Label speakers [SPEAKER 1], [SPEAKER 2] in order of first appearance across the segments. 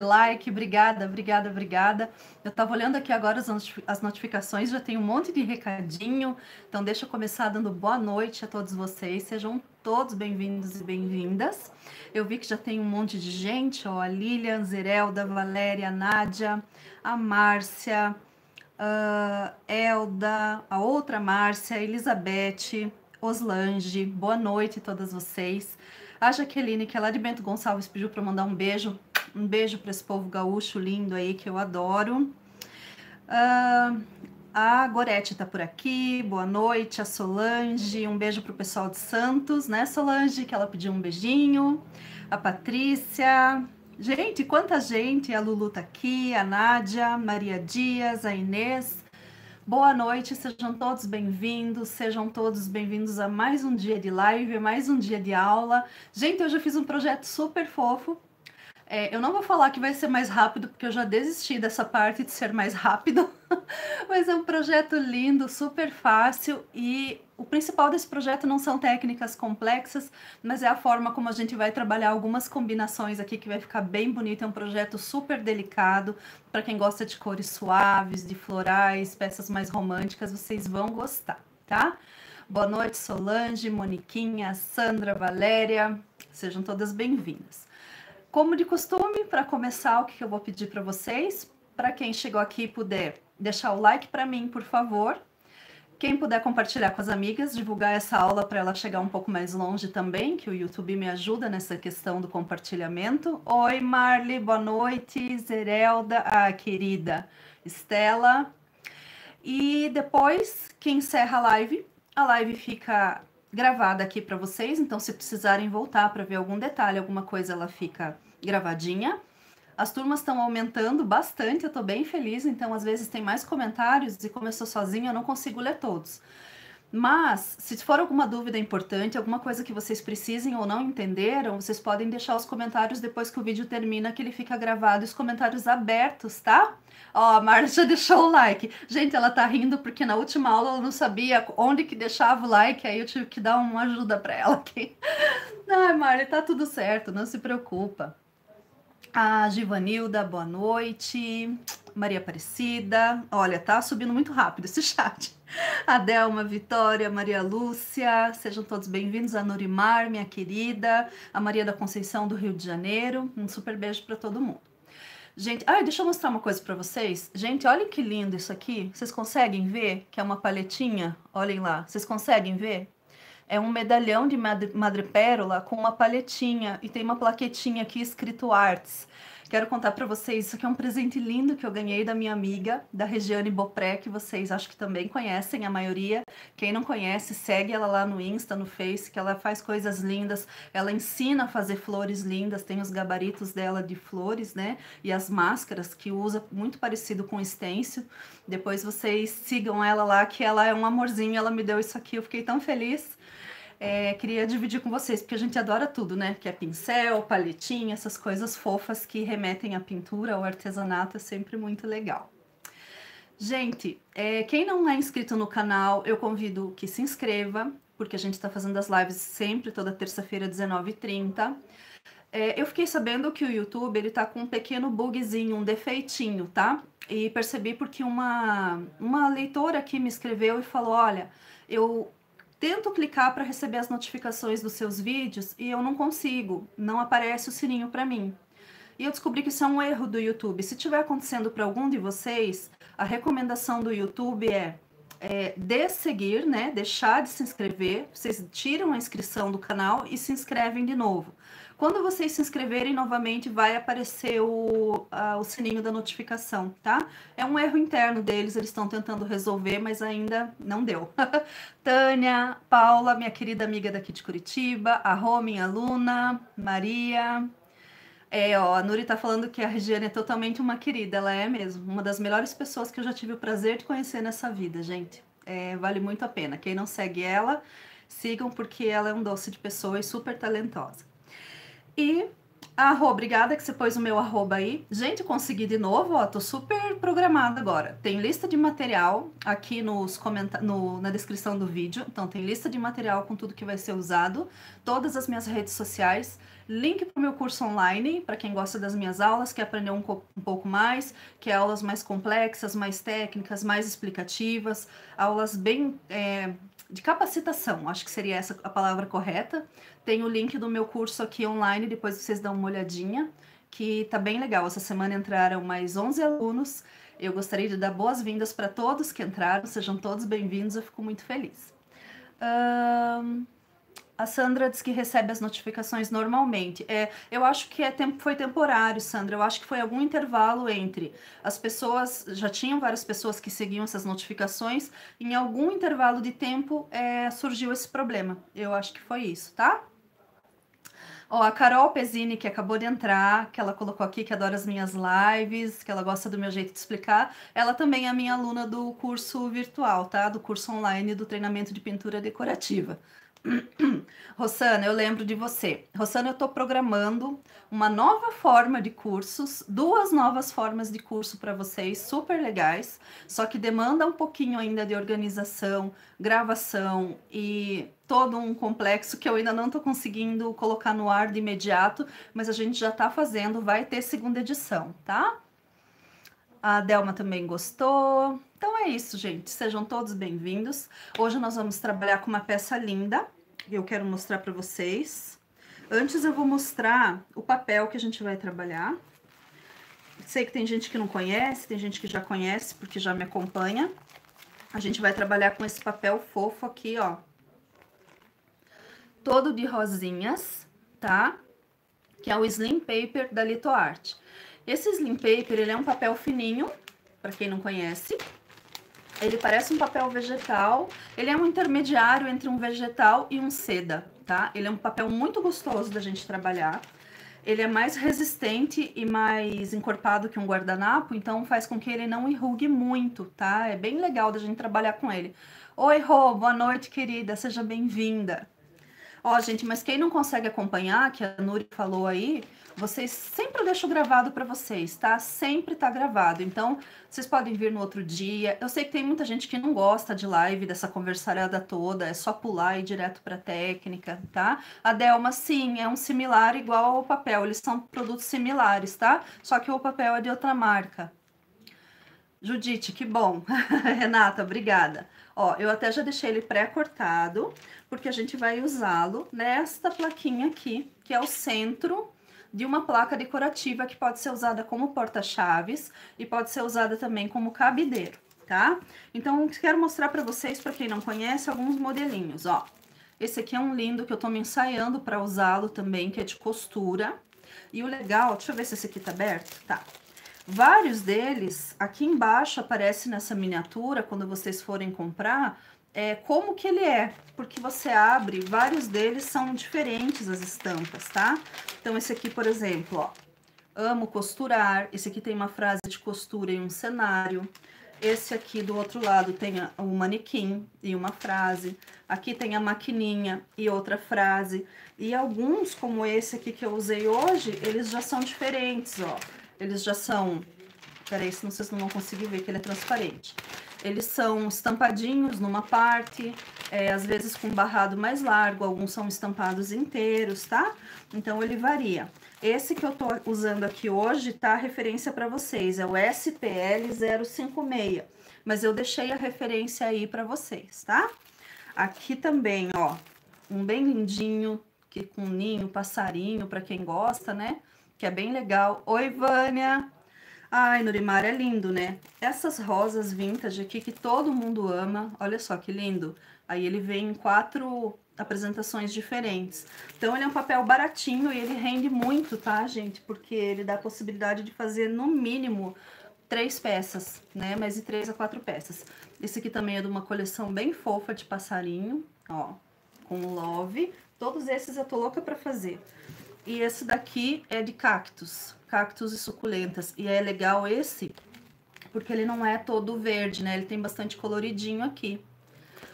[SPEAKER 1] like, obrigada, obrigada, obrigada. Eu estava olhando aqui agora as notificações, já tem um monte de recadinho, então deixa eu começar dando boa noite a todos vocês, sejam todos bem-vindos e bem-vindas. Eu vi que já tem um monte de gente, ó, a Lilian, Zerelda, Valéria, Nádia, a Márcia, a Elda, a outra Márcia, Elizabeth, Oslange, boa noite a todas vocês. A Jaqueline, que é lá de Bento Gonçalves, pediu para mandar um beijo um beijo para esse povo gaúcho lindo aí que eu adoro. Uh, a Gorete tá por aqui, boa noite. A Solange, um beijo pro pessoal de Santos, né, Solange? Que ela pediu um beijinho. A Patrícia. Gente, quanta gente! A Lulu tá aqui, a Nádia, Maria Dias, a Inês. Boa noite, sejam todos bem-vindos, sejam todos bem-vindos a mais um dia de live, mais um dia de aula. Gente, hoje eu fiz um projeto super fofo é, eu não vou falar que vai ser mais rápido, porque eu já desisti dessa parte de ser mais rápido, mas é um projeto lindo, super fácil e o principal desse projeto não são técnicas complexas, mas é a forma como a gente vai trabalhar algumas combinações aqui que vai ficar bem bonito. É um projeto super delicado para quem gosta de cores suaves, de florais, peças mais românticas, vocês vão gostar, tá? Boa noite, Solange, Moniquinha, Sandra, Valéria, sejam todas bem-vindas. Como de costume, para começar, o que eu vou pedir para vocês, para quem chegou aqui puder deixar o like para mim, por favor. Quem puder compartilhar com as amigas, divulgar essa aula para ela chegar um pouco mais longe também, que o YouTube me ajuda nessa questão do compartilhamento. Oi, Marli, boa noite. Zerelda, a querida Estela. E depois que encerra a live, a live fica gravada aqui para vocês, então se precisarem voltar para ver algum detalhe, alguma coisa, ela fica gravadinha. As turmas estão aumentando bastante, eu estou bem feliz, então às vezes tem mais comentários e como eu sou sozinha, eu não consigo ler todos. Mas, se for alguma dúvida importante, alguma coisa que vocês precisem ou não entenderam, vocês podem deixar os comentários depois que o vídeo termina, que ele fica gravado os comentários abertos, tá? Ó, a Marla já deixou o like. Gente, ela tá rindo porque na última aula ela não sabia onde que deixava o like, aí eu tive que dar uma ajuda para ela aqui. Ai, Marla, tá tudo certo, não se preocupa. A Givanilda, boa noite. Maria Aparecida, olha, tá subindo muito rápido esse chat. A Delma, Vitória, Maria Lúcia, sejam todos bem-vindos. A Nurimar, minha querida, a Maria da Conceição do Rio de Janeiro, um super beijo para todo mundo. Gente, ai, deixa eu mostrar uma coisa para vocês. Gente, olhem que lindo isso aqui. Vocês conseguem ver que é uma paletinha? Olhem lá. Vocês conseguem ver? É um medalhão de madrepérola com uma palhetinha e tem uma plaquetinha aqui escrito Arts. Quero contar para vocês, isso aqui é um presente lindo que eu ganhei da minha amiga, da Regiane Bopré, que vocês acho que também conhecem, a maioria. Quem não conhece, segue ela lá no Insta, no Face, que ela faz coisas lindas. Ela ensina a fazer flores lindas, tem os gabaritos dela de flores, né? E as máscaras que usa muito parecido com stencil. Depois vocês sigam ela lá, que ela é um amorzinho, ela me deu isso aqui, eu fiquei tão feliz é, queria dividir com vocês, porque a gente adora tudo, né? Que é pincel, paletinha, essas coisas fofas que remetem à pintura ou artesanato, é sempre muito legal. Gente, é, quem não é inscrito no canal, eu convido que se inscreva, porque a gente está fazendo as lives sempre, toda terça-feira, 19h30. É, eu fiquei sabendo que o YouTube ele tá com um pequeno bugzinho, um defeitinho, tá? E percebi porque uma, uma leitora aqui me escreveu e falou: olha, eu tento clicar para receber as notificações dos seus vídeos e eu não consigo, não aparece o sininho para mim. E eu descobri que isso é um erro do YouTube. Se estiver acontecendo para algum de vocês, a recomendação do YouTube é, é desseguir, né? Deixar de se inscrever. Vocês tiram a inscrição do canal e se inscrevem de novo. Quando vocês se inscreverem novamente, vai aparecer o, o sininho da notificação, tá? É um erro interno deles, eles estão tentando resolver, mas ainda não deu. Tânia, Paula, minha querida amiga daqui de Curitiba, a Rô, minha aluna, Maria, é, ó, a Nuri tá falando que a Regiane é totalmente uma querida, ela é mesmo, uma das melhores pessoas que eu já tive o prazer de conhecer nessa vida, gente. É, vale muito a pena. Quem não segue ela, sigam porque ela é um doce de pessoa e super talentosa. E a Rô, obrigada que você pôs o meu arroba aí. Gente, consegui de novo, ó, tô super programada agora. Tem lista de material aqui nos comentar no, na descrição do vídeo. Então tem lista de material com tudo que vai ser usado, todas as minhas redes sociais. Link para o meu curso online, para quem gosta das minhas aulas, quer aprender um, um pouco mais, quer aulas mais complexas, mais técnicas, mais explicativas, aulas bem é, de capacitação, acho que seria essa a palavra correta. Tem o link do meu curso aqui online, depois vocês dão uma olhadinha, que tá bem legal. Essa semana entraram mais 11 alunos. Eu gostaria de dar boas-vindas para todos que entraram, sejam todos bem-vindos, eu fico muito feliz. Um... A Sandra diz que recebe as notificações normalmente. É, eu acho que é tempo, foi temporário, Sandra. Eu acho que foi algum intervalo entre as pessoas, já tinham várias pessoas que seguiam essas notificações, em algum intervalo de tempo é, surgiu esse problema. Eu acho que foi isso, tá? Ó, a Carol Pezzini, que acabou de entrar, que ela colocou aqui que adora as minhas lives, que ela gosta do meu jeito de explicar, ela também é minha aluna do curso virtual, tá? Do curso online do treinamento de pintura decorativa. Rosana, eu lembro de você. Rosana, eu estou programando uma nova forma de cursos, duas novas formas de curso para vocês, super legais, só que demanda um pouquinho ainda de organização, gravação e todo um complexo que eu ainda não estou conseguindo colocar no ar de imediato, mas a gente já está fazendo, vai ter segunda edição, tá? A Delma também gostou. Então é isso, gente. Sejam todos bem-vindos. Hoje nós vamos trabalhar com uma peça linda que eu quero mostrar para vocês. Antes eu vou mostrar o papel que a gente vai trabalhar. Sei que tem gente que não conhece, tem gente que já conhece porque já me acompanha. A gente vai trabalhar com esse papel fofo aqui, ó. Todo de rosinhas, tá? Que é o Slim Paper da Litoarte. Esse Slim Paper, ele é um papel fininho, para quem não conhece. Ele parece um papel vegetal. Ele é um intermediário entre um vegetal e um seda, tá? Ele é um papel muito gostoso da gente trabalhar. Ele é mais resistente e mais encorpado que um guardanapo, então faz com que ele não enrugue muito, tá? É bem legal da gente trabalhar com ele. Oi, Rô, boa noite, querida, seja bem-vinda. Ó, gente, mas quem não consegue acompanhar, que a Nuri falou aí, vocês sempre deixo gravado para vocês, tá? Sempre tá gravado. Então, vocês podem vir no outro dia. Eu sei que tem muita gente que não gosta de live, dessa conversarada toda, é só pular e ir direto pra técnica, tá? A Delma, sim, é um similar igual ao papel. Eles são produtos similares, tá? Só que o papel é de outra marca. Judite, que bom. Renata, obrigada. Ó, eu até já deixei ele pré-cortado, porque a gente vai usá-lo nesta plaquinha aqui, que é o centro de uma placa decorativa que pode ser usada como porta-chaves e pode ser usada também como cabideiro, tá? Então, quero mostrar para vocês, para quem não conhece, alguns modelinhos, ó. Esse aqui é um lindo que eu tô me ensaiando para usá-lo também, que é de costura. E o legal, deixa eu ver se esse aqui tá aberto, tá. Vários deles, aqui embaixo aparece nessa miniatura, quando vocês forem comprar, é, como que ele é, porque você abre, vários deles são diferentes as estampas, tá? Então, esse aqui, por exemplo, ó, amo costurar, esse aqui tem uma frase de costura e um cenário, esse aqui do outro lado tem o um manequim e uma frase, aqui tem a maquininha e outra frase, e alguns, como esse aqui que eu usei hoje, eles já são diferentes, ó, eles já são, peraí, senão vocês não vão conseguir ver que ele é transparente. Eles são estampadinhos numa parte, é, às vezes com barrado mais largo, alguns são estampados inteiros, tá? Então, ele varia. Esse que eu tô usando aqui hoje, tá? A referência para vocês, é o SPL 056, mas eu deixei a referência aí para vocês, tá? Aqui também, ó, um bem lindinho, que com ninho, passarinho, para quem gosta, né? Que é bem legal. Oi, Vânia! Ai, Nurimar, é lindo, né? Essas rosas vintage aqui que todo mundo ama. Olha só que lindo. Aí ele vem em quatro apresentações diferentes. Então, ele é um papel baratinho e ele rende muito, tá, gente? Porque ele dá a possibilidade de fazer, no mínimo, três peças, né? Mas de três a quatro peças. Esse aqui também é de uma coleção bem fofa de passarinho, ó. Com love. Todos esses eu tô louca pra fazer. E esse daqui é de cactos cactos e suculentas. E é legal esse, porque ele não é todo verde, né? Ele tem bastante coloridinho aqui.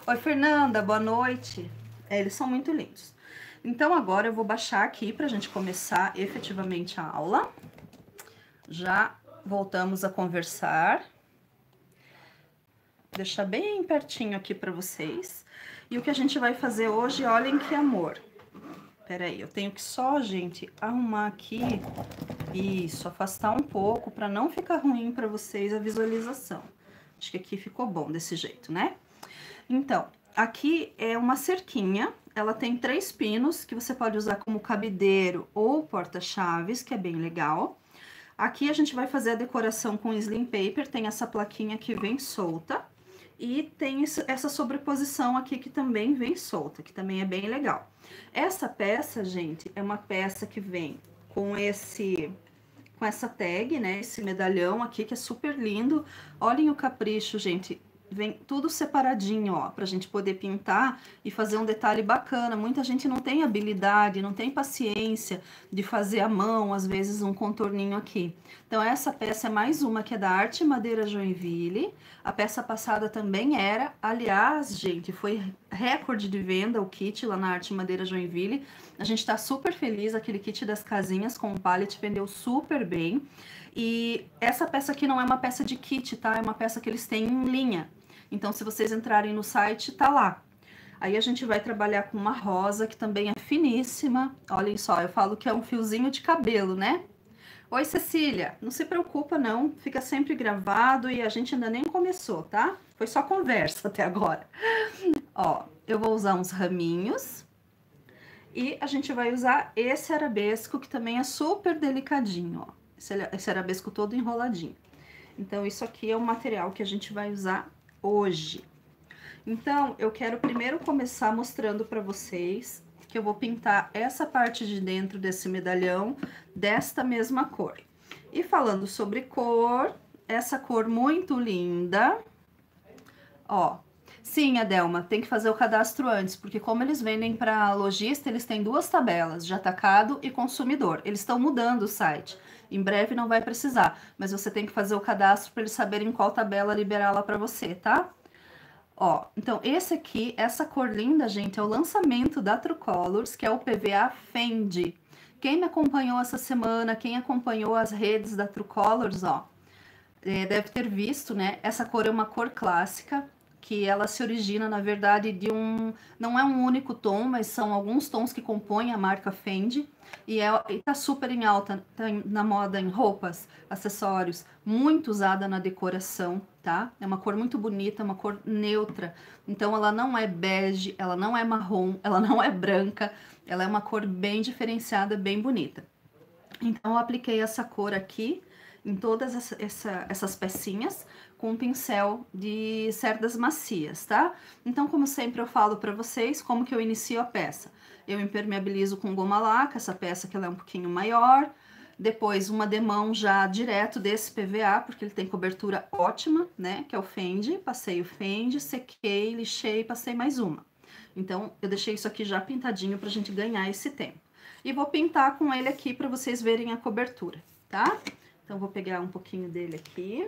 [SPEAKER 1] Oi, Fernanda, boa noite. É, eles são muito lindos. Então, agora eu vou baixar aqui pra gente começar efetivamente a aula. Já voltamos a conversar. Deixar bem pertinho aqui para vocês. E o que a gente vai fazer hoje, olhem que amor. Pera aí, eu tenho que só, gente, arrumar aqui. Isso, afastar um pouco para não ficar ruim para vocês a visualização. Acho que aqui ficou bom desse jeito, né? Então, aqui é uma cerquinha. Ela tem três pinos que você pode usar como cabideiro ou porta-chaves, que é bem legal. Aqui a gente vai fazer a decoração com slim paper, tem essa plaquinha que vem solta. E tem essa sobreposição aqui que também vem solta, que também é bem legal. Essa peça, gente, é uma peça que vem com esse com essa tag, né, esse medalhão aqui que é super lindo. Olhem o capricho, gente vem tudo separadinho, ó, pra gente poder pintar e fazer um detalhe bacana. Muita gente não tem habilidade, não tem paciência de fazer à mão, às vezes, um contorninho aqui. Então, essa peça é mais uma que é da Arte Madeira Joinville. A peça passada também era, aliás, gente, foi recorde de venda o kit lá na Arte Madeira Joinville. A gente tá super feliz, aquele kit das casinhas com o pallet vendeu super bem. E essa peça aqui não é uma peça de kit, tá? É uma peça que eles têm em linha. Então, se vocês entrarem no site, tá lá. Aí a gente vai trabalhar com uma rosa, que também é finíssima. Olhem só, eu falo que é um fiozinho de cabelo, né? Oi, Cecília. Não se preocupa, não. Fica sempre gravado e a gente ainda nem começou, tá? Foi só conversa até agora. Ó, eu vou usar uns raminhos. E a gente vai usar esse arabesco, que também é super delicadinho, ó. Esse arabesco todo enroladinho. Então, isso aqui é o material que a gente vai usar hoje. Então, eu quero primeiro começar mostrando para vocês que eu vou pintar essa parte de dentro desse medalhão desta mesma cor. E falando sobre cor, essa cor muito linda, ó. Sim, Adelma, tem que fazer o cadastro antes, porque como eles vendem para lojista, eles têm duas tabelas, de atacado e consumidor. Eles estão mudando o site. Em breve não vai precisar, mas você tem que fazer o cadastro para eles saberem qual tabela liberar lá para você, tá? Ó, então esse aqui, essa cor linda, gente, é o lançamento da True Colors, que é o PVA Fendi. Quem me acompanhou essa semana, quem acompanhou as redes da True Colors, ó, é, deve ter visto, né? Essa cor é uma cor clássica, que ela se origina, na verdade, de um... Não é um único tom, mas são alguns tons que compõem a marca Fendi. E, é, e tá super em alta, tá na moda em roupas, acessórios, muito usada na decoração, tá? É uma cor muito bonita, uma cor neutra. Então, ela não é bege, ela não é marrom, ela não é branca. Ela é uma cor bem diferenciada, bem bonita. Então, eu apliquei essa cor aqui em todas essa, essa, essas pecinhas com um pincel de cerdas macias, tá? Então, como sempre eu falo para vocês, como que eu inicio a peça? Eu impermeabilizo com goma laca, essa peça que ela é um pouquinho maior, depois uma demão já direto desse PVA, porque ele tem cobertura ótima, né, que é o Fendi, passei o Fendi, sequei, lixei, passei mais uma. Então, eu deixei isso aqui já pintadinho pra gente ganhar esse tempo. E vou pintar com ele aqui para vocês verem a cobertura, tá? Então, vou pegar um pouquinho dele aqui.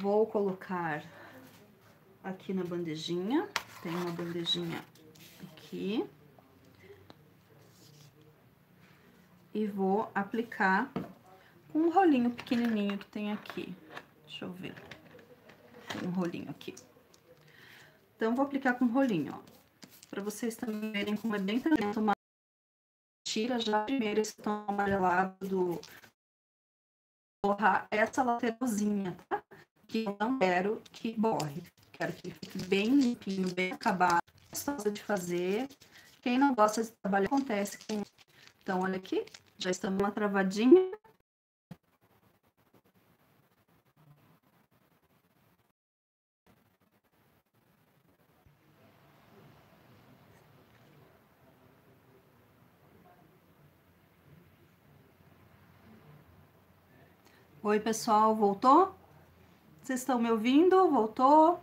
[SPEAKER 1] Vou colocar aqui na bandejinha. Tem uma bandejinha aqui. E vou aplicar com um rolinho pequenininho que tem aqui. Deixa eu ver. Tem um rolinho aqui. Então, vou aplicar com rolinho, ó. Pra vocês também verem como é bem tranquilo. Tira já primeiro esse tom amarelado do... Borrar essa lateralzinha, tá? Que eu não quero que borre. Quero que fique bem limpinho, bem acabado gostosa de fazer. Quem não gosta de trabalhar, acontece. Então, olha aqui, já estamos uma travadinha. Oi, pessoal, voltou? Vocês estão me ouvindo? Voltou?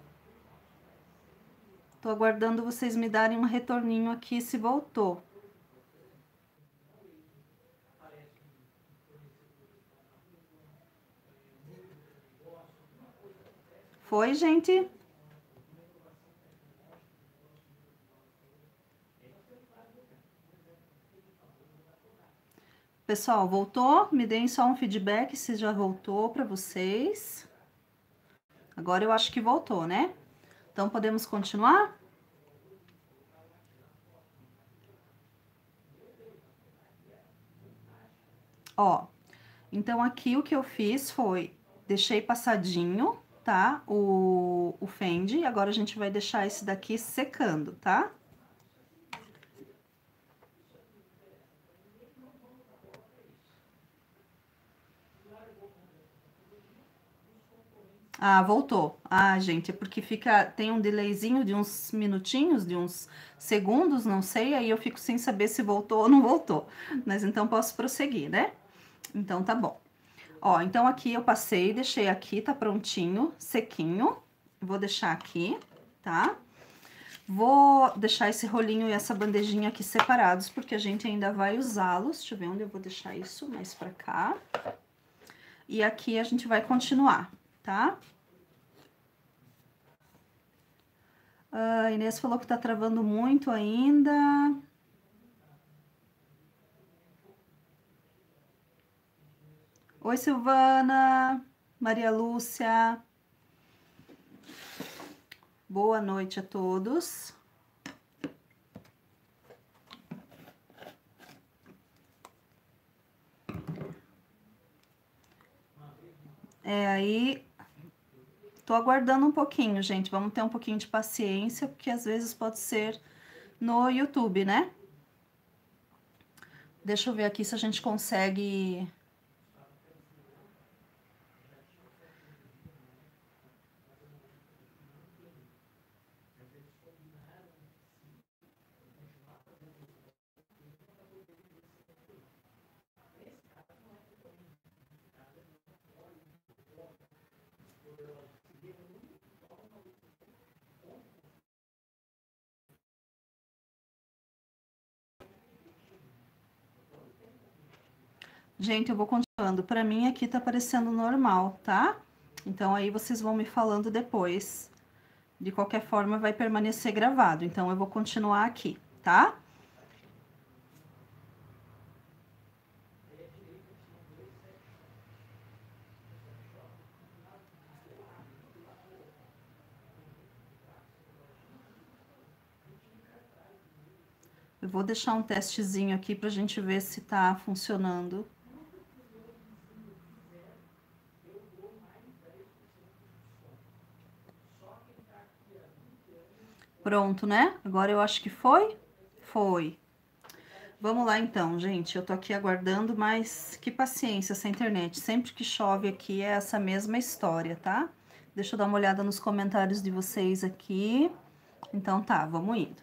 [SPEAKER 1] Tô aguardando vocês me darem um retorninho aqui se voltou. Foi, gente? Pessoal, voltou? Me deem só um feedback se já voltou para vocês. Agora eu acho que voltou, né? Então, podemos continuar? Ó, então aqui o que eu fiz foi, deixei passadinho, tá? O, o Fendi, agora a gente vai deixar esse daqui secando, tá? Tá? Ah, voltou. Ah, gente, é porque fica tem um delayzinho de uns minutinhos, de uns segundos, não sei, aí eu fico sem saber se voltou ou não voltou. Mas então posso prosseguir, né? Então tá bom. Ó, então aqui eu passei, deixei aqui, tá prontinho, sequinho. Vou deixar aqui, tá? Vou deixar esse rolinho e essa bandejinha aqui separados, porque a gente ainda vai usá-los. Deixa eu ver onde eu vou deixar isso, mais pra cá. E aqui a gente vai continuar, tá? A Inês falou que tá travando muito ainda. Oi, Silvana, Maria Lúcia. Boa noite a todos. É, aí tô aguardando um pouquinho, gente. Vamos ter um pouquinho de paciência, porque às vezes pode ser no YouTube, né? Deixa eu ver aqui se a gente consegue Gente, eu vou continuando. Para mim aqui tá aparecendo normal, tá? Então aí vocês vão me falando depois. De qualquer forma vai permanecer gravado. Então eu vou continuar aqui, tá? Eu vou deixar um testezinho aqui pra gente ver se tá funcionando. Pronto, né? Agora eu acho que foi? Foi. Vamos lá então, gente. Eu tô aqui aguardando, mas que paciência essa internet. Sempre que chove aqui é essa mesma história, tá? Deixa eu dar uma olhada nos comentários de vocês aqui. Então tá, vamos indo.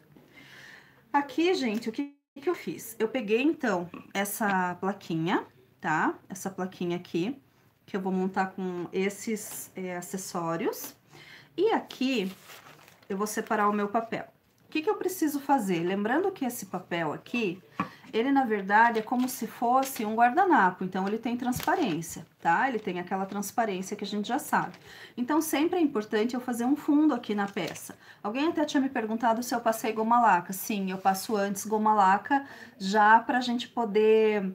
[SPEAKER 1] Aqui, gente, o que, que eu fiz? Eu peguei, então, essa plaquinha, tá? Essa plaquinha aqui, que eu vou montar com esses é, acessórios. E aqui, eu vou separar o meu papel. O que, que eu preciso fazer? Lembrando que esse papel aqui, ele na verdade é como se fosse um guardanapo, então ele tem transparência, tá? Ele tem aquela transparência que a gente já sabe. Então sempre é importante eu fazer um fundo aqui na peça. Alguém até tinha me perguntado se eu passei goma laca. Sim, eu passo antes goma laca já pra gente poder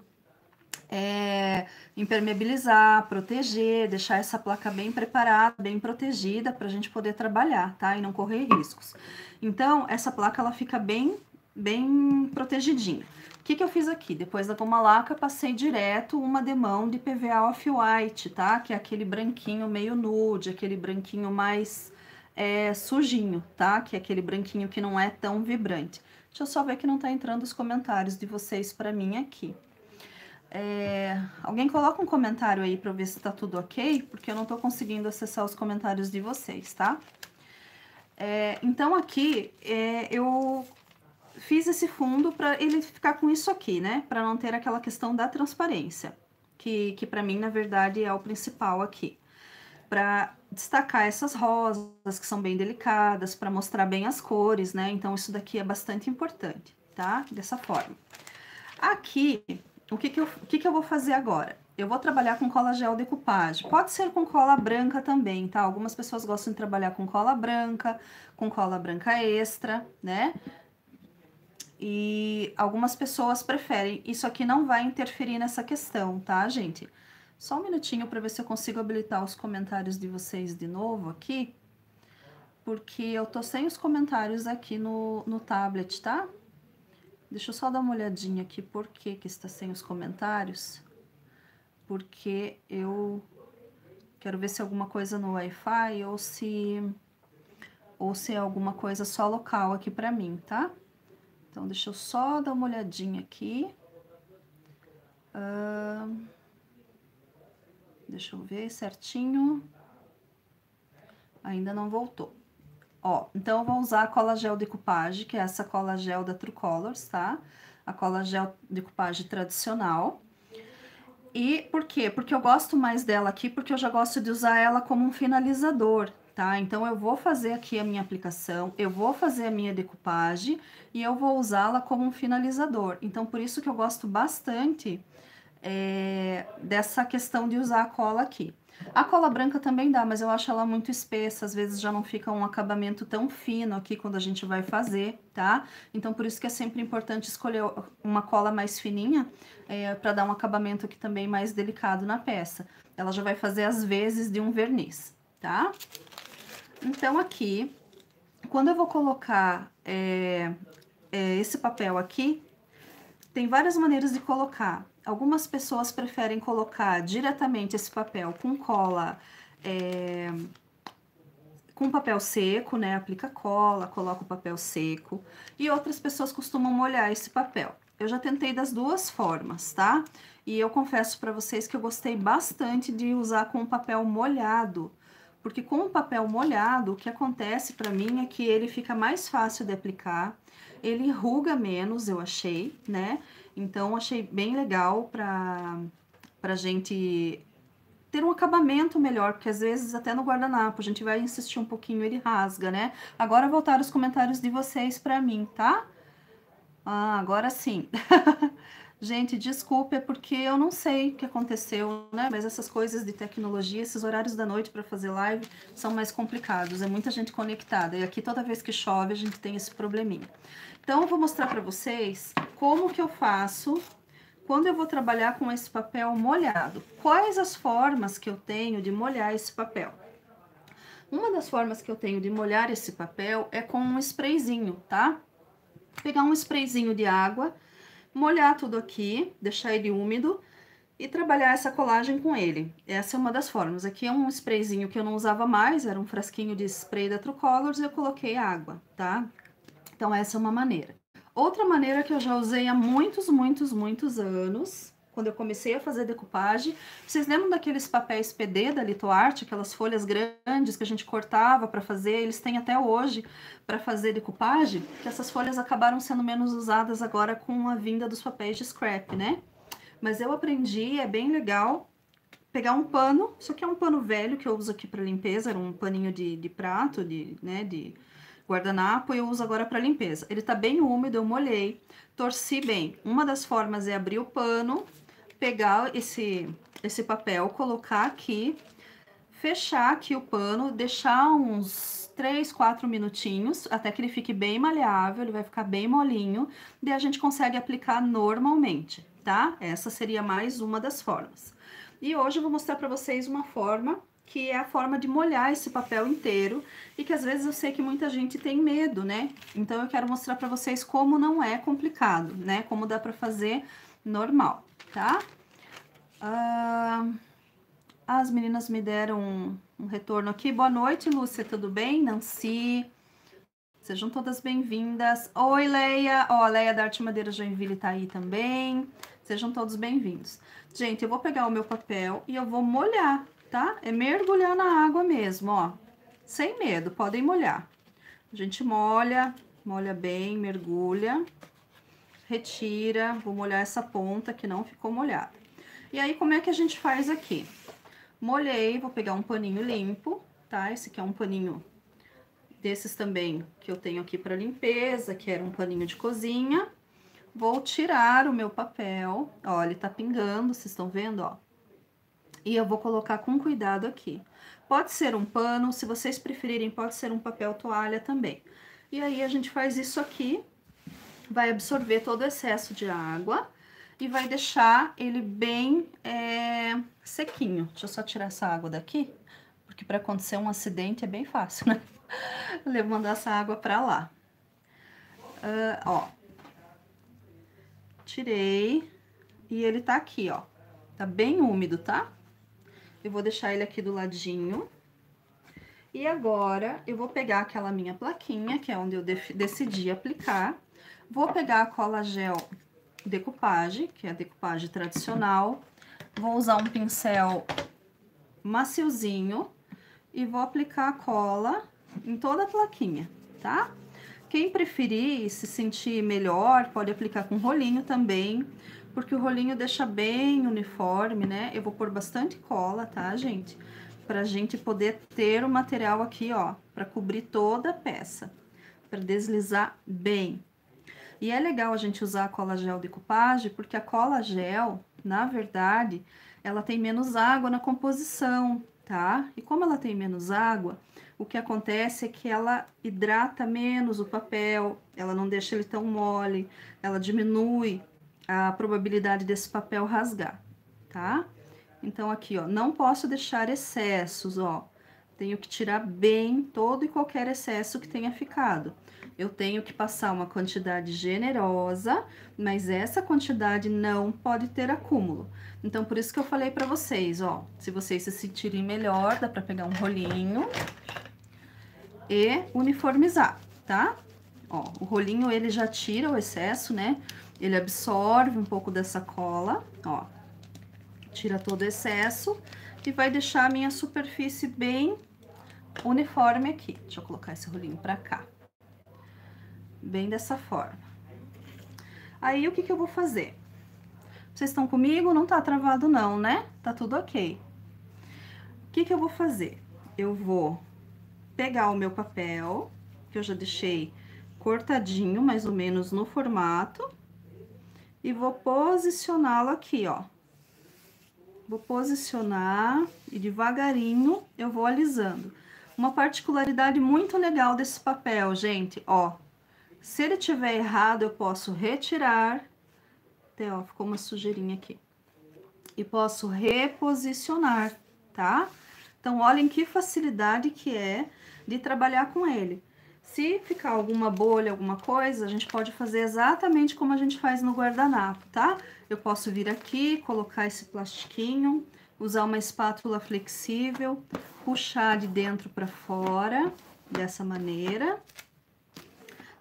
[SPEAKER 1] é, impermeabilizar, proteger, deixar essa placa bem preparada, bem protegida para a gente poder trabalhar, tá? E não correr riscos. Então, essa placa ela fica bem, bem protegidinha. O que, que eu fiz aqui? Depois da goma laca, passei direto uma demão de PVA off-white, tá? Que é aquele branquinho meio nude, aquele branquinho mais é, sujinho, tá? Que é aquele branquinho que não é tão vibrante. Deixa eu só ver que não tá entrando os comentários de vocês para mim aqui. É, alguém coloca um comentário aí para ver se tá tudo ok, porque eu não tô conseguindo acessar os comentários de vocês, tá? É, então aqui é, eu fiz esse fundo para ele ficar com isso aqui, né? Para não ter aquela questão da transparência, que, que para mim na verdade é o principal aqui. Para destacar essas rosas que são bem delicadas, para mostrar bem as cores, né? Então isso daqui é bastante importante, tá? Dessa forma. Aqui o que que eu, o que que eu vou fazer agora? Eu vou trabalhar com cola gel decoupage. Pode ser com cola branca também, tá? Algumas pessoas gostam de trabalhar com cola branca, com cola branca extra, né? E algumas pessoas preferem. Isso aqui não vai interferir nessa questão, tá, gente? Só um minutinho para ver se eu consigo habilitar os comentários de vocês de novo aqui. Porque eu tô sem os comentários aqui no, no tablet, tá? Deixa eu só dar uma olhadinha aqui por que, que está sem os comentários. porque eu quero ver se é alguma coisa no Wi-Fi ou se ou se é alguma coisa só local aqui para mim, tá? Então, deixa eu só dar uma olhadinha aqui. Uh, deixa eu ver certinho. Ainda não voltou. Ó, então eu vou usar a cola gel decupage, que é essa cola gel da True Colors, tá? A cola gel decupage tradicional. E por quê? Porque eu gosto mais dela aqui, porque eu já gosto de usar ela como um finalizador, tá? Então, eu vou fazer aqui a minha aplicação, eu vou fazer a minha decupagem e eu vou usá-la como um finalizador. Então, por isso que eu gosto bastante é, dessa questão de usar a cola aqui. A cola branca também dá, mas eu acho ela muito espessa, às vezes já não fica um acabamento tão fino aqui quando a gente vai fazer, tá? Então, por isso que é sempre importante escolher uma cola mais fininha, é, para dar um acabamento aqui também mais delicado na peça. Ela já vai fazer as vezes de um verniz, tá? Então, aqui, quando eu vou colocar é, é, esse papel aqui, tem várias maneiras de colocar. Algumas pessoas preferem colocar diretamente esse papel com cola, é, com papel seco, né? Aplica cola, coloca o papel seco. E outras pessoas costumam molhar esse papel. Eu já tentei das duas formas, tá? E eu confesso para vocês que eu gostei bastante de usar com papel molhado. Porque com o papel molhado, o que acontece para mim é que ele fica mais fácil de aplicar, ele enruga menos, eu achei, né? Então, achei bem legal para a gente ter um acabamento melhor, porque às vezes até no guardanapo a gente vai insistir um pouquinho, ele rasga, né? Agora voltar os comentários de vocês para mim, tá? Ah, agora sim. gente, desculpa, é porque eu não sei o que aconteceu, né? Mas essas coisas de tecnologia, esses horários da noite para fazer live são mais complicados. É muita gente conectada. E aqui toda vez que chove a gente tem esse probleminha. Então, eu vou mostrar para vocês como que eu faço quando eu vou trabalhar com esse papel molhado. Quais as formas que eu tenho de molhar esse papel? Uma das formas que eu tenho de molhar esse papel é com um sprayzinho, tá? Pegar um sprayzinho de água, molhar tudo aqui, deixar ele úmido e trabalhar essa colagem com ele. Essa é uma das formas. Aqui é um sprayzinho que eu não usava mais, era um frasquinho de spray da True Colors e eu coloquei água, tá? Então, essa é uma maneira. Outra maneira que eu já usei há muitos, muitos, muitos anos, quando eu comecei a fazer decupagem, vocês lembram daqueles papéis PD da Litoarte, aquelas folhas grandes que a gente cortava para fazer, eles têm até hoje para fazer decupagem, que essas folhas acabaram sendo menos usadas agora com a vinda dos papéis de scrap, né? Mas eu aprendi, é bem legal, pegar um pano, isso aqui é um pano velho que eu uso aqui para limpeza, era um paninho de, de prato, de, né, de guardanapo eu uso agora para limpeza. Ele tá bem úmido, eu molhei, torci bem. Uma das formas é abrir o pano, pegar esse, esse papel, colocar aqui, fechar aqui o pano, deixar uns 3, 4 minutinhos, até que ele fique bem maleável, ele vai ficar bem molinho, daí a gente consegue aplicar normalmente, tá? Essa seria mais uma das formas. E hoje eu vou mostrar para vocês uma forma que é a forma de molhar esse papel inteiro e que às vezes eu sei que muita gente tem medo, né? Então eu quero mostrar para vocês como não é complicado, né? Como dá para fazer normal, tá? Ah, as meninas me deram um, um retorno aqui. Boa noite, Lúcia, tudo bem? Nancy, sejam todas bem-vindas. Oi, Leia. Ó, a Leia da Arte Madeira Joinville tá aí também. Sejam todos bem-vindos. Gente, eu vou pegar o meu papel e eu vou molhar tá? É mergulhar na água mesmo, ó. Sem medo, podem molhar. A gente molha, molha bem, mergulha, retira, vou molhar essa ponta que não ficou molhada. E aí, como é que a gente faz aqui? Molhei, vou pegar um paninho limpo, tá? Esse aqui é um paninho desses também que eu tenho aqui para limpeza, que era um paninho de cozinha. Vou tirar o meu papel, ó, ele tá pingando, vocês estão vendo, ó? E eu vou colocar com cuidado aqui. Pode ser um pano, se vocês preferirem, pode ser um papel toalha também. E aí, a gente faz isso aqui, vai absorver todo o excesso de água e vai deixar ele bem é, sequinho. Deixa eu só tirar essa água daqui, porque para acontecer um acidente é bem fácil, né? Levando essa água para lá. Uh, ó. Tirei e ele tá aqui, ó Tá bem úmido, tá? Eu vou deixar ele aqui do ladinho. E agora, eu vou pegar aquela minha plaquinha, que é onde eu decidi aplicar. Vou pegar a cola gel decupagem, que é a decupagem tradicional. Vou usar um pincel maciozinho e vou aplicar a cola em toda a plaquinha, tá? Quem preferir se sentir melhor, pode aplicar com rolinho também, porque o rolinho deixa bem uniforme, né? Eu vou pôr bastante cola, tá, gente? Pra gente poder ter o material aqui, ó, pra cobrir toda a peça, pra deslizar bem. E é legal a gente usar a cola gel decupagem, porque a cola gel, na verdade, ela tem menos água na composição, tá? E como ela tem menos água, o que acontece é que ela hidrata menos o papel, ela não deixa ele tão mole, ela diminui a probabilidade desse papel rasgar, tá? Então, aqui, ó, não posso deixar excessos, ó. Tenho que tirar bem todo e qualquer excesso que tenha ficado. Eu tenho que passar uma quantidade generosa, mas essa quantidade não pode ter acúmulo. Então, por isso que eu falei pra vocês, ó. Se vocês se sentirem melhor, dá pra pegar um rolinho e uniformizar, tá? Ó, o rolinho ele já tira o excesso, né? Ele absorve um pouco dessa cola, ó. Tira todo o excesso e vai deixar a minha superfície bem uniforme aqui. Deixa eu colocar esse rolinho pra cá. Bem dessa forma. Aí, o que que eu vou fazer? Vocês estão comigo? Não tá travado não, né? Tá tudo ok. O que que eu vou fazer? Eu vou pegar o meu papel, que eu já deixei cortadinho, mais ou menos no formato, e vou posicioná-lo aqui, ó. Vou posicionar e devagarinho eu vou alisando. Uma particularidade muito legal desse papel, gente, ó. Se ele tiver errado, eu posso retirar. Até, ó, ficou uma sujeirinha aqui. E posso reposicionar, tá? Então, olhem que facilidade que é de trabalhar com ele. Se ficar alguma bolha, alguma coisa, a gente pode fazer exatamente como a gente faz no guardanapo, tá? Eu posso vir aqui, colocar esse plastiquinho, usar uma espátula flexível, puxar de dentro para fora, dessa maneira.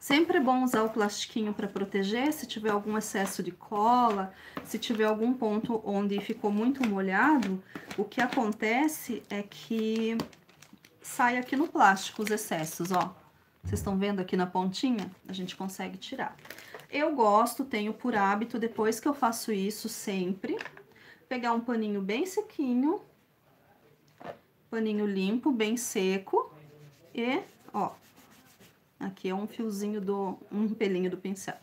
[SPEAKER 1] Sempre é bom usar o plastiquinho para proteger, se tiver algum excesso de cola, se tiver algum ponto onde ficou muito molhado, o que acontece é que sai aqui no plástico os excessos, ó. Vocês estão vendo aqui na pontinha? A gente consegue tirar. Eu gosto, tenho por hábito, depois que eu faço isso sempre, pegar um paninho bem sequinho, paninho limpo, bem seco, e, ó, aqui é um fiozinho do, um pelinho do pincel.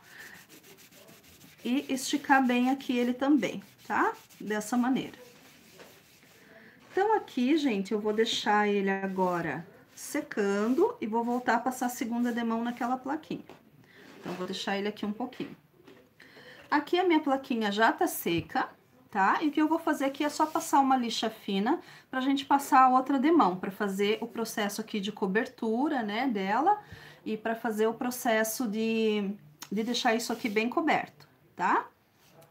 [SPEAKER 1] E esticar bem aqui ele também, tá? Dessa maneira. Então, aqui, gente, eu vou deixar ele agora secando e vou voltar a passar a segunda demão naquela plaquinha. Então, vou deixar ele aqui um pouquinho. Aqui a minha plaquinha já tá seca, tá? E o que eu vou fazer aqui é só passar uma lixa fina pra gente passar a outra demão, pra fazer o processo aqui de cobertura, né, dela, e pra fazer o processo de, de deixar isso aqui bem coberto, tá?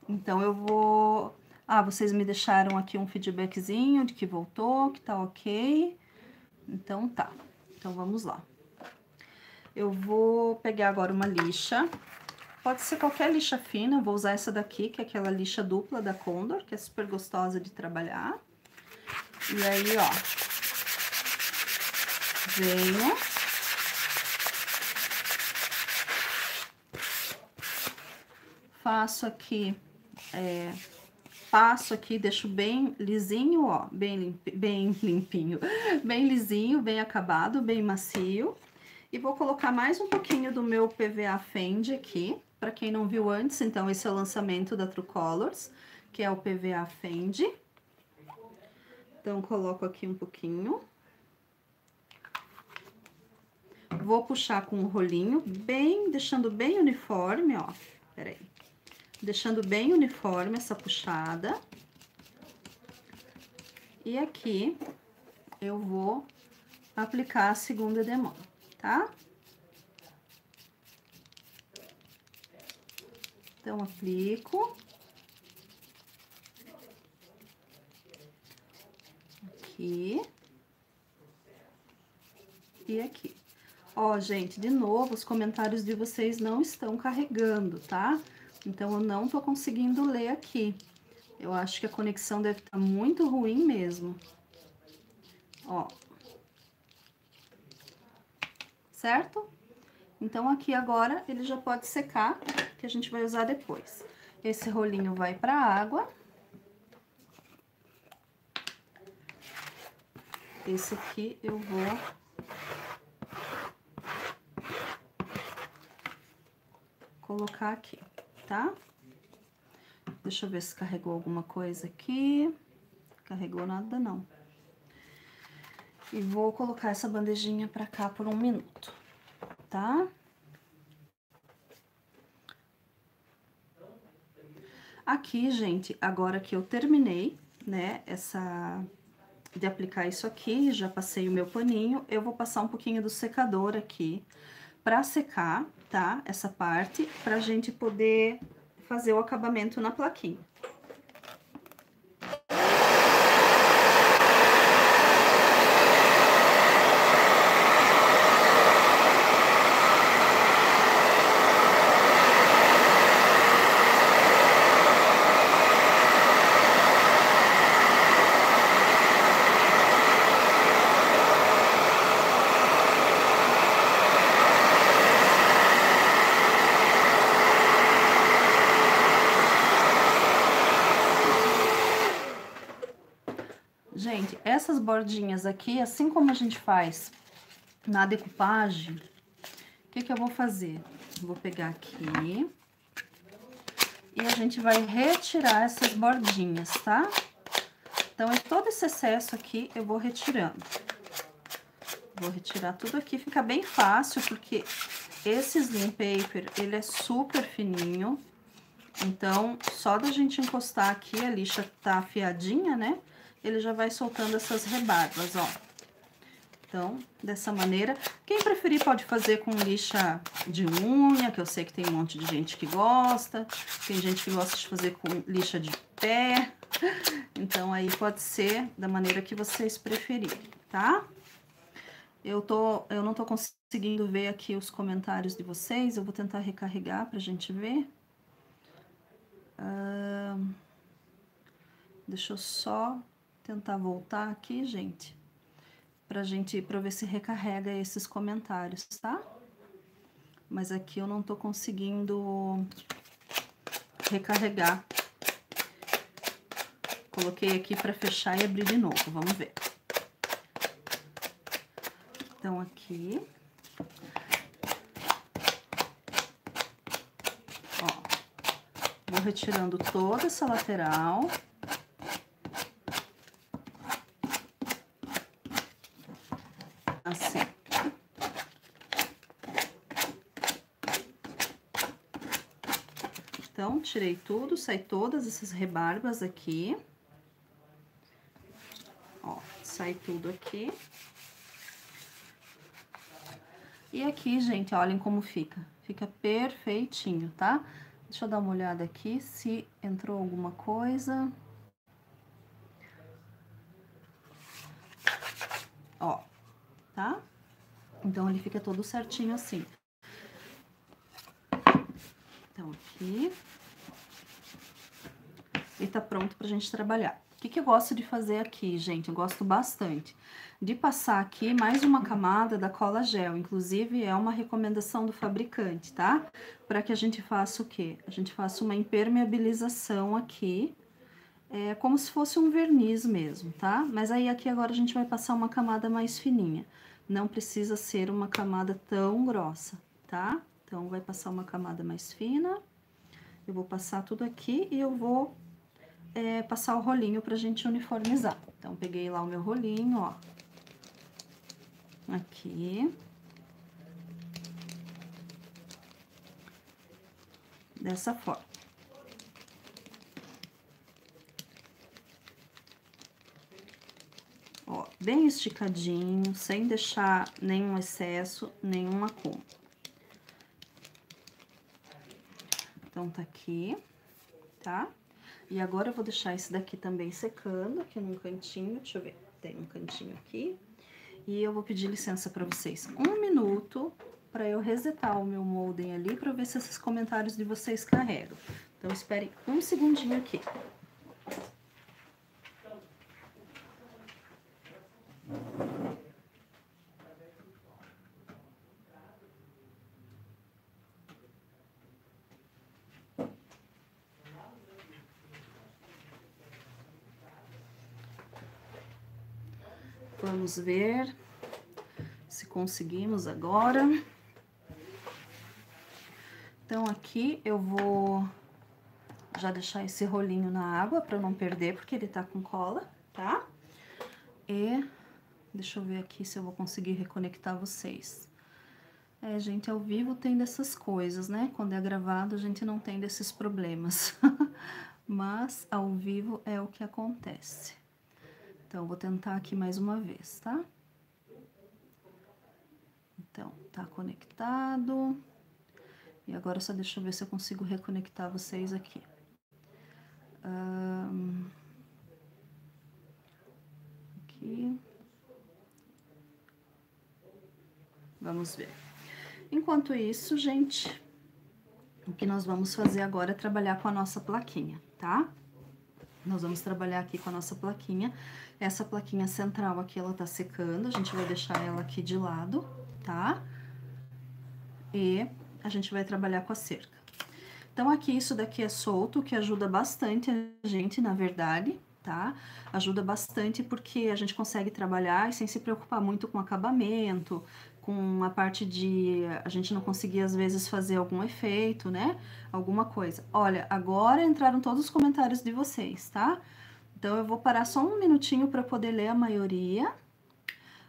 [SPEAKER 1] Então, eu vou ah, vocês me deixaram aqui um feedbackzinho de que voltou, que tá ok. Então tá. Então vamos lá. Eu vou pegar agora uma lixa. Pode ser qualquer lixa fina, eu vou usar essa daqui, que é aquela lixa dupla da Condor, que é super gostosa de trabalhar. E aí, ó, venho. Faço aqui é, passo aqui, deixo bem lisinho, ó, bem, limp, bem limpinho, bem lisinho, bem acabado, bem macio. E vou colocar mais um pouquinho do meu PVA Fendi aqui, para quem não viu antes, então esse é o lançamento da True Colors, que é o PVA Fendi. Então, coloco aqui um pouquinho. Vou puxar com o rolinho, bem, deixando bem uniforme, ó. Peraí deixando bem uniforme essa puxada. E aqui eu vou aplicar a segunda demão, tá? Então, aplico. aqui. E aqui. Ó, gente, de novo, os comentários de vocês não estão carregando, tá? Então, eu não tô conseguindo ler aqui. Eu acho que a conexão deve estar tá muito ruim mesmo. Ó. Certo? Então, aqui agora, ele já pode secar, que a gente vai usar depois. Esse rolinho vai pra água. Esse aqui eu vou... Colocar aqui, tá? Deixa eu ver se carregou alguma coisa aqui. Carregou nada, não. E vou colocar essa bandejinha pra cá por um minuto tá? Aqui, gente, agora que eu terminei, né, essa... De aplicar isso aqui, já passei o meu paninho, eu vou passar um pouquinho do secador aqui pra secar, tá? Essa parte, pra gente poder fazer o acabamento na plaquinha. essas bordinhas aqui, assim como a gente faz na decupagem, o que que eu vou fazer? Vou pegar aqui e a gente vai retirar essas bordinhas, tá? Então, é todo esse excesso aqui eu vou retirando. Vou retirar tudo aqui, fica bem fácil, porque esse slim paper, ele é super fininho. Então, só da gente encostar aqui, a lixa tá afiadinha, né? Ele já vai soltando essas rebarbas, ó. Então, dessa maneira, quem preferir pode fazer com lixa de unha, que eu sei que tem um monte de gente que gosta. Tem gente que gosta de fazer com lixa de pé. Então, aí pode ser da maneira que vocês preferirem, tá? Eu, tô, eu não tô conseguindo ver aqui os comentários de vocês. Eu vou tentar recarregar pra gente ver. Uh, deixa eu só tentar voltar aqui, gente, pra gente, pra ver se recarrega esses comentários, tá? Mas aqui eu não tô conseguindo recarregar. Coloquei aqui pra fechar e abrir de novo, vamos ver. Então, aqui... Ó, vou retirando toda essa lateral... tirei tudo, sai todas essas rebarbas aqui. Ó, sai tudo aqui. E aqui, gente, olhem como fica. Fica perfeitinho, tá? Deixa eu dar uma olhada aqui se entrou alguma coisa. Ó, tá? Então, ele fica todo certinho assim. Então, aqui e tá pronto pra gente trabalhar. O que, que eu gosto de fazer aqui, gente? Eu gosto bastante de passar aqui mais uma camada da cola gel. Inclusive, é uma recomendação do fabricante, tá? Para que a gente faça o quê? A gente faça uma impermeabilização aqui, é como se fosse um verniz mesmo, tá? Mas aí aqui agora a gente vai passar uma camada mais fininha. Não precisa ser uma camada tão grossa, tá? Então, vai passar uma camada mais fina. Eu vou passar tudo aqui e eu vou é, passar o rolinho pra gente uniformizar. Então, peguei lá o meu rolinho, ó. Aqui. Dessa forma. Ó, bem esticadinho, sem deixar nenhum excesso, nenhum acúmulo. Então, tá aqui, tá? E agora eu vou deixar esse daqui também secando aqui num cantinho, deixa eu ver. Tem um cantinho aqui. E eu vou pedir licença para vocês um minuto para eu resetar o meu molden ali para ver se esses comentários de vocês carregam. Então, esperem um segundinho aqui. Vamos ver se conseguimos agora. Então, aqui eu vou já deixar esse rolinho na água para não perder, porque ele tá com cola, tá? E deixa eu ver aqui se eu vou conseguir reconectar vocês. É, gente, ao vivo tem dessas coisas, né? Quando é gravado, a gente não tem desses problemas. Mas ao vivo é o que acontece. Então, vou tentar aqui mais uma vez, tá? Então, tá conectado. E agora só deixa eu ver se eu consigo reconectar vocês aqui. Um, aqui. Vamos ver. Enquanto isso, gente, o que nós vamos fazer agora é trabalhar com a nossa plaquinha, tá? Nós vamos trabalhar aqui com a nossa plaquinha. Essa plaquinha central aqui, ela tá secando, a gente vai deixar ela aqui de lado, tá? E a gente vai trabalhar com a cerca. Então, aqui, isso daqui é solto, que ajuda bastante a gente, na verdade, tá? Ajuda bastante porque a gente consegue trabalhar sem se preocupar muito com acabamento, com a parte de a gente não conseguir às vezes fazer algum efeito, né? Alguma coisa. Olha, agora entraram todos os comentários de vocês, tá? Então eu vou parar só um minutinho para poder ler a maioria.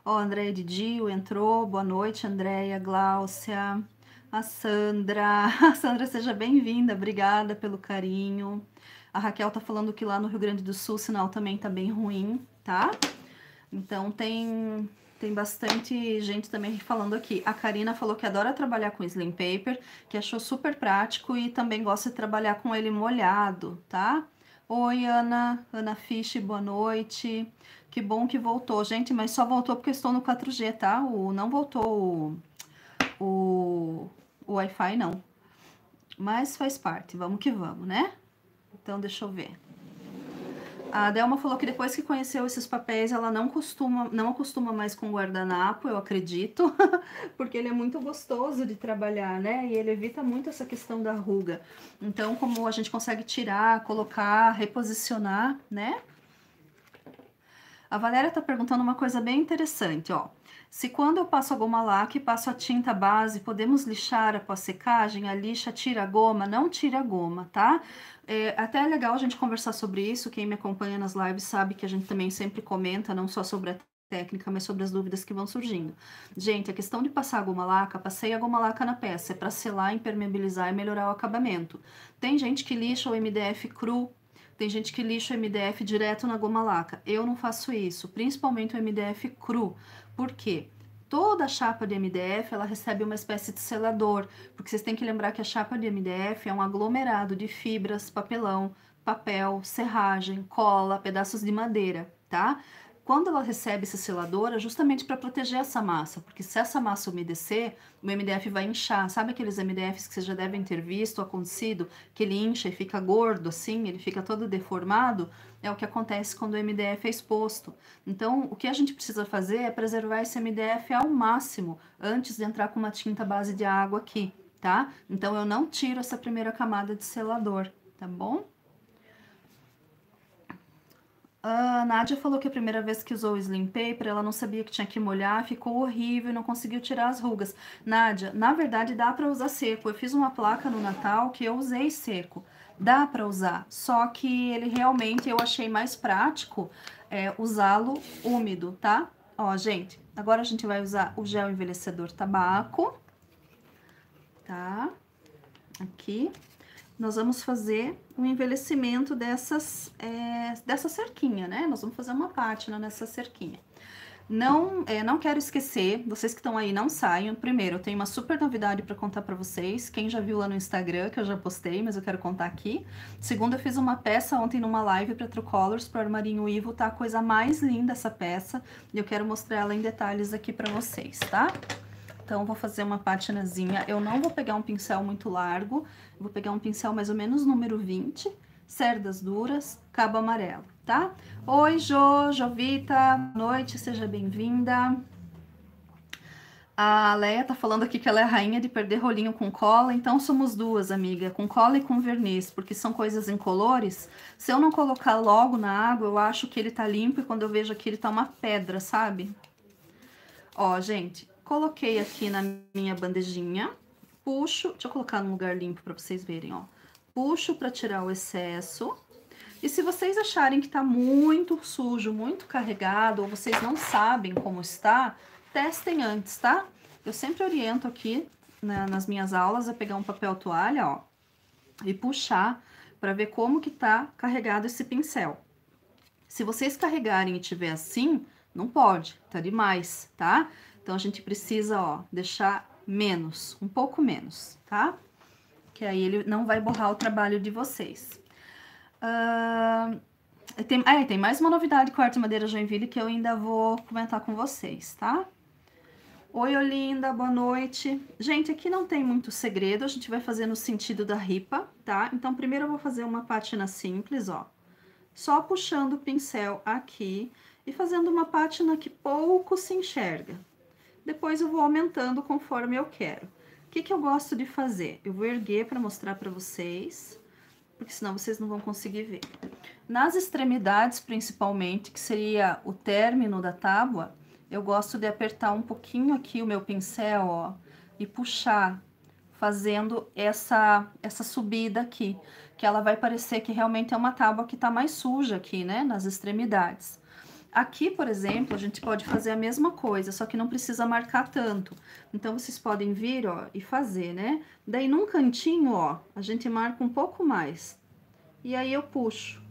[SPEAKER 1] Ó, Andréia Didio entrou, boa noite, Andréia, Gláucia, a Sandra. A Sandra, seja bem-vinda, obrigada pelo carinho. A Raquel tá falando que lá no Rio Grande do Sul o sinal também tá bem ruim, tá? Então tem tem bastante gente também falando aqui. A Karina falou que adora trabalhar com slim paper, que achou super prático e também gosta de trabalhar com ele molhado, tá? Oi, Ana. Ana Fisch, boa noite. Que bom que voltou. Gente, mas só voltou porque eu estou no 4G, tá? O, não voltou o, o, o Wi-Fi, não. Mas faz parte. Vamos que vamos, né? Então, deixa eu ver. A Delma falou que depois que conheceu esses papéis, ela não costuma, não acostuma mais com guardanapo, eu acredito, porque ele é muito gostoso de trabalhar, né? E ele evita muito essa questão da ruga. Então, como a gente consegue tirar, colocar, reposicionar, né? A Valéria tá perguntando uma coisa bem interessante, ó. Se quando eu passo a goma laque, passo a tinta base, podemos lixar após secagem? A lixa tira a goma? Não tira a goma, tá? É até é legal a gente conversar sobre isso. Quem me acompanha nas lives sabe que a gente também sempre comenta, não só sobre a técnica, mas sobre as dúvidas que vão surgindo. Gente, a questão de passar a goma laca, passei a goma laca na peça, é para selar, impermeabilizar e melhorar o acabamento. Tem gente que lixa o MDF cru, tem gente que lixa o MDF direto na goma laca. Eu não faço isso, principalmente o MDF cru. Por quê? Toda a chapa de MDF ela recebe uma espécie de selador, porque vocês têm que lembrar que a chapa de MDF é um aglomerado de fibras, papelão, papel, serragem, cola, pedaços de madeira, tá? Quando ela recebe esse selador, é justamente para proteger essa massa, porque se essa massa umedecer, o MDF vai inchar. Sabe aqueles MDFs que vocês já devem ter visto, acontecido, que ele incha e fica gordo assim, ele fica todo deformado? É o que acontece quando o MDF é exposto. Então, o que a gente precisa fazer é preservar esse MDF ao máximo antes de entrar com uma tinta base de água aqui, tá? Então, eu não tiro essa primeira camada de selador, tá bom? A Nádia falou que a primeira vez que usou o Slim Paper, ela não sabia que tinha que molhar, ficou horrível não conseguiu tirar as rugas. Nádia, na verdade dá para usar seco. Eu fiz uma placa no Natal que eu usei seco. Dá para usar, só que ele realmente eu achei mais prático é, usá-lo úmido, tá? Ó, gente, agora a gente vai usar o gel envelhecedor tabaco, tá? Aqui nós vamos fazer um envelhecimento dessas, é, dessa cerquinha, né? Nós vamos fazer uma pátina nessa cerquinha. Não, é, não quero esquecer, vocês que estão aí, não saiam. Primeiro, eu tenho uma super novidade para contar para vocês. Quem já viu lá no Instagram, que eu já postei, mas eu quero contar aqui. Segundo, eu fiz uma peça ontem numa live para True Colors, para o Armarinho Ivo, tá a coisa mais linda essa peça. E eu quero mostrar ela em detalhes aqui para vocês, tá? Então, vou fazer uma patinazinha. Eu não vou pegar um pincel muito largo, vou pegar um pincel mais ou menos número 20, cerdas duras, cabo amarelo tá? Oi, Jo, Jovita, boa noite, seja bem-vinda. A Leia tá falando aqui que ela é a rainha de perder rolinho com cola, então somos duas, amiga, com cola e com verniz, porque são coisas incolores. Se eu não colocar logo na água, eu acho que ele tá limpo e quando eu vejo aqui ele tá uma pedra, sabe? Ó, gente, coloquei aqui na minha bandejinha, puxo, deixa eu colocar num lugar limpo para vocês verem, ó. Puxo para tirar o excesso e se vocês acharem que está muito sujo, muito carregado, ou vocês não sabem como está, testem antes, tá? Eu sempre oriento aqui né, nas minhas aulas a pegar um papel toalha, ó, e puxar para ver como que tá carregado esse pincel. Se vocês carregarem e tiver assim, não pode, tá demais, tá? Então a gente precisa, ó, deixar menos, um pouco menos, tá? Que aí ele não vai borrar o trabalho de vocês. Uh, tem, é, tem mais uma novidade com Arte Madeira Joinville que eu ainda vou comentar com vocês, tá? Oi, Olinda, boa noite. Gente, aqui não tem muito segredo, a gente vai fazer no sentido da ripa, tá? Então, primeiro eu vou fazer uma pátina simples, ó. Só puxando o pincel aqui e fazendo uma pátina que pouco se enxerga. Depois eu vou aumentando conforme eu quero. O que, que eu gosto de fazer? Eu vou erguer para mostrar para vocês porque senão vocês não vão conseguir ver. Nas extremidades, principalmente, que seria o término da tábua, eu gosto de apertar um pouquinho aqui o meu pincel, ó, e puxar, fazendo essa, essa subida aqui, que ela vai parecer que realmente é uma tábua que tá mais suja aqui, né, nas extremidades. Aqui, por exemplo, a gente pode fazer a mesma coisa, só que não precisa marcar tanto. Então, vocês podem vir, ó, e fazer, né? Daí, num cantinho, ó, a gente marca um pouco mais. E aí, eu puxo.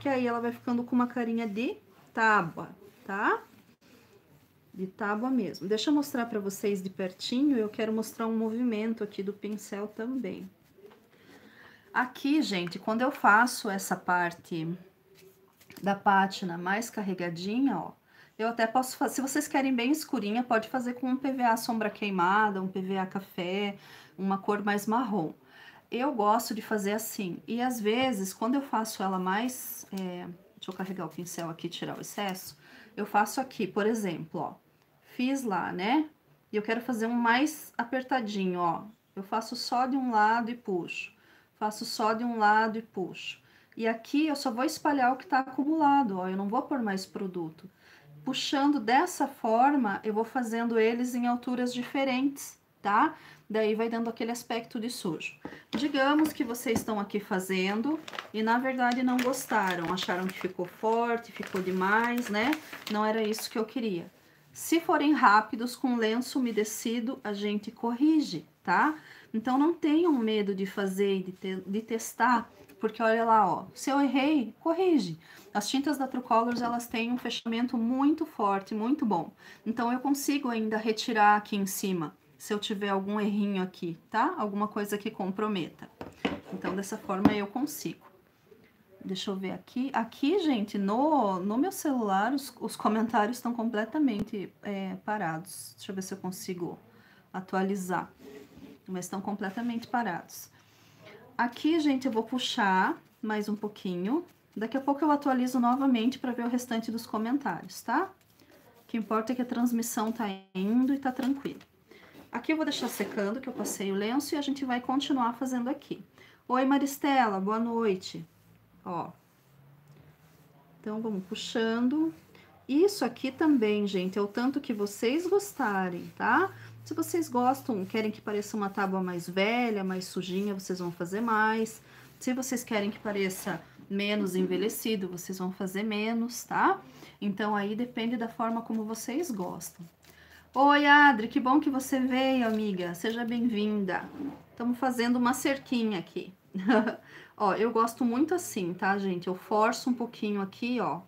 [SPEAKER 1] Que aí, ela vai ficando com uma carinha de tábua, tá? De tábua mesmo. Deixa eu mostrar pra vocês de pertinho, eu quero mostrar um movimento aqui do pincel também. Aqui, gente, quando eu faço essa parte da pátina mais carregadinha, ó, eu até posso fazer, se vocês querem bem escurinha, pode fazer com um PVA sombra queimada, um PVA café, uma cor mais marrom. Eu gosto de fazer assim, e às vezes, quando eu faço ela mais, é, deixa eu carregar o pincel aqui e tirar o excesso, eu faço aqui, por exemplo, ó, fiz lá, né? E eu quero fazer um mais apertadinho, ó. Eu faço só de um lado e puxo. Faço só de um lado e puxo. E aqui eu só vou espalhar o que está acumulado, ó, eu não vou pôr mais produto. Puxando dessa forma, eu vou fazendo eles em alturas diferentes, tá? Daí vai dando aquele aspecto de sujo. Digamos que vocês estão aqui fazendo e na verdade não gostaram, acharam que ficou forte, ficou demais, né? Não era isso que eu queria. Se forem rápidos, com lenço umedecido, a gente corrige, tá? Então não tenham medo de fazer de, te de testar porque olha lá, ó, se eu errei, corrige. As tintas da True Colors, elas têm um fechamento muito forte, muito bom. Então, eu consigo ainda retirar aqui em cima, se eu tiver algum errinho aqui, tá? Alguma coisa que comprometa. Então, dessa forma, eu consigo. Deixa eu ver aqui. Aqui, gente, no, no meu celular, os, os comentários estão completamente é, parados. Deixa eu ver se eu consigo atualizar. Mas estão completamente parados. Aqui, gente, eu vou puxar mais um pouquinho. Daqui a pouco eu atualizo novamente para ver o restante dos comentários, tá? O que importa é que a transmissão tá indo e tá tranquilo. Aqui eu vou deixar secando, que eu passei o lenço, e a gente vai continuar fazendo aqui. Oi, Maristela, boa noite. Ó. Então, vamos puxando. Isso aqui também, gente, é o tanto que vocês gostarem, tá? Se vocês gostam, querem que pareça uma tábua mais velha, mais sujinha, vocês vão fazer mais. Se vocês querem que pareça menos envelhecido, vocês vão fazer menos, tá? Então, aí depende da forma como vocês gostam. Oi, Adri, que bom que você veio, amiga. Seja bem-vinda. Estamos fazendo uma cerquinha aqui. ó, eu gosto muito assim, tá, gente? Eu forço um pouquinho aqui, ó.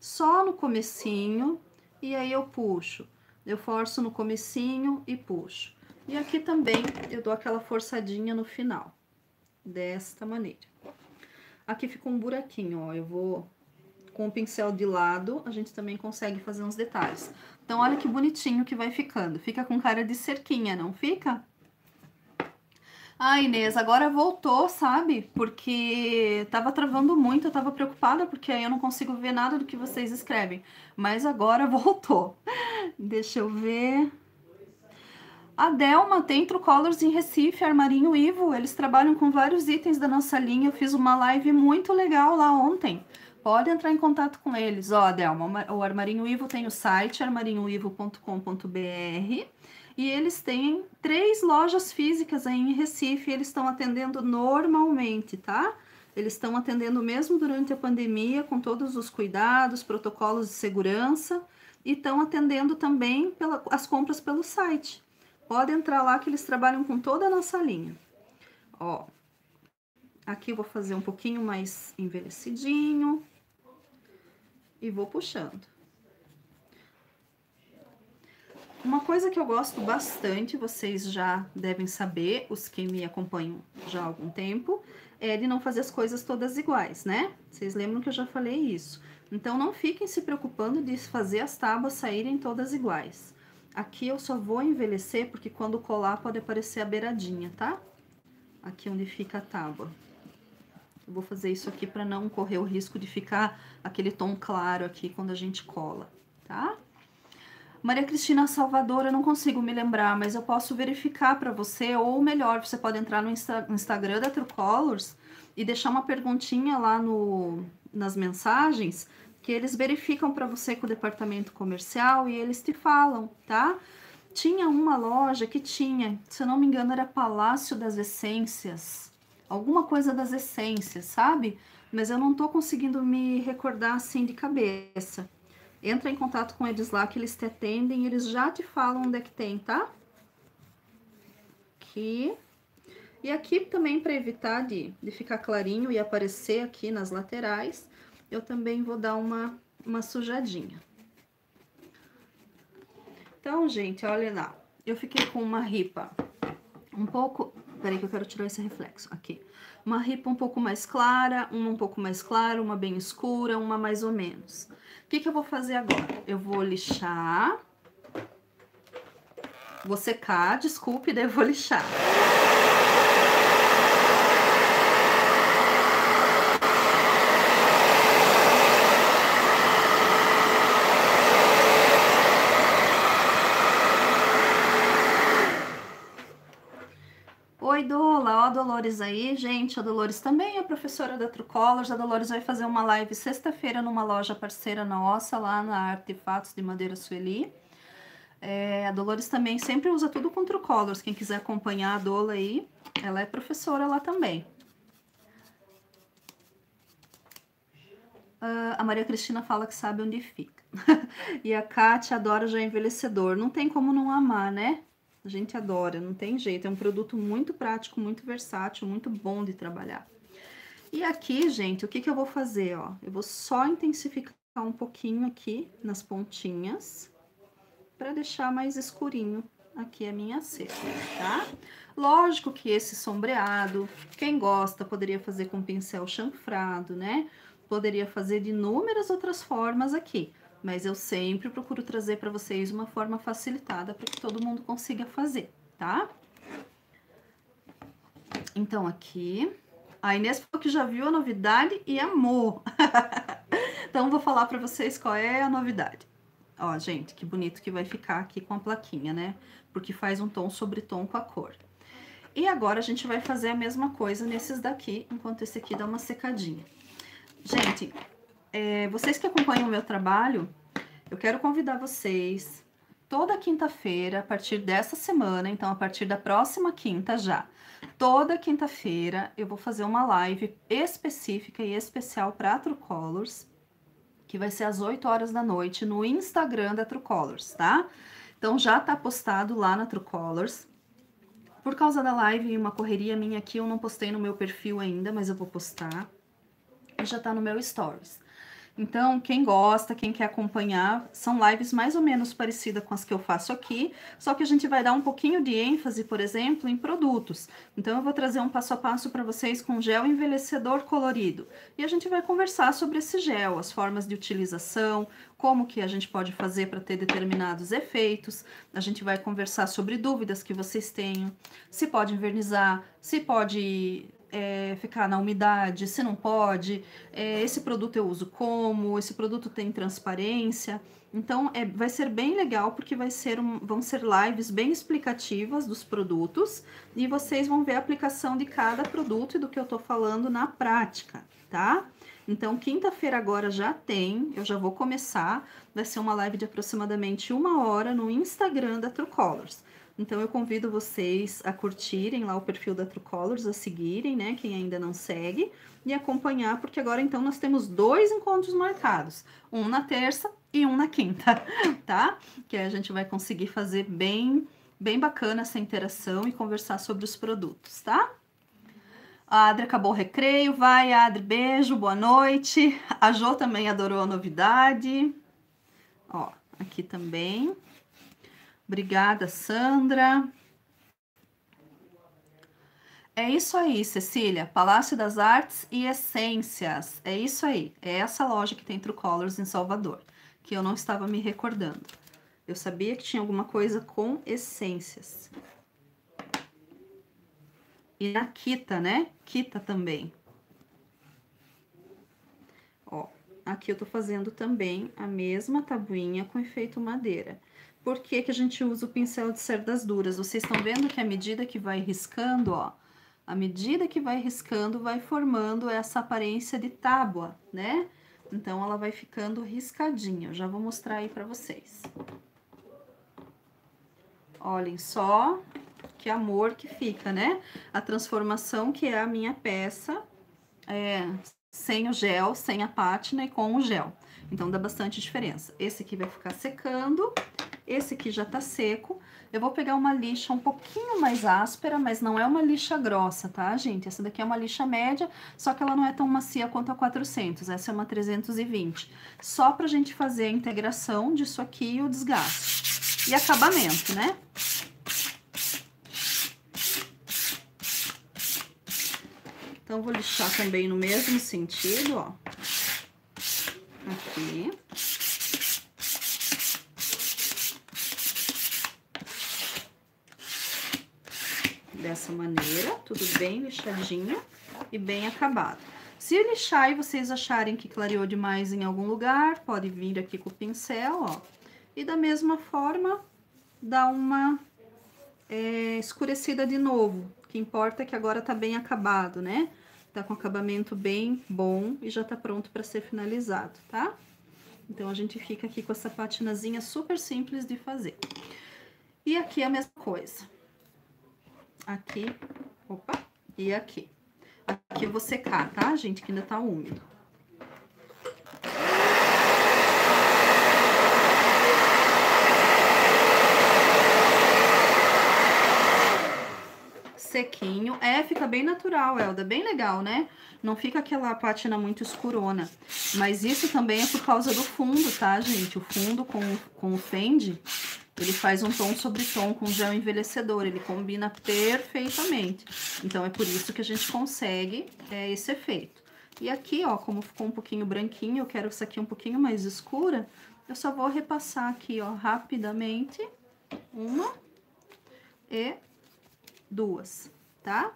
[SPEAKER 1] só no comecinho e aí eu puxo. Eu forço no comecinho e puxo. E aqui também eu dou aquela forçadinha no final, desta maneira. Aqui ficou um buraquinho, ó, eu vou com o pincel de lado, a gente também consegue fazer uns detalhes. Então, olha que bonitinho que vai ficando. Fica com cara de cerquinha, não fica? Ah, Inês, agora voltou, sabe? Porque tava travando muito, eu tava preocupada, porque aí eu não consigo ver nada do que vocês escrevem. Mas agora voltou. Deixa eu ver. A Delma tem True Colors em Recife, Armarinho Ivo. Eles trabalham com vários itens da nossa linha. Eu fiz uma live muito legal lá ontem. Pode entrar em contato com eles. Ó, Delma, o Armarinho Ivo tem o site armarinhoivo.com.br e eles têm três lojas físicas aí em Recife. eles estão atendendo normalmente, tá? Eles estão atendendo mesmo durante a pandemia, com todos os cuidados, protocolos de segurança, e estão atendendo também pela, as compras pelo site. Pode entrar lá que eles trabalham com toda a nossa linha. Ó, aqui eu vou fazer um pouquinho mais envelhecidinho e vou puxando. Uma coisa que eu gosto bastante, vocês já devem saber, os que me acompanham já há algum tempo, é de não fazer as coisas todas iguais, né? Vocês lembram que eu já falei isso. Então, não fiquem se preocupando de fazer as tábuas saírem todas iguais. Aqui eu só vou envelhecer, porque quando colar pode aparecer a beiradinha, tá? Aqui onde fica a tábua. Eu vou fazer isso aqui para não correr o risco de ficar aquele tom claro aqui quando a gente cola, tá? Maria Cristina Salvador, eu não consigo me lembrar, mas eu posso verificar para você, ou melhor, você pode entrar no, Insta, Instagram da True Colors e deixar uma perguntinha lá no, nas mensagens que eles verificam para você com o departamento comercial e eles te falam, tá? Tinha uma loja que tinha, se eu não me engano, era Palácio das Essências, alguma coisa das essências, sabe? Mas eu não tô conseguindo me recordar assim de cabeça. Entra em contato com eles lá que eles te atendem, eles já te falam onde é que tem, tá? Aqui. E aqui também para evitar de, de ficar clarinho e aparecer aqui nas laterais, eu também vou dar uma, uma sujadinha. Então, gente, olha lá. Eu fiquei com uma ripa um pouco... Peraí que eu quero tirar esse reflexo. Aqui. Uma ripa um pouco mais clara, uma um pouco mais clara, uma bem escura, uma mais ou menos. O que, que eu vou fazer agora? Eu vou lixar. Vou secar, desculpe, daí eu vou lixar. Oi, Dola. Ó, a Dolores aí. Gente, a Dolores também é professora da True Colors. A Dolores vai fazer uma live sexta-feira numa loja parceira nossa, lá na Artefatos de Madeira Sueli. É, a Dolores também sempre usa tudo com True Colors. Quem quiser acompanhar a Dola aí, ela é professora lá também. Uh, a Maria Cristina fala que sabe onde fica. e a Kátia adora já envelhecedor. Não tem como não amar, né? A gente adora, não tem jeito. É um produto muito prático, muito versátil, muito bom de trabalhar. E aqui, gente, o que, que eu vou fazer, ó? Eu vou só intensificar um pouquinho aqui nas pontinhas para deixar mais escurinho aqui a minha cera, tá? Lógico que esse sombreado, quem gosta, poderia fazer com pincel chanfrado, né? Poderia fazer de inúmeras outras formas aqui mas eu sempre procuro trazer para vocês uma forma facilitada para que todo mundo consiga fazer, tá? Então, aqui, a Inês falou que já viu a novidade e amou. então, vou falar para vocês qual é a novidade. Ó, gente, que bonito que vai ficar aqui com a plaquinha, né? Porque faz um tom sobre tom com a cor. E agora a gente vai fazer a mesma coisa nesses daqui, enquanto esse aqui dá uma secadinha. Gente, é, vocês que acompanham o meu trabalho, eu quero convidar vocês toda quinta-feira, a partir dessa semana, então a partir da próxima quinta já, toda quinta-feira eu vou fazer uma live específica e especial para True Colors, que vai ser às 8 horas da noite no Instagram da True Colors, tá? Então já tá postado lá na True Colors. Por causa da live e uma correria minha aqui, eu não postei no meu perfil ainda, mas eu vou postar. E já tá no meu stories. Então, quem gosta, quem quer acompanhar, são lives mais ou menos parecidas com as que eu faço aqui, só que a gente vai dar um pouquinho de ênfase, por exemplo, em produtos. Então, eu vou trazer um passo a passo para vocês com gel envelhecedor colorido. E a gente vai conversar sobre esse gel, as formas de utilização, como que a gente pode fazer para ter determinados efeitos. A gente vai conversar sobre dúvidas que vocês tenham, se pode envernizar, se pode é, ficar na umidade, se não pode, é, esse produto eu uso como, esse produto tem transparência. Então, é, vai ser bem legal porque vai ser um, vão ser lives bem explicativas dos produtos e vocês vão ver a aplicação de cada produto e do que eu tô falando na prática, tá? Então, quinta-feira agora já tem, eu já vou começar, vai ser uma live de aproximadamente uma hora no Instagram da True Colors. Então eu convido vocês a curtirem lá o perfil da True Colors, a seguirem, né, quem ainda não segue, e acompanhar, porque agora então nós temos dois encontros marcados, um na terça e um na quinta, tá? Que a gente vai conseguir fazer bem, bem bacana essa interação e conversar sobre os produtos, tá? A Adri acabou o recreio, vai, Adri, beijo, boa noite. A Jo também adorou a novidade. Ó, aqui também. Obrigada, Sandra. É isso aí, Cecília. Palácio das Artes e Essências. É isso aí. É essa loja que tem True Colors em Salvador, que eu não estava me recordando. Eu sabia que tinha alguma coisa com essências. E na Kita, né? Kita também. Ó, aqui eu tô fazendo também a mesma tabuinha com efeito madeira. Por que, que a gente usa o pincel de cerdas duras? Vocês estão vendo que à medida que vai riscando, ó, à medida que vai riscando, vai formando essa aparência de tábua, né? Então, ela vai ficando riscadinha. Eu já vou mostrar aí pra vocês. Olhem só que amor que fica, né? A transformação que é a minha peça, é, sem o gel, sem a pátina e com o gel. Então, dá bastante diferença. Esse aqui vai ficar secando esse aqui já tá seco. Eu vou pegar uma lixa um pouquinho mais áspera, mas não é uma lixa grossa, tá, gente? Essa daqui é uma lixa média, só que ela não é tão macia quanto a 400. Essa é uma 320. Só pra gente fazer a integração disso aqui e o desgaste. E acabamento, né? Então, vou lixar também no mesmo sentido, ó. Aqui. Dessa maneira, tudo bem lixadinho e bem acabado. Se lixar e vocês acharem que clareou demais em algum lugar, pode vir aqui com o pincel, ó. E da mesma forma, dá uma é, escurecida de novo. O que importa é que agora tá bem acabado, né? Tá com acabamento bem bom e já tá pronto para ser finalizado, tá? Então, a gente fica aqui com essa patinazinha super simples de fazer. E aqui a mesma coisa aqui, opa, e aqui. Aqui eu vou secar, tá, gente, que ainda tá úmido. sequinho. É, fica bem natural, Elda, bem legal, né? Não fica aquela pátina muito escurona. Mas isso também é por causa do fundo, tá, gente? O fundo com, com o fende, ele faz um tom sobre tom com gel envelhecedor, ele combina perfeitamente. Então, é por isso que a gente consegue é, esse efeito. E aqui, ó, como ficou um pouquinho branquinho, eu quero isso aqui um pouquinho mais escura, eu só vou repassar aqui, ó, rapidamente. Uma e duas, tá?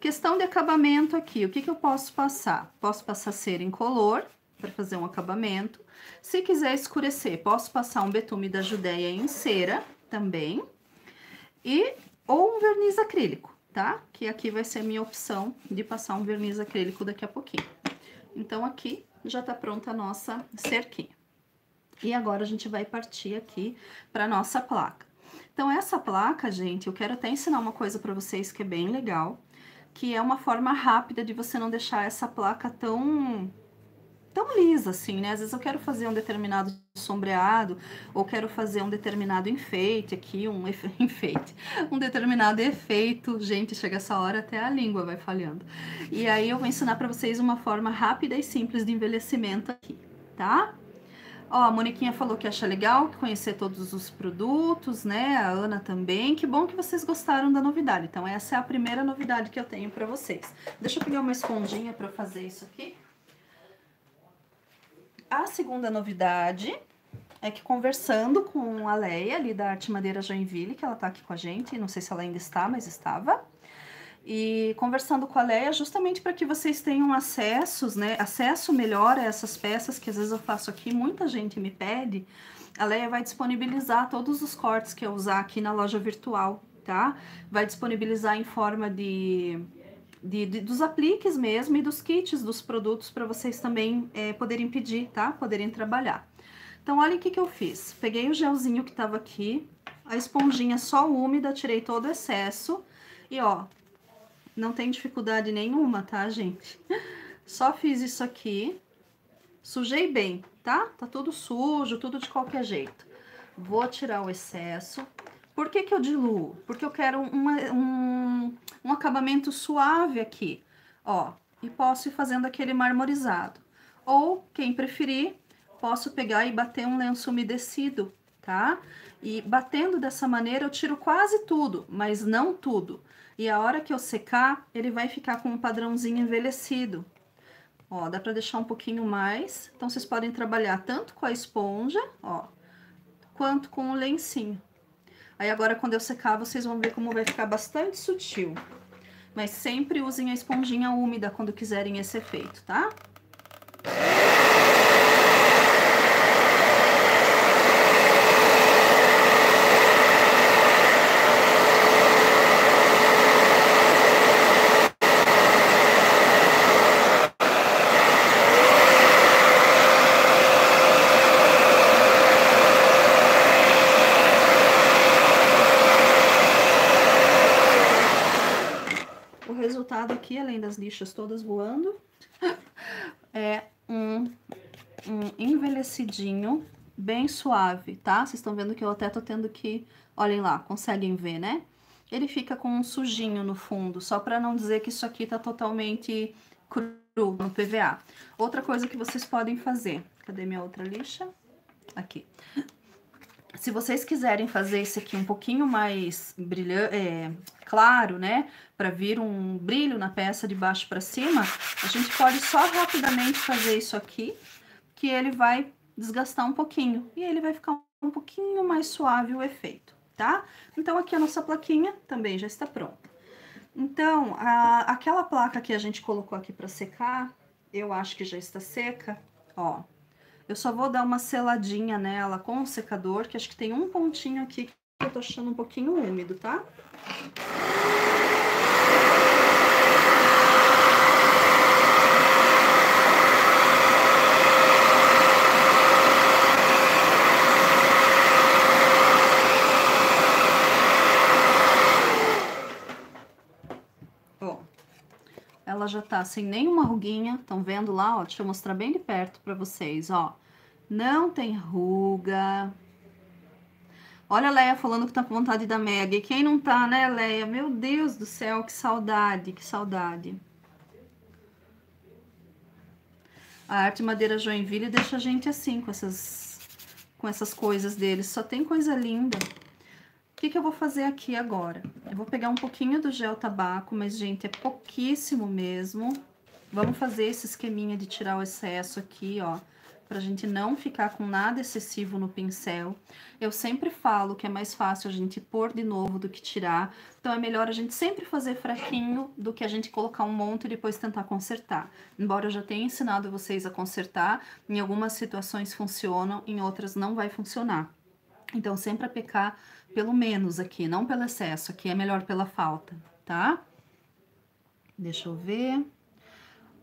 [SPEAKER 1] Questão de acabamento aqui, o que, que eu posso passar? Posso passar cera incolor para fazer um acabamento. Se quiser escurecer, posso passar um betume da Judéia em cera também. E, ou um verniz acrílico, tá? Que aqui vai ser a minha opção de passar um verniz acrílico daqui a pouquinho. Então, aqui já tá pronta a nossa cerquinha. E agora a gente vai partir aqui para nossa placa. Então, essa placa, gente, eu quero até ensinar uma coisa para vocês que é bem legal, que é uma forma rápida de você não deixar essa placa tão tão lisa assim, né? Às vezes eu quero fazer um determinado sombreado, ou quero fazer um determinado enfeite aqui, um enfeite, um determinado efeito. Gente, chega essa hora até a língua vai falhando. E aí eu vou ensinar para vocês uma forma rápida e simples de envelhecimento aqui, tá? Ó, a Moniquinha falou que acha legal conhecer todos os produtos, né? A Ana também. Que bom que vocês gostaram da novidade. Então, essa é a primeira novidade que eu tenho para vocês. Deixa eu pegar uma esponjinha para fazer isso aqui. A segunda novidade é que conversando com a Leia, ali da Arte Madeira Joinville, que ela tá aqui com a gente, não sei se ela ainda está, mas estava, e conversando com a Leia justamente para que vocês tenham acessos, né, acesso melhor a essas peças que às vezes eu faço aqui, muita gente me pede, a Leia vai disponibilizar todos os cortes que eu usar aqui na loja virtual, tá? Vai disponibilizar em forma de de, de, dos apliques mesmo e dos kits dos produtos para vocês também é, poderem pedir, tá? Poderem trabalhar. Então, olha o que, que eu fiz. Peguei o gelzinho que tava aqui, a esponjinha só úmida, tirei todo o excesso e, ó, não tem dificuldade nenhuma, tá, gente? Só fiz isso aqui, sujei bem, tá? Tá tudo sujo, tudo de qualquer jeito. Vou tirar o excesso. Por que que eu diluo? Porque eu quero uma, um, um acabamento suave aqui, ó. E posso ir fazendo aquele marmorizado. Ou, quem preferir, posso pegar e bater um lenço umedecido, tá? E batendo dessa maneira eu tiro quase tudo, mas não tudo. E a hora que eu secar, ele vai ficar com um padrãozinho envelhecido. Ó, dá pra deixar um pouquinho mais. Então, vocês podem trabalhar tanto com a esponja, ó, quanto com o lencinho. Aí agora, quando eu secar, vocês vão ver como vai ficar bastante sutil. Mas sempre usem a esponjinha úmida quando quiserem esse efeito, tá? Aqui, além das lixas todas voando, é um, um envelhecidinho bem suave, tá? Vocês estão vendo que eu até tô tendo que... Olhem lá, conseguem ver, né? Ele fica com um sujinho no fundo, só para não dizer que isso aqui tá totalmente cru no PVA. Outra coisa que vocês podem fazer... Cadê minha outra lixa? Aqui. Se vocês quiserem fazer esse aqui um pouquinho mais brilhante, é, claro, né? Para vir um brilho na peça de baixo para cima, a gente pode só rapidamente fazer isso aqui, que ele vai desgastar um pouquinho. E ele vai ficar um pouquinho mais suave o efeito, tá? Então, aqui a nossa plaquinha também já está pronta. Então, a, aquela placa que a gente colocou aqui para secar, eu acho que já está seca, ó. Eu só vou dar uma seladinha nela com o secador, que acho que tem um pontinho aqui que eu tô achando um pouquinho úmido, tá? Já tá sem nenhuma ruguinha, estão vendo lá, ó, deixa eu mostrar bem de perto para vocês, ó. Não tem ruga. Olha a Leia falando que tá com vontade da Meg. Quem não tá, né, Leia? Meu Deus do céu, que saudade, que saudade. A arte madeira Joinville deixa a gente assim, com essas, com essas coisas deles. Só tem coisa linda. O que, que eu vou fazer aqui agora? Eu vou pegar um pouquinho do gel tabaco, mas, gente, é pouquíssimo mesmo. Vamos fazer esse esqueminha de tirar o excesso aqui, ó, pra gente não ficar com nada excessivo no pincel. Eu sempre falo que é mais fácil a gente pôr de novo do que tirar, então é melhor a gente sempre fazer fraquinho do que a gente colocar um monte e depois tentar consertar. Embora eu já tenha ensinado vocês a consertar, em algumas situações funcionam, em outras não vai funcionar. Então, sempre a pecar pelo menos aqui, não pelo excesso. Aqui é melhor pela falta, tá? Deixa eu ver.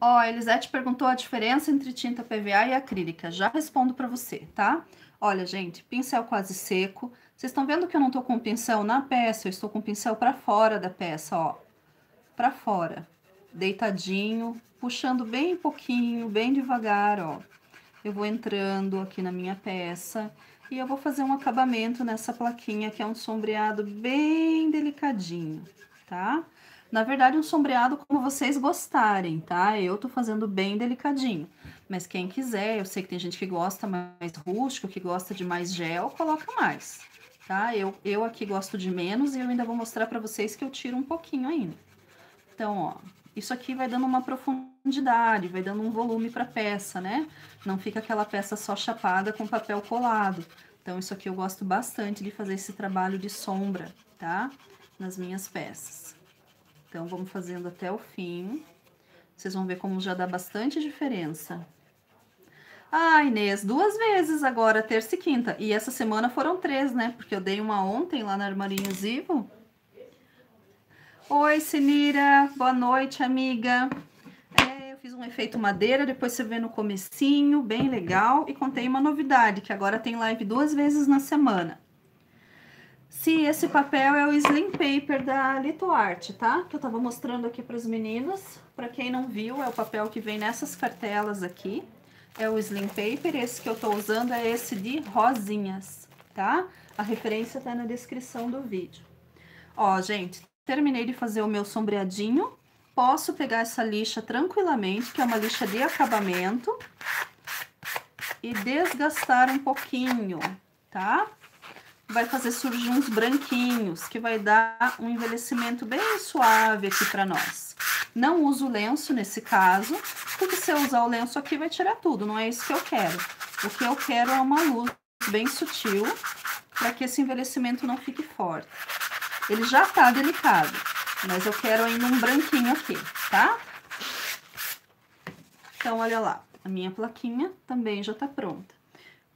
[SPEAKER 1] Ó, a Elisete perguntou a diferença entre tinta PVA e acrílica. Já respondo para você, tá? Olha, gente, pincel quase seco. Vocês estão vendo que eu não tô com o pincel na peça, eu estou com o pincel para fora da peça, ó. Para fora. Deitadinho, puxando bem pouquinho, bem devagar, ó. Eu vou entrando aqui na minha peça e eu vou fazer um acabamento nessa plaquinha, que é um sombreado bem delicadinho, tá? Na verdade, um sombreado como vocês gostarem, tá? Eu tô fazendo bem delicadinho. Mas quem quiser, eu sei que tem gente que gosta mais rústico, que gosta de mais gel, coloca mais, tá? Eu, eu aqui gosto de menos e eu ainda vou mostrar para vocês que eu tiro um pouquinho ainda. Então, ó, isso aqui vai dando uma profundidade, vai dando um volume para a peça, né? Não fica aquela peça só chapada com papel colado. Então, isso aqui eu gosto bastante de fazer esse trabalho de sombra, tá? Nas minhas peças. Então, vamos fazendo até o fim. Vocês vão ver como já dá bastante diferença. Ah, Inês, duas vezes agora, terça e quinta. E essa semana foram três, né? Porque eu dei uma ontem lá na Armarinho Zivo. Oi, Sinira. Boa noite, amiga. É, eu fiz um efeito madeira, depois você vê no comecinho, bem legal. E contei uma novidade, que agora tem live duas vezes na semana. Se esse papel é o Slim Paper da Lito Art, tá? Que eu tava mostrando aqui para as meninas. Para quem não viu, é o papel que vem nessas cartelas aqui. É o Slim Paper, esse que eu tô usando é esse de rosinhas, tá? A referência tá na descrição do vídeo. Ó, gente, terminei de fazer o meu sombreadinho. Posso pegar essa lixa tranquilamente, que é uma lixa de acabamento. E desgastar um pouquinho, tá? vai fazer surgir uns branquinhos, que vai dar um envelhecimento bem suave aqui para nós. Não uso lenço nesse caso, porque se eu usar o lenço aqui vai tirar tudo, não é isso que eu quero. O que eu quero é uma luz bem sutil, para que esse envelhecimento não fique forte. Ele já tá delicado, mas eu quero ainda um branquinho aqui, tá? Então, olha lá, a minha plaquinha também já tá pronta.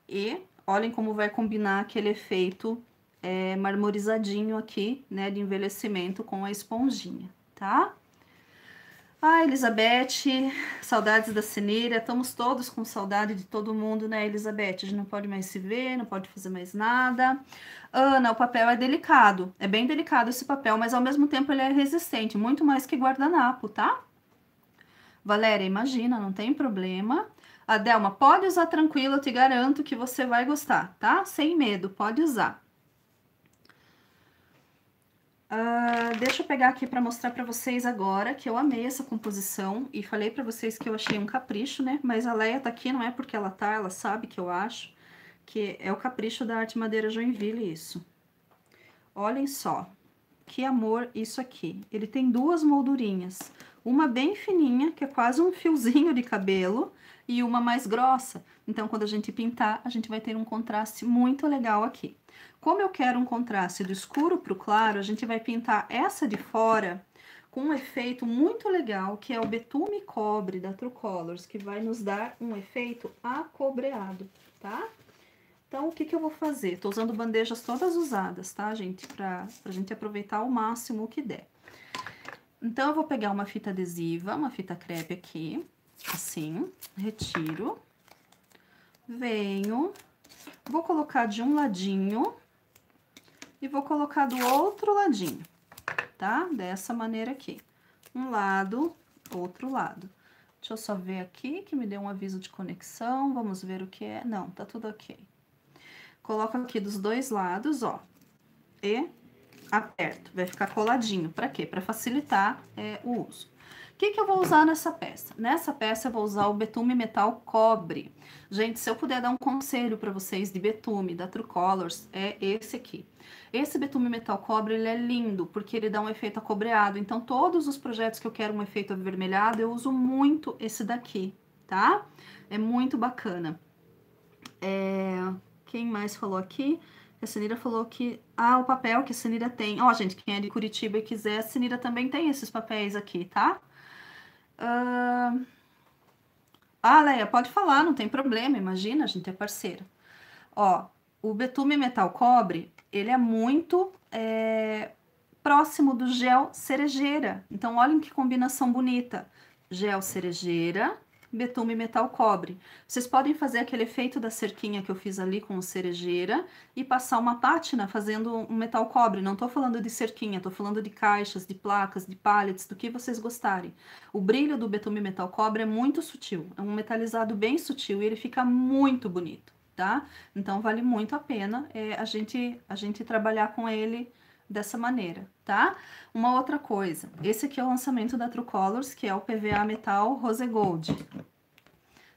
[SPEAKER 1] E Olhem como vai combinar aquele efeito é, marmorizadinho aqui, né, de envelhecimento com a esponjinha, tá? Ah, Elizabeth, saudades da Ceneira, estamos todos com saudade de todo mundo, né, Elizabeth? A gente não pode mais se ver, não pode fazer mais nada. Ana, o papel é delicado, é bem delicado esse papel, mas ao mesmo tempo ele é resistente, muito mais que guardanapo, tá? Valéria, imagina, não tem problema. Adelma, pode usar tranquilo, eu te garanto que você vai gostar, tá? Sem medo, pode usar. Uh, deixa eu pegar aqui para mostrar para vocês agora que eu amei essa composição e falei para vocês que eu achei um capricho, né? Mas a Leia tá aqui, não é porque ela tá, ela sabe que eu acho que é o capricho da Arte Madeira Joinville isso. Olhem só, que amor isso aqui. Ele tem duas moldurinhas, uma bem fininha, que é quase um fiozinho de cabelo, e uma mais grossa. Então, quando a gente pintar, a gente vai ter um contraste muito legal aqui. Como eu quero um contraste do escuro para o claro, a gente vai pintar essa de fora com um efeito muito legal, que é o betume cobre da True Colors, que vai nos dar um efeito acobreado, tá? Então, o que, que eu vou fazer? Tô usando bandejas todas usadas, tá, gente? Pra, pra gente aproveitar ao máximo o que der. Então, eu vou pegar uma fita adesiva, uma fita crepe aqui, assim, retiro, venho, vou colocar de um ladinho e vou colocar do outro ladinho, tá? Dessa maneira aqui. Um lado, outro lado. Deixa eu só ver aqui, que me deu um aviso de conexão, vamos ver o que é. Não, tá tudo ok. Coloco aqui dos dois lados, ó, e aperto. Vai ficar coladinho. Pra quê? Pra facilitar é, o uso que, que eu vou usar nessa peça? Nessa peça eu vou usar o betume metal cobre. Gente, se eu puder dar um conselho para vocês de betume da True Colors, é esse aqui. Esse betume metal cobre, ele é lindo, porque ele dá um efeito acobreado. Então, todos os projetos que eu quero um efeito avermelhado, eu uso muito esse daqui, tá? É muito bacana. É... Quem mais falou aqui? A Senira falou que... Ah, o papel que a Senira tem. Ó, oh, gente, quem é de Curitiba e quiser, a Senira também tem esses papéis aqui, tá? Uh... Ah, Leia, pode falar, não tem problema, imagina, a gente é parceira. Ó, o betume metal cobre, ele é muito é, próximo do gel cerejeira. Então, olhem que combinação bonita. Gel cerejeira, betume metal cobre. Vocês podem fazer aquele efeito da cerquinha que eu fiz ali com cerejeira e passar uma pátina fazendo um metal cobre. Não tô falando de cerquinha, tô falando de caixas, de placas, de pallets, do que vocês gostarem. O brilho do betume metal cobre é muito sutil, é um metalizado bem sutil e ele fica muito bonito, tá? Então vale muito a pena é, a, gente, a gente trabalhar com ele dessa maneira, tá? Uma outra coisa, esse aqui é o lançamento da True Colors, que é o PVA Metal Rose Gold.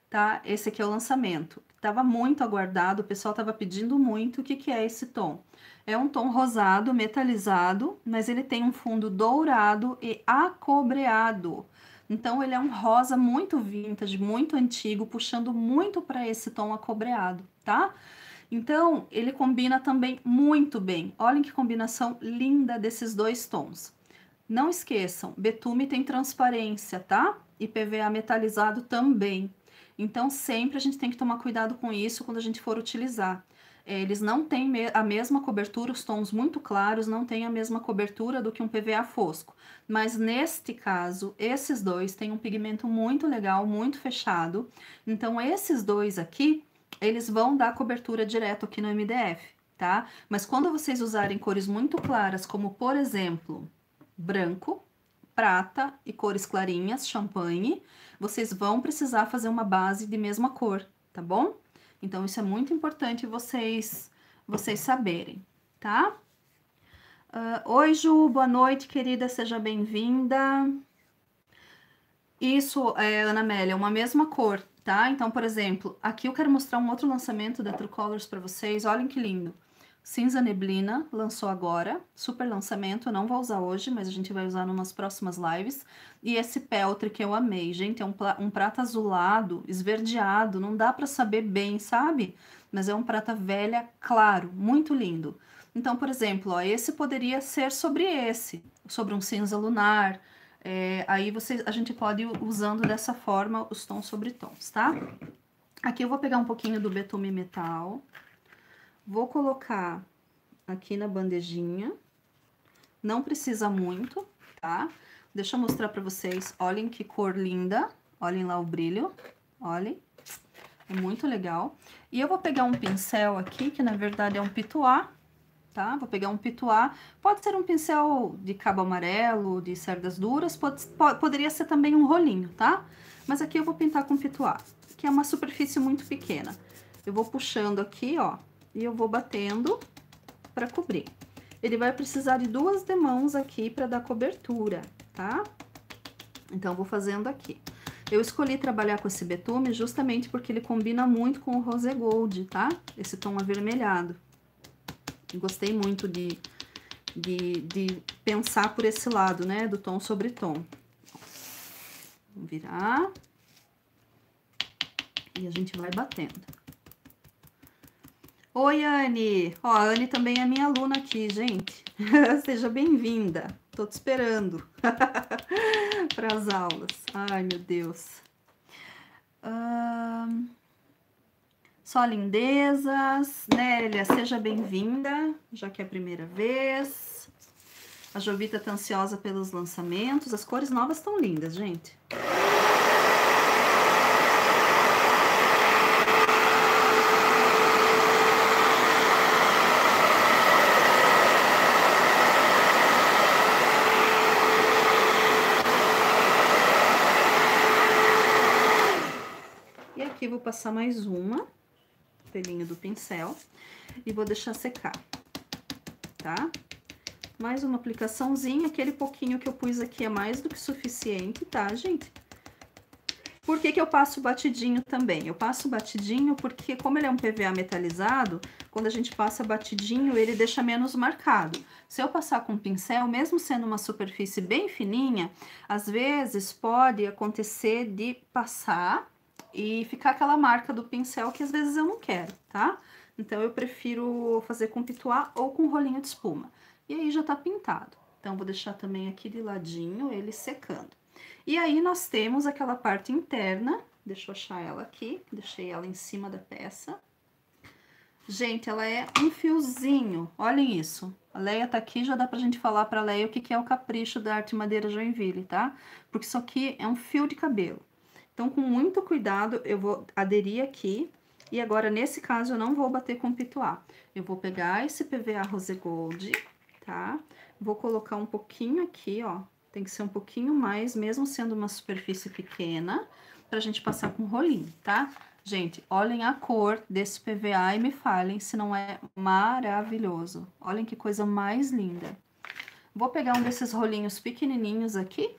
[SPEAKER 1] tá? Esse aqui é o lançamento. Tava muito aguardado, o pessoal tava pedindo muito. O que que é esse tom? É um tom rosado, metalizado, mas ele tem um fundo dourado e acobreado. Então, ele é um rosa muito vintage, muito antigo, puxando muito para esse tom acobreado, tá? Então, ele combina também muito bem. Olhem que combinação linda desses dois tons. Não esqueçam, betume tem transparência, tá? E PVA metalizado também. Então, sempre a gente tem que tomar cuidado com isso quando a gente for utilizar. É, eles não têm a mesma cobertura, os tons muito claros não têm a mesma cobertura do que um PVA fosco. Mas neste caso, esses dois têm um pigmento muito legal, muito fechado. Então, esses dois aqui, eles vão dar cobertura direto aqui no MDF, tá? Mas quando vocês usarem cores muito claras, como por exemplo, branco, prata e cores clarinhas, champanhe, vocês vão precisar fazer uma base de mesma cor, tá bom? Então, isso é muito importante vocês, vocês saberem, tá? Uh, Oi, Ju, boa noite, querida, seja bem-vinda. Isso, é, Ana Amélia, uma mesma cor, tá? Então, por exemplo, aqui eu quero mostrar um outro lançamento da True Colors para vocês, olhem que lindo. Cinza Neblina lançou agora, super lançamento, não vou usar hoje, mas a gente vai usar numas próximas lives. E esse peltre que eu amei, gente, é um, um prata azulado, esverdeado, não dá para saber bem, sabe? Mas é um prata velha, claro, muito lindo. Então, por exemplo, ó, esse poderia ser sobre esse, sobre um cinza lunar. É, aí você, a gente pode ir usando dessa forma os tons sobre tons, tá? Aqui eu vou pegar um pouquinho do betume metal. Vou colocar aqui na bandejinha. Não precisa muito, tá? Deixa eu mostrar pra vocês. Olhem que cor linda. Olhem lá o brilho. Olhem. É muito legal. E eu vou pegar um pincel aqui, que na verdade é um pituá, tá? Vou pegar um pituá. Pode ser um pincel de cabo amarelo, de cerdas duras. Pode, pode, poderia ser também um rolinho, tá? Mas aqui eu vou pintar com pituá, que é uma superfície muito pequena. Eu vou puxando aqui, ó, e eu vou batendo para cobrir. Ele vai precisar de duas demãos aqui para dar cobertura, tá? Então, vou fazendo aqui. Eu escolhi trabalhar com esse betume justamente porque ele combina muito com o rose gold, tá? Esse tom avermelhado. Gostei muito de, de, de pensar por esse lado, né? Do tom sobre tom. Virar. E a gente vai batendo. Oi, Anne! Ó, a Anne também é minha aluna aqui, gente. Seja bem-vinda. Tô te esperando para as aulas. Ai, meu Deus. Só lindezas. Nélia, seja bem-vinda, já que é a primeira vez. A Jovita tá ansiosa pelos lançamentos. As cores novas estão lindas, gente. aqui vou passar mais uma, pelinho do pincel, e vou deixar secar, tá? Mais uma aplicaçãozinha, aquele pouquinho que eu pus aqui é mais do que suficiente, tá, gente? Por que, que eu passo batidinho também? Eu passo batidinho porque, como ele é um PVA metalizado, quando a gente passa batidinho, ele deixa menos marcado. Se eu passar com pincel, mesmo sendo uma superfície bem fininha, às vezes pode acontecer de passar e ficar aquela marca do pincel que às vezes eu não quero, tá? Então, eu prefiro fazer com pituá ou com rolinho de espuma. E aí já tá pintado. Então, vou deixar também aqui de ladinho ele secando. E aí, nós temos aquela parte interna, deixa eu achar ela aqui, deixei ela em cima da peça. Gente, ela é um fiozinho, olhem isso. A Leia tá aqui, já dá pra gente falar pra Leia o que, que é o capricho da Arte Madeira Joinville, tá? Porque isso aqui é um fio de cabelo. Então, com muito cuidado, eu vou aderir aqui. E agora, nesse caso, eu não vou bater com pituá. Eu vou pegar esse PVA Rose Gold, tá? Vou colocar um pouquinho aqui, ó. Tem que ser um pouquinho mais, mesmo sendo uma superfície pequena, pra gente passar com rolinho, tá? Gente, olhem a cor desse PVA e me falem se não é maravilhoso. Olhem que coisa mais linda. Vou pegar um desses rolinhos pequenininhos aqui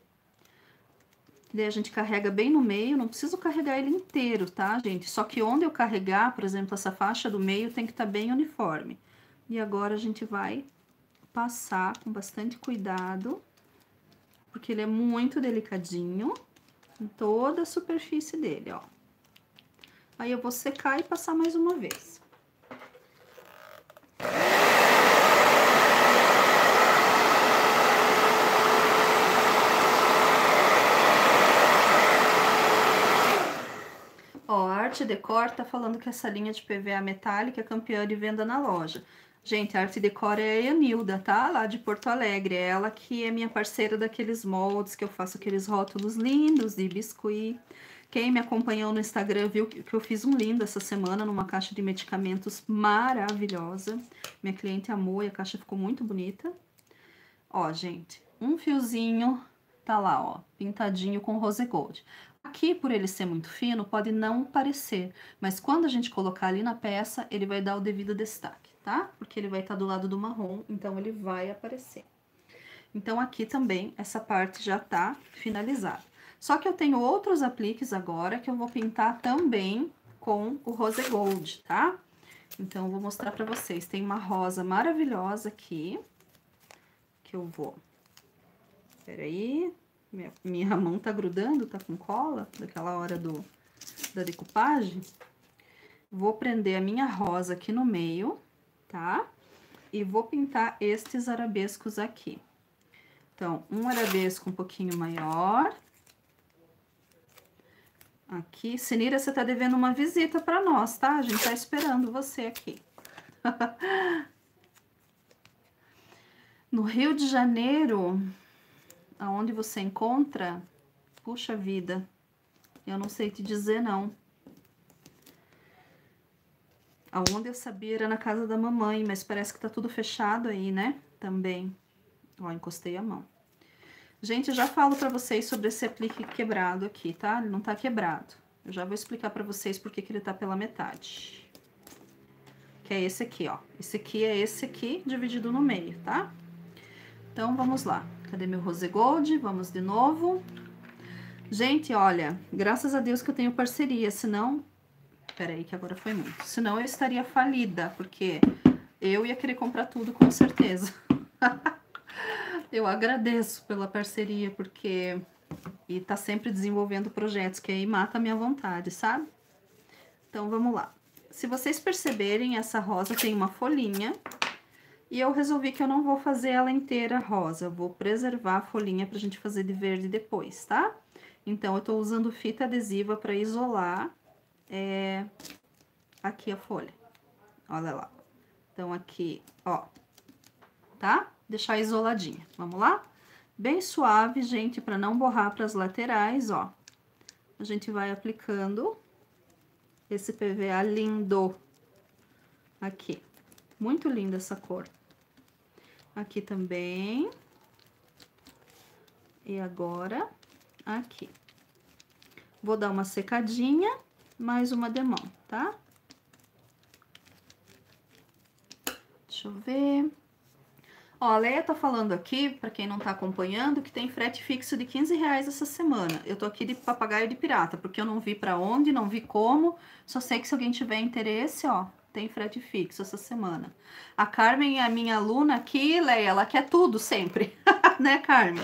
[SPEAKER 1] Daí a gente carrega bem no meio, não preciso carregar ele inteiro, tá, gente? Só que onde eu carregar, por exemplo, essa faixa do meio tem que estar tá bem uniforme. E agora a gente vai passar com bastante cuidado, porque ele é muito delicadinho em toda a superfície dele, ó. Aí eu vou secar e passar mais uma vez. Ó, a Arte Decor tá falando que essa linha de PVA metálica é campeã de venda na loja. Gente, a Arte Decor é a Enilda, tá? Lá de Porto Alegre. É ela que é minha parceira daqueles moldes que eu faço aqueles rótulos lindos de biscuit. Quem me acompanhou no Instagram viu que eu fiz um lindo essa semana numa caixa de medicamentos maravilhosa. Minha cliente amou e a caixa ficou muito bonita. Ó, gente, um fiozinho tá lá, ó, pintadinho com rose gold. Aqui, por ele ser muito fino, pode não parecer, mas quando a gente colocar ali na peça, ele vai dar o devido destaque, tá? Porque ele vai estar tá do lado do marrom, então ele vai aparecer. Então, aqui também, essa parte já tá finalizada. Só que eu tenho outros apliques agora que eu vou pintar também com o Rose Gold, tá? Então, eu vou mostrar pra vocês. Tem uma rosa maravilhosa aqui, que eu vou... Peraí, minha, mão tá grudando, tá com cola, daquela hora do, da decupagem. Vou prender a minha rosa aqui no meio, tá? E vou pintar estes arabescos aqui. Então, um arabesco um pouquinho maior Aqui, Sinira, você tá devendo uma visita para nós, tá? A gente tá esperando você aqui. no Rio de Janeiro, aonde você encontra, puxa vida, eu não sei te dizer não. Aonde eu sabia era na casa da mamãe, mas parece que tá tudo fechado aí, né? Também. Ó, encostei a mão. Gente, já falo para vocês sobre esse aplique quebrado aqui, tá? Ele não tá quebrado. Eu já vou explicar para vocês por que ele tá pela metade. Que é esse aqui, ó. Esse aqui é esse aqui dividido no meio, tá? Então, vamos lá. Cadê meu rose gold? Vamos de novo. Gente, olha, graças a Deus que eu tenho parceria, senão... Peraí, que agora foi muito. Senão eu estaria falida, porque eu ia querer comprar tudo com certeza. Eu agradeço pela parceria, porque. E tá sempre desenvolvendo projetos, que aí mata a minha vontade, sabe? Então vamos lá. Se vocês perceberem, essa rosa tem uma folhinha. E eu resolvi que eu não vou fazer ela inteira rosa. Vou preservar a folhinha pra gente fazer de verde depois, tá? Então, eu tô usando fita adesiva pra isolar é, aqui a folha. Olha lá. Então, aqui, ó, tá? deixar isoladinha. Vamos lá? Bem suave, gente, para não borrar para as laterais, ó. A gente vai aplicando esse PVA lindo aqui. Muito linda essa cor. Aqui também. E agora, aqui. Vou dar uma secadinha, mais uma demão, tá? Deixa eu ver. Ó, a Leia tá falando aqui, para quem não tá acompanhando, que tem frete fixo de 15 reais essa semana. Eu tô aqui de papagaio de pirata, porque eu não vi para onde, não vi como. Só sei que se alguém tiver interesse, ó, tem frete fixo essa semana. A Carmen é a minha aluna aqui, Leia, ela quer tudo sempre. né, Carmen?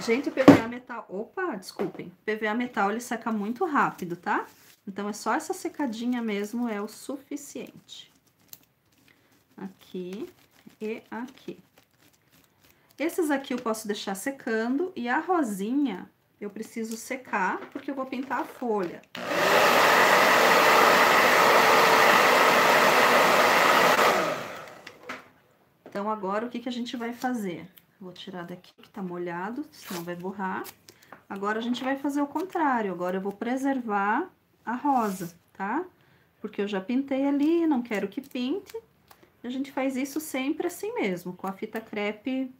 [SPEAKER 1] Gente, PVA metal... Opa, desculpem. PVA metal, ele seca muito rápido, tá? Então, é só essa secadinha mesmo, é o suficiente. Aqui e aqui. Esses aqui eu posso deixar secando e a rosinha eu preciso secar, porque eu vou pintar a folha. Então, agora, o que, que a gente vai fazer? Vou tirar daqui que tá molhado, senão vai borrar. Agora, a gente vai fazer o contrário. Agora, eu vou preservar a rosa, tá? Porque eu já pintei ali, não quero que pinte. A gente faz isso sempre assim mesmo, com a fita crepe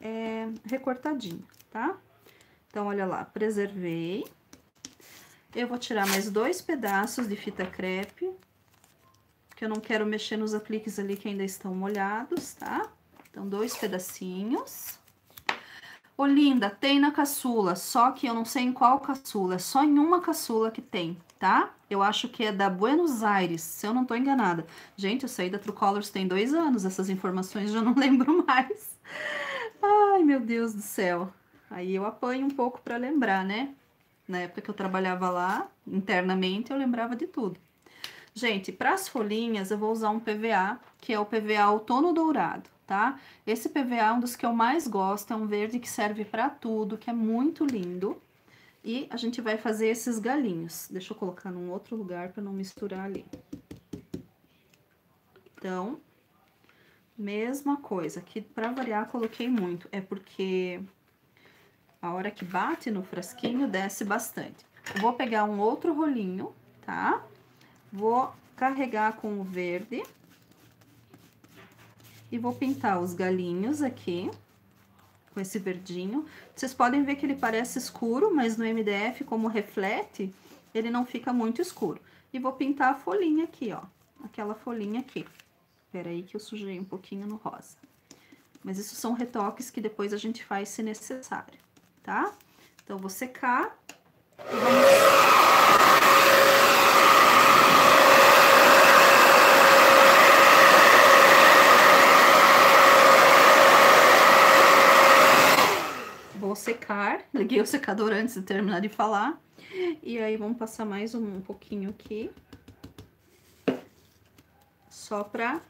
[SPEAKER 1] é, recortadinha, tá? Então, olha lá, preservei. Eu vou tirar mais dois pedaços de fita crepe, porque eu não quero mexer nos apliques ali que ainda estão molhados, tá? Então, dois pedacinhos. Ô, linda, tem na caçula, só que eu não sei em qual caçula, é só em uma caçula que tem, tá? Eu acho que é da Buenos Aires, se eu não tô enganada. Gente, eu saí da True Colors tem dois anos, essas informações já não lembro mais. Ai, meu Deus do céu. Aí eu apanho um pouco para lembrar, né? Na época que eu trabalhava lá, internamente, eu lembrava de tudo. Gente, para as folhinhas, eu vou usar um PVA, que é o PVA Outono Dourado tá? Esse PVA é um dos que eu mais gosto, é um verde que serve para tudo, que é muito lindo. E a gente vai fazer esses galinhos. Deixa eu colocar num outro lugar para não misturar ali. Então, mesma coisa. Aqui, para variar, coloquei muito. É porque a hora que bate no frasquinho, desce bastante. Vou pegar um outro rolinho, tá? Vou carregar com o verde. E vou pintar os galinhos aqui, com esse verdinho. Vocês podem ver que ele parece escuro, mas no MDF, como reflete, ele não fica muito escuro. E vou pintar a folhinha aqui, ó. Aquela folhinha aqui. Espera aí que eu sujei um pouquinho no rosa. Mas isso são retoques que depois a gente faz se necessário, tá? Então, vou secar e vamos... vou secar. Liguei o secador antes de terminar de falar. E aí, vamos passar mais um, um pouquinho aqui. Só pra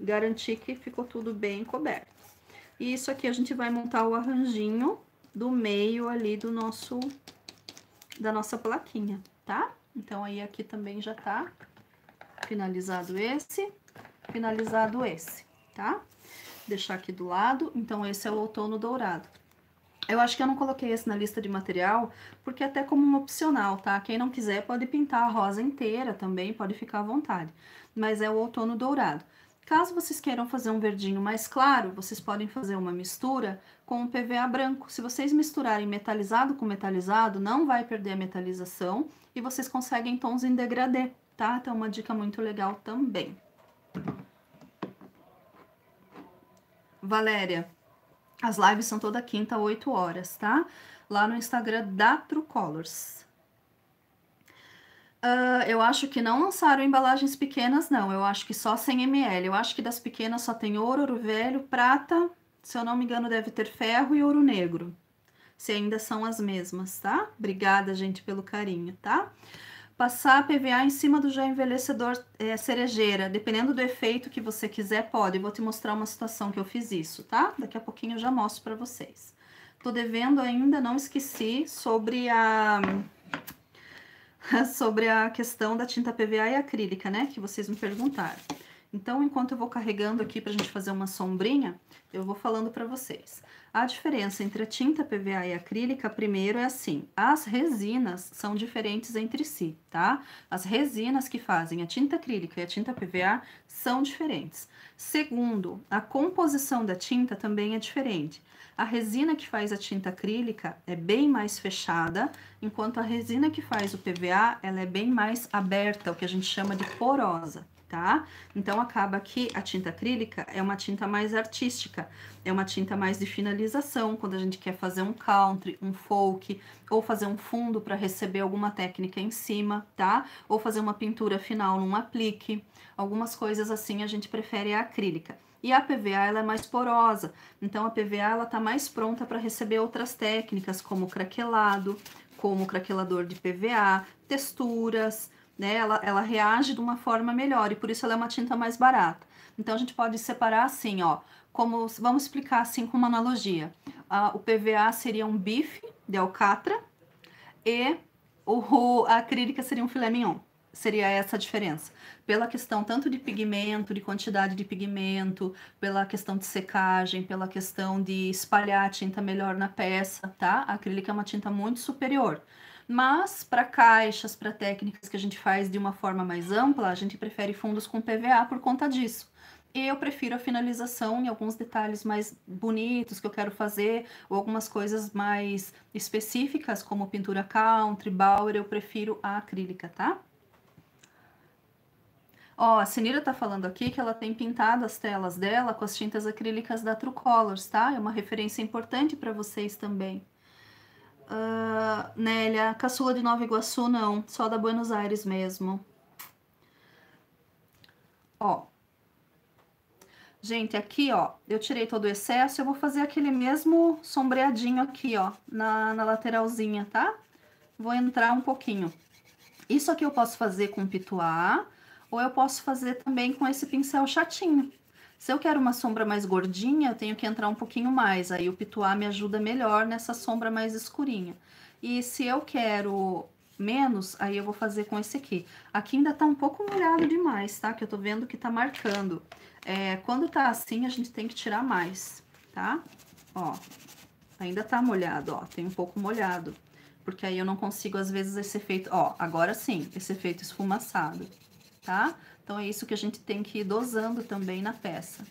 [SPEAKER 1] garantir que ficou tudo bem coberto. E isso aqui a gente vai montar o arranjinho do meio ali do nosso... Da nossa plaquinha, tá? Então, aí aqui também já tá finalizado esse, finalizado esse, tá? Deixar aqui do lado. Então, esse é o outono dourado. Eu acho que eu não coloquei esse na lista de material, porque é até como um opcional, tá? Quem não quiser pode pintar a rosa inteira também, pode ficar à vontade. Mas é o outono dourado. Caso vocês queiram fazer um verdinho mais claro, vocês podem fazer uma mistura com o PVA branco. Se vocês misturarem metalizado com metalizado, não vai perder a metalização e vocês conseguem tons em degradê, tá? Então, uma dica muito legal também. Valéria, as lives são toda quinta, 8 horas, tá? Lá no Instagram da True Colors. Uh, eu acho que não lançaram embalagens pequenas, não. Eu acho que só 100 ml. Eu acho que das pequenas só tem ouro, ouro velho, prata. Se eu não me engano, deve ter ferro e ouro negro. Se ainda são as mesmas, tá? Obrigada, gente, pelo carinho, tá? Passar PVA em cima do já envelhecedor é, cerejeira, dependendo do efeito que você quiser, pode. Vou te mostrar uma situação que eu fiz isso, tá? Daqui a pouquinho eu já mostro para vocês. Tô devendo ainda, não esqueci, sobre a sobre a questão da tinta PVA e acrílica, né? Que vocês me perguntaram. Então, enquanto eu vou carregando aqui pra gente fazer uma sombrinha, eu vou falando para vocês. A diferença entre a tinta PVA e a acrílica, primeiro, é assim: as resinas são diferentes entre si, tá? As resinas que fazem a tinta acrílica e a tinta PVA são diferentes. Segundo, a composição da tinta também é diferente. A resina que faz a tinta acrílica é bem mais fechada, enquanto a resina que faz o PVA ela é bem mais aberta, o que a gente chama de porosa tá? Então, acaba que a tinta acrílica é uma tinta mais artística, é uma tinta mais de finalização, quando a gente quer fazer um country, um folk, ou fazer um fundo para receber alguma técnica em cima, tá? Ou fazer uma pintura final num aplique, algumas coisas assim a gente prefere a acrílica. E a PVA ela é mais porosa, então a PVA ela tá mais pronta para receber outras técnicas, como craquelado, como craquelador de PVA, texturas, né? Ela, ela reage de uma forma melhor e por isso ela é uma tinta mais barata. Então a gente pode separar assim, ó, como vamos explicar assim com uma analogia. Uh, o PVA seria um bife de alcatra e o, a acrílica seria um filé mignon. Seria essa a diferença. Pela questão tanto de pigmento, de quantidade de pigmento, pela questão de secagem, pela questão de espalhar a tinta melhor na peça, tá? A acrílica é uma tinta muito superior. Mas para caixas, para técnicas que a gente faz de uma forma mais ampla, a gente prefere fundos com PVA por conta disso. E eu prefiro a finalização em alguns detalhes mais bonitos que eu quero fazer, ou algumas coisas mais específicas, como pintura country, Bauer, eu prefiro a acrílica, tá? Ó, a Sinira tá falando aqui que ela tem pintado as telas dela com as tintas acrílicas da True Colors, tá? É uma referência importante para vocês também. Uh, Nélia, caçula de Nova Iguaçu, não, só da Buenos Aires mesmo. Ó, Gente, aqui, ó, eu tirei todo o excesso, eu vou fazer aquele mesmo sombreadinho aqui, ó, na, na lateralzinha, tá? Vou entrar um pouquinho. Isso aqui eu posso fazer com pituá, ou eu posso fazer também com esse pincel chatinho. Se eu quero uma sombra mais gordinha, eu tenho que entrar um pouquinho mais, aí o pituá me ajuda melhor nessa sombra mais escurinha. E se eu quero menos, aí eu vou fazer com esse aqui. Aqui ainda tá um pouco molhado demais, tá? Que eu tô vendo que tá marcando. É, quando tá assim, a gente tem que tirar mais, tá? Ó, ainda tá molhado, ó, tem um pouco molhado. Porque aí eu não consigo, às vezes, esse efeito... Ó, agora sim, esse efeito esfumaçado, tá? Então, é isso que a gente tem que ir dosando também na peça.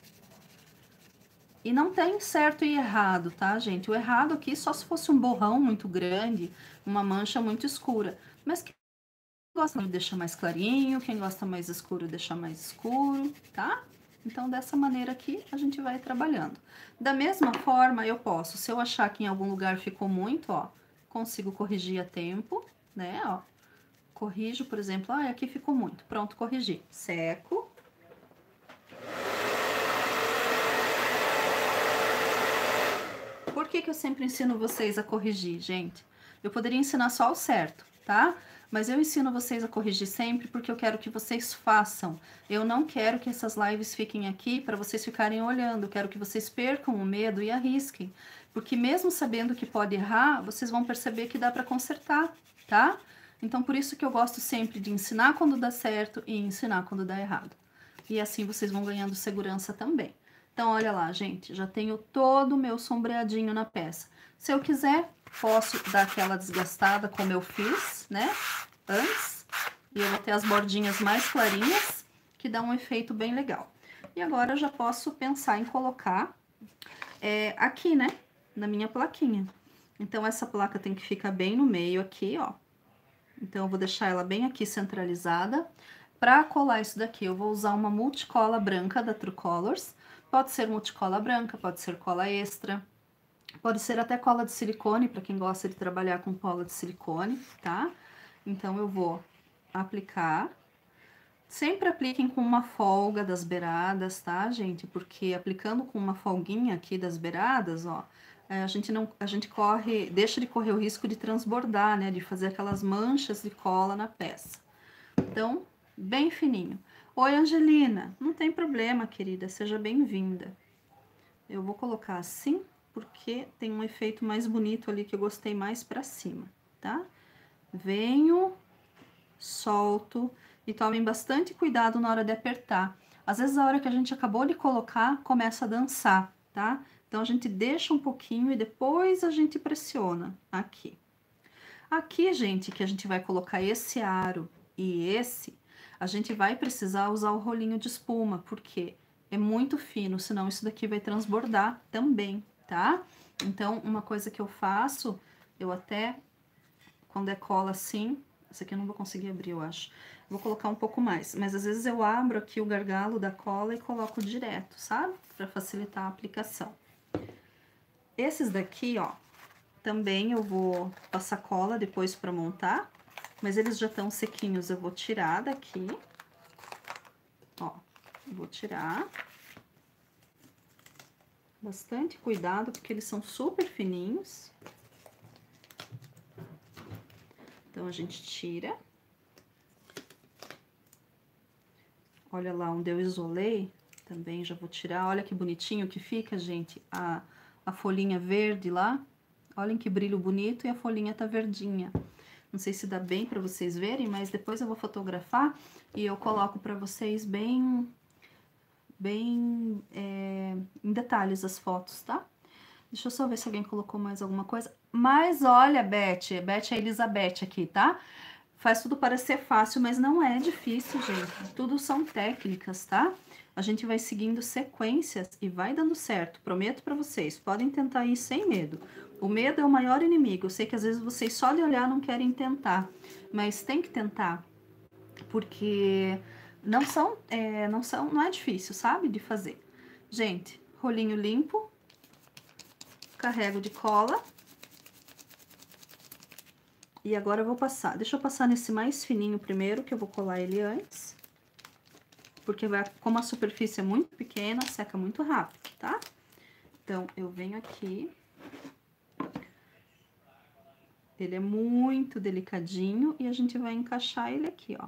[SPEAKER 1] E não tem certo e errado, tá, gente? O errado aqui só se fosse um borrão muito grande, uma mancha muito escura. Mas quem gosta de deixar mais clarinho, quem gosta mais escuro, deixar mais escuro, tá? Então, dessa maneira aqui, a gente vai trabalhando. Da mesma forma, eu posso, se eu achar que em algum lugar ficou muito, ó, consigo corrigir a tempo, né, ó. Corrijo, por exemplo, ah, aqui ficou muito. Pronto, corrigi. Seco. Por que que eu sempre ensino vocês a corrigir, gente? Eu poderia ensinar só o certo, tá? Mas eu ensino vocês a corrigir sempre porque eu quero que vocês façam. Eu não quero que essas lives fiquem aqui para vocês ficarem olhando. Eu quero que vocês percam o medo e arrisquem. Porque mesmo sabendo que pode errar, vocês vão perceber que dá para consertar, tá? Então, por isso que eu gosto sempre de ensinar quando dá certo e ensinar quando dá errado. E assim vocês vão ganhando segurança também. Então, olha lá, gente, já tenho todo o meu sombreadinho na peça. Se eu quiser, posso dar aquela desgastada como eu fiz, né? Antes. E eu vou ter as bordinhas mais clarinhas, que dá um efeito bem legal. E agora eu já posso pensar em colocar é, aqui, né? Na minha plaquinha. Então, essa placa tem que ficar bem no meio aqui, ó. Então, eu vou deixar ela bem aqui centralizada. Para colar isso daqui, eu vou usar uma multicola branca da True Colors. Pode ser multicola branca, pode ser cola extra, Pode ser até cola de silicone, para quem gosta de trabalhar com cola de silicone, tá? Então, eu vou aplicar. Sempre apliquem com uma folga das beiradas, tá, gente? Porque aplicando com uma folguinha aqui das beiradas, ó, a gente não, a gente corre, deixa de correr o risco de transbordar, né? De fazer aquelas manchas de cola na peça. Então, bem fininho. Oi, Angelina. Não tem problema, querida. Seja bem-vinda. Eu vou colocar assim porque tem um efeito mais bonito ali que eu gostei mais pra cima, tá? Venho, solto e tomem bastante cuidado na hora de apertar. Às vezes a hora que a gente acabou de colocar, começa a dançar, tá? Então a gente deixa um pouquinho e depois a gente pressiona aqui. Aqui, gente, que a gente vai colocar esse aro e esse, a gente vai precisar usar o rolinho de espuma, porque é muito fino, senão isso daqui vai transbordar também, tá? Então, uma coisa que eu faço, eu até, quando é cola assim, essa aqui eu não vou conseguir abrir, eu acho. Vou colocar um pouco mais, mas às vezes eu abro aqui o gargalo da cola e coloco direto, sabe? Pra facilitar a aplicação. Esses daqui, ó, também eu vou passar cola depois pra montar, mas eles já estão sequinhos, eu vou tirar daqui. Ó, vou tirar bastante cuidado, porque eles são super fininhos. Então, a gente tira. Olha lá onde eu isolei, também já vou tirar. Olha que bonitinho que fica, gente, a, a folhinha verde lá. Olhem que brilho bonito e a folhinha tá verdinha. Não sei se dá bem para vocês verem, mas depois eu vou fotografar e eu coloco para vocês bem bem é, em detalhes as fotos, tá? Deixa eu só ver se alguém colocou mais alguma coisa. Mas olha, Beth, Beth é Elizabeth aqui, tá? Faz tudo parecer fácil, mas não é difícil, gente. Tudo são técnicas, tá? A gente vai seguindo sequências e vai dando certo. Prometo para vocês, podem tentar ir sem medo. O medo é o maior inimigo. Eu sei que às vezes vocês só de olhar não querem tentar, mas tem que tentar, porque não são, é, não são, não é difícil, sabe, de fazer. Gente, rolinho limpo, carrego de cola. E agora eu vou passar. Deixa eu passar nesse mais fininho primeiro, que eu vou colar ele antes porque vai, como a superfície é muito pequena, seca muito rápido, tá? Então, eu venho aqui. Ele é muito delicadinho e a gente vai encaixar ele aqui, ó.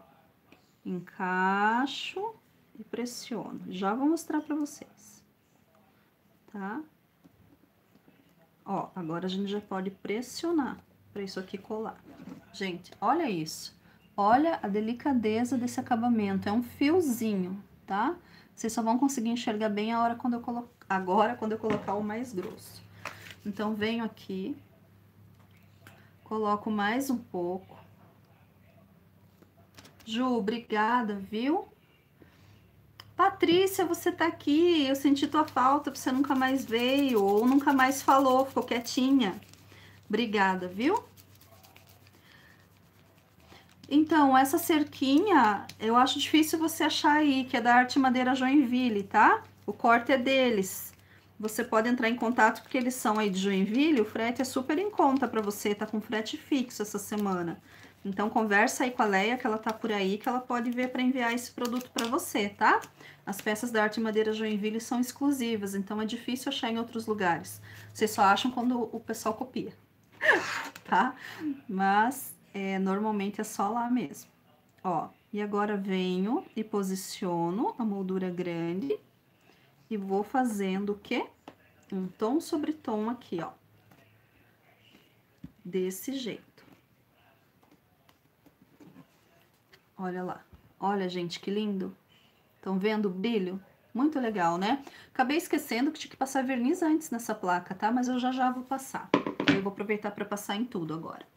[SPEAKER 1] Encaixo e pressiono. Já vou mostrar pra vocês, tá? Ó, agora a gente já pode pressionar pra isso aqui colar. Gente, olha isso. Olha a delicadeza desse acabamento, é um fiozinho, tá? Vocês só vão conseguir enxergar bem a hora quando eu colo... agora quando eu colocar o mais grosso. Então, venho aqui, coloco mais um pouco. Ju, obrigada, viu? Patrícia, você tá aqui, eu senti tua falta, você nunca mais veio, ou nunca mais falou, ficou quietinha. Obrigada, viu? Então, essa cerquinha, eu acho difícil você achar aí, que é da Arte Madeira Joinville, tá? O corte é deles. Você pode entrar em contato porque eles são aí de Joinville, o frete é super em conta para você, tá com frete fixo essa semana. Então, conversa aí com a Leia, que ela tá por aí, que ela pode ver para enviar esse produto para você, tá? As peças da Arte Madeira Joinville são exclusivas, então é difícil achar em outros lugares. Vocês só acham quando o pessoal copia, tá? Mas é, normalmente é só lá mesmo. Ó, e agora venho e posiciono a moldura grande e vou fazendo o quê? Um tom sobre tom aqui, ó. Desse jeito. Olha lá. Olha, gente, que lindo. Estão vendo o brilho? Muito legal, né? Acabei esquecendo que tinha que passar verniz antes nessa placa, tá? Mas eu já já vou passar. Eu vou aproveitar para passar em tudo agora.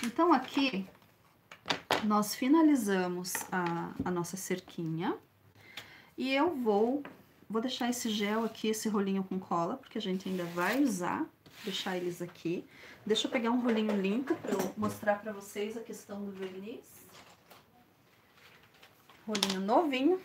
[SPEAKER 1] Então, aqui, nós finalizamos a, a nossa cerquinha. E eu vou, vou deixar esse gel aqui, esse rolinho com cola, porque a gente ainda vai usar, deixar eles aqui. Deixa eu pegar um rolinho limpo para eu mostrar para vocês a questão do verniz. Rolinho novinho.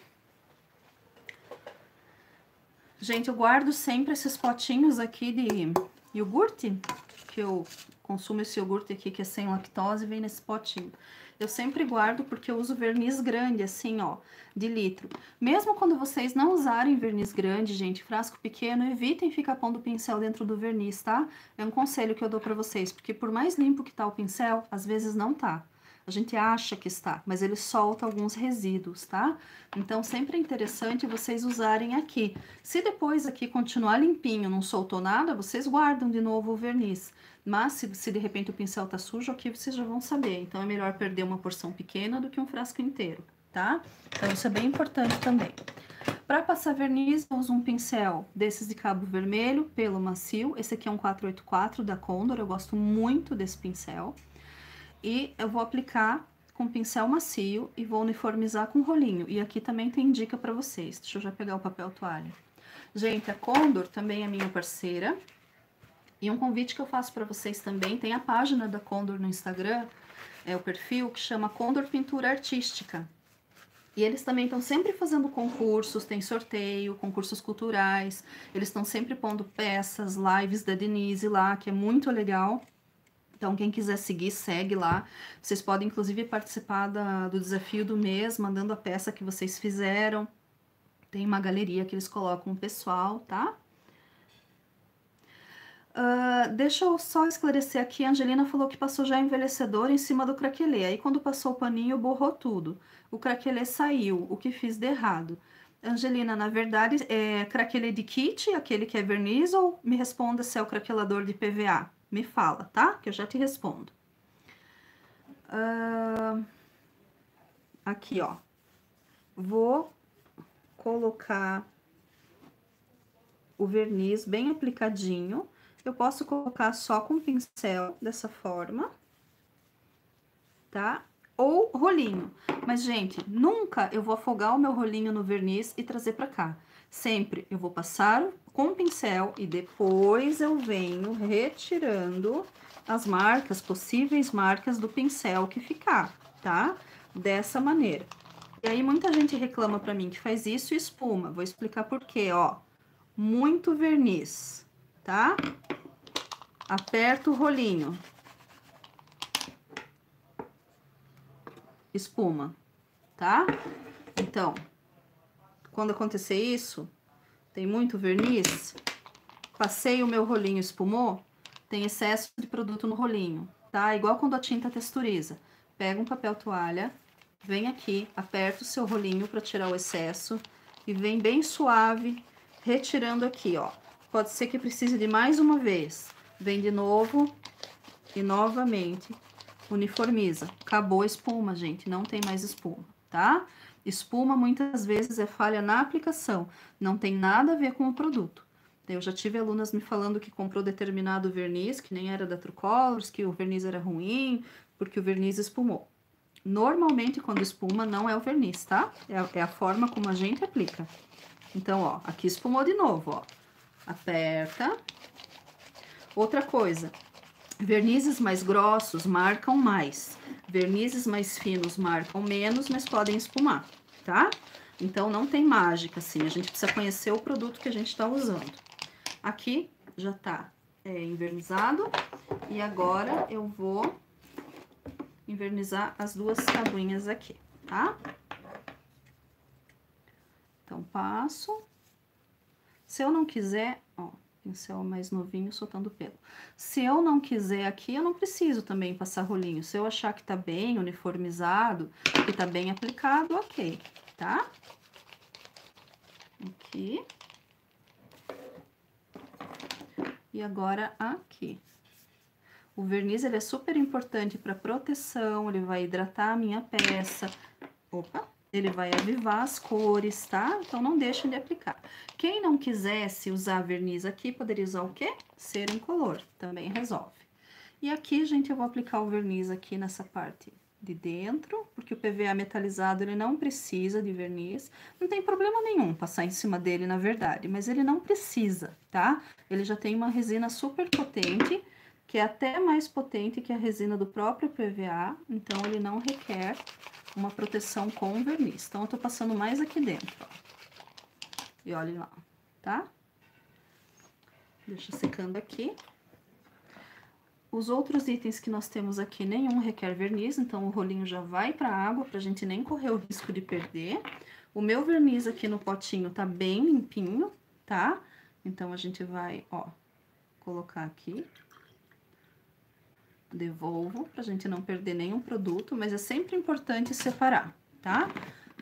[SPEAKER 1] Gente, eu guardo sempre esses potinhos aqui de iogurte, que eu consumo esse iogurte aqui que é sem lactose, vem nesse potinho. Eu sempre guardo porque eu uso verniz grande, assim, ó, de litro. Mesmo quando vocês não usarem verniz grande, gente, frasco pequeno, evitem ficar pondo o pincel dentro do verniz, tá? É um conselho que eu dou pra vocês, porque por mais limpo que tá o pincel, às vezes não tá. A gente acha que está, mas ele solta alguns resíduos, tá? Então, sempre é interessante vocês usarem aqui. Se depois aqui continuar limpinho, não soltou nada, vocês guardam de novo o verniz. Mas se, se de repente o pincel tá sujo, aqui vocês já vão saber. Então, é melhor perder uma porção pequena do que um frasco inteiro, tá? Então, isso é bem importante também. Para passar verniz, eu uso um pincel desses de cabo vermelho, pelo macio. Esse aqui é um 484 da Condor, eu gosto muito desse pincel. E eu vou aplicar com pincel macio e vou uniformizar com rolinho. E aqui também tem dica para vocês. Deixa eu já pegar o papel toalha. Gente, a Condor também é minha parceira. E um convite que eu faço para vocês também, tem a página da Condor no Instagram, é o perfil que chama Condor Pintura Artística. E eles também estão sempre fazendo concursos, tem sorteio, concursos culturais. Eles estão sempre pondo peças, lives da Denise lá, que é muito legal. Então, quem quiser seguir, segue lá. Vocês podem, inclusive, participar da, do desafio do mês, mandando a peça que vocês fizeram. Tem uma galeria que eles colocam o pessoal, tá? Uh, deixa eu só esclarecer aqui. A Angelina falou que passou já envelhecedor em cima do craquelê. Aí, quando passou o paninho, borrou tudo. O craquelê saiu. O que fiz de errado? Angelina, na verdade, é craquelê de kit, aquele que é verniz, ou me responda se é o craquelador de PVA? Me fala, tá? Que eu já te respondo. Uh, aqui, ó. Vou colocar o verniz bem aplicadinho. Eu posso colocar só com pincel, dessa forma, tá? ou rolinho. Mas, gente, nunca eu vou afogar o meu rolinho no verniz e trazer para cá. Sempre eu vou passar com pincel e depois eu venho retirando as marcas, possíveis marcas do pincel que ficar, tá? Dessa maneira. E aí muita gente reclama para mim que faz isso e espuma. Vou explicar por quê, ó. Muito verniz, tá? Aperta o rolinho. Espuma, tá? Então, quando acontecer isso, tem muito verniz, passei o meu rolinho espumou, tem excesso de produto no rolinho, tá? Igual quando a tinta texturiza. Pega um papel toalha, vem aqui, aperta o seu rolinho para tirar o excesso e vem bem suave, retirando aqui, ó. Pode ser que precise de mais uma vez. Vem de novo e novamente uniformiza. Acabou a espuma, gente, não tem mais espuma, tá? Espuma muitas vezes é falha na aplicação, não tem nada a ver com o produto. Eu já tive alunas me falando que comprou determinado verniz, que nem era da True Colors, que o verniz era ruim, porque o verniz espumou. Normalmente, quando espuma, não é o verniz, tá? É é a forma como a gente aplica. Então, ó, aqui espumou de novo, ó. Aperta. Outra coisa, vernizes mais grossos marcam mais. Vernizes mais finos marcam menos, mas podem espumar, tá? Então, não tem mágica, assim. A gente precisa conhecer o produto que a gente está usando. Aqui já tá é, invernizado. E agora eu vou invernizar as duas tabuinhas aqui, tá? Então, passo. Se eu não quiser, pincel mais novinho soltando pelo. Se eu não quiser aqui, eu não preciso também passar rolinho. Se eu achar que tá bem uniformizado, que tá bem aplicado, ok, tá? Aqui. E agora aqui. O verniz ele é super importante para proteção, ele vai hidratar a minha peça. Opa! Ele vai avivar as cores, tá? Então, não deixem de aplicar. Quem não quisesse usar verniz aqui, poderia usar o quê? Cera incolor, também resolve. E aqui, gente, eu vou aplicar o verniz aqui nessa parte de dentro, porque o PVA metalizado ele não precisa de verniz. Não tem problema nenhum passar em cima dele, na verdade, mas ele não precisa, tá? Ele já tem uma resina super potente, que é até mais potente que a resina do próprio PVA, então ele não requer uma proteção com verniz. Então, eu tô passando mais aqui dentro, ó. E olhem lá, tá? Deixa secando aqui. Os outros itens que nós temos aqui, nenhum requer verniz, então o rolinho já vai para a água, para a gente nem correr o risco de perder. O meu verniz aqui no potinho tá bem limpinho, tá? Então, a gente vai, ó, colocar aqui. Devolvo, pra gente não perder nenhum produto, mas é sempre importante separar, tá?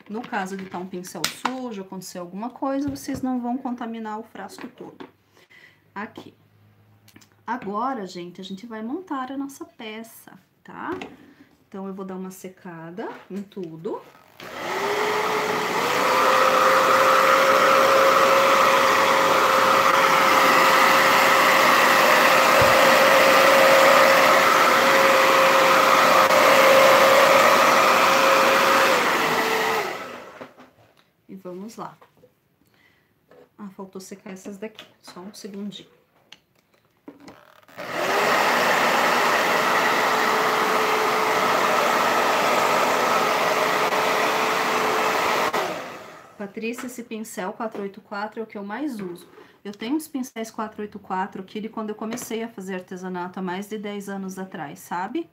[SPEAKER 1] No caso de estar tá um pincel sujo, acontecer alguma coisa, vocês não vão contaminar o frasco todo. Aqui. Agora, gente, a gente vai montar a nossa peça, tá? Então, eu vou dar uma secada em tudo. E lá. Ah, faltou secar essas daqui, só um segundinho. Patrícia, esse pincel 484 é o que eu mais uso. Eu tenho uns pincéis 484 aqui de quando eu comecei a fazer artesanato há mais de 10 anos atrás, sabe?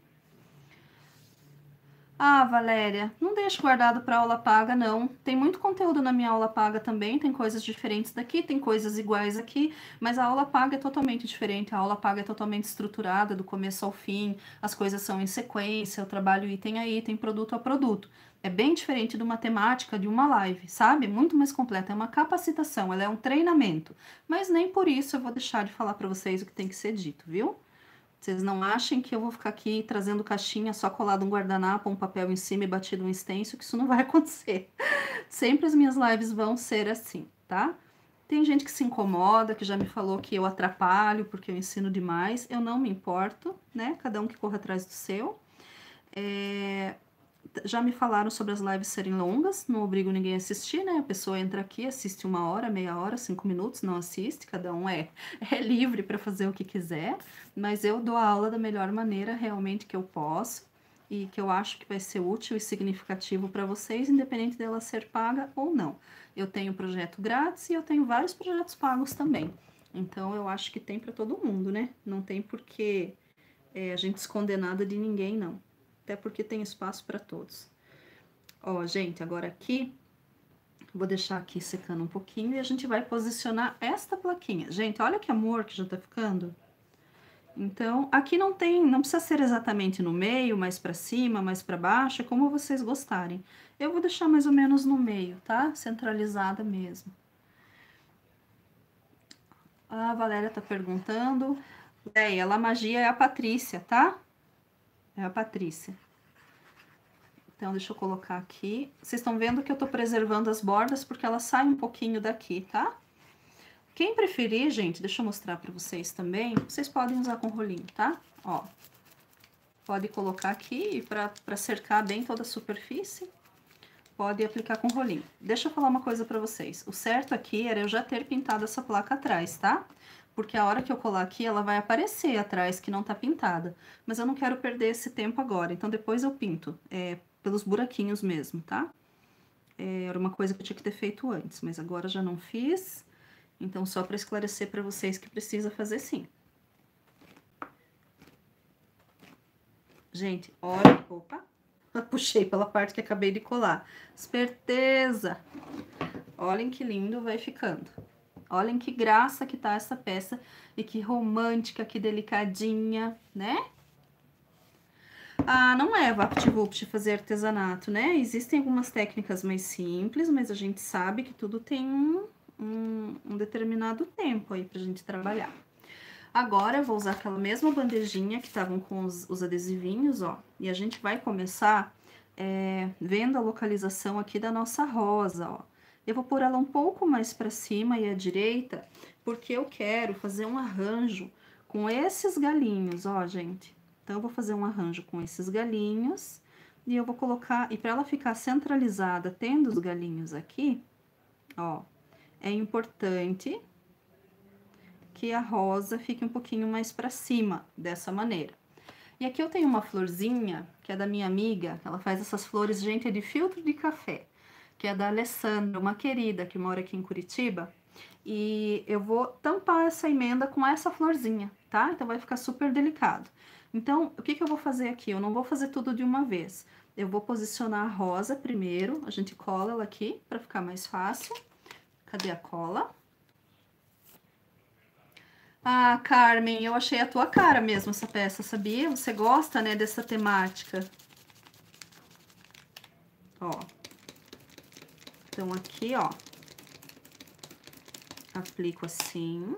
[SPEAKER 1] Ah, Valéria, não deixe guardado para aula paga, não. Tem muito conteúdo na minha aula paga também, tem coisas diferentes daqui, tem coisas iguais aqui, mas a aula paga é totalmente diferente. A aula paga é totalmente estruturada, do começo ao fim, as coisas são em sequência, eu trabalho item a item, produto a produto. É bem diferente de uma temática de uma live, sabe? Muito mais completa. É uma capacitação, ela é um treinamento. Mas nem por isso eu vou deixar de falar para vocês o que tem que ser dito, viu? Vocês não achem que eu vou ficar aqui trazendo caixinha só colado um guardanapo, um papel em cima e batido um extenso, que isso não vai acontecer. Sempre as minhas lives vão ser assim, tá? Tem gente que se incomoda, que já me falou que eu atrapalho porque eu ensino demais. Eu não me importo, né? Cada um que corra atrás do seu. É... já me falaram sobre as lives serem longas, não obrigo ninguém a assistir, né? A pessoa entra aqui, assiste uma hora, meia hora, cinco minutos, não assiste, cada um é, é livre para fazer o que quiser, mas eu dou a aula da melhor maneira realmente que eu posso e que eu acho que vai ser útil e significativo para vocês, independente dela ser paga ou não. Eu tenho projeto grátis e eu tenho vários projetos pagos também. Então eu acho que tem para todo mundo, né? Não tem porque é, a gente esconder nada de ninguém, não. Até porque tem espaço para todos. Ó, gente, agora aqui, vou deixar aqui secando um pouquinho e a gente vai posicionar esta plaquinha. Gente, olha que amor que já tá ficando. Então, aqui não tem, não precisa ser exatamente no meio, mais para cima, mais para baixo, é como vocês gostarem. Eu vou deixar mais ou menos no meio, tá? Centralizada mesmo. A Valéria tá perguntando. É, ela magia é a Patrícia, tá? É a Patrícia. Então, deixa eu colocar aqui. Vocês estão vendo que eu tô preservando as bordas porque ela sai um pouquinho daqui, tá? Quem preferir, gente, deixa eu mostrar para vocês também, vocês podem usar com rolinho, tá? Ó, pode colocar aqui para cercar bem toda a superfície, pode aplicar com rolinho. Deixa eu falar uma coisa para vocês, o certo aqui era eu já ter pintado essa placa atrás, tá? Porque a hora que eu colar aqui, ela vai aparecer atrás que não tá pintada, mas eu não quero perder esse tempo agora, então depois eu pinto, é, pelos buraquinhos mesmo, tá? É, era uma coisa que eu tinha que ter feito antes, mas agora já não fiz... Então, só para esclarecer para vocês que precisa fazer sim. Gente, olha... Opa! Puxei pela parte que acabei de colar. Esperteza! Olhem que lindo vai ficando. Olhem que graça que tá essa peça e que romântica, que delicadinha, né? Ah, não é VaptVupt fazer artesanato, né? Existem algumas técnicas mais simples, mas a gente sabe que tudo tem um, um, um determinado tempo aí pra gente trabalhar. Agora eu vou usar aquela mesma bandejinha que estavam com os, os, adesivinhos, ó. E a gente vai começar é, vendo a localização aqui da nossa rosa, ó. Eu vou pôr ela um pouco mais para cima e à direita, porque eu quero fazer um arranjo com esses galinhos, ó, gente. Então, eu vou fazer um arranjo com esses galinhos e eu vou colocar... E para ela ficar centralizada, tendo os galinhos aqui, ó, é importante que a rosa fique um pouquinho mais para cima, dessa maneira. E aqui eu tenho uma florzinha, que é da minha amiga, ela faz essas flores, gente, é de filtro de café, que é da Alessandra, uma querida que mora aqui em Curitiba. E eu vou tampar essa emenda com essa florzinha, tá? Então vai ficar super delicado. Então, o que que eu vou fazer aqui? Eu não vou fazer tudo de uma vez. Eu vou posicionar a rosa primeiro, a gente cola ela aqui para ficar mais fácil. Cadê a cola? Ah, Carmen, eu achei a tua cara mesmo essa peça, sabia? Você gosta, né, dessa temática. Ó. Então, aqui, ó. Aplico assim.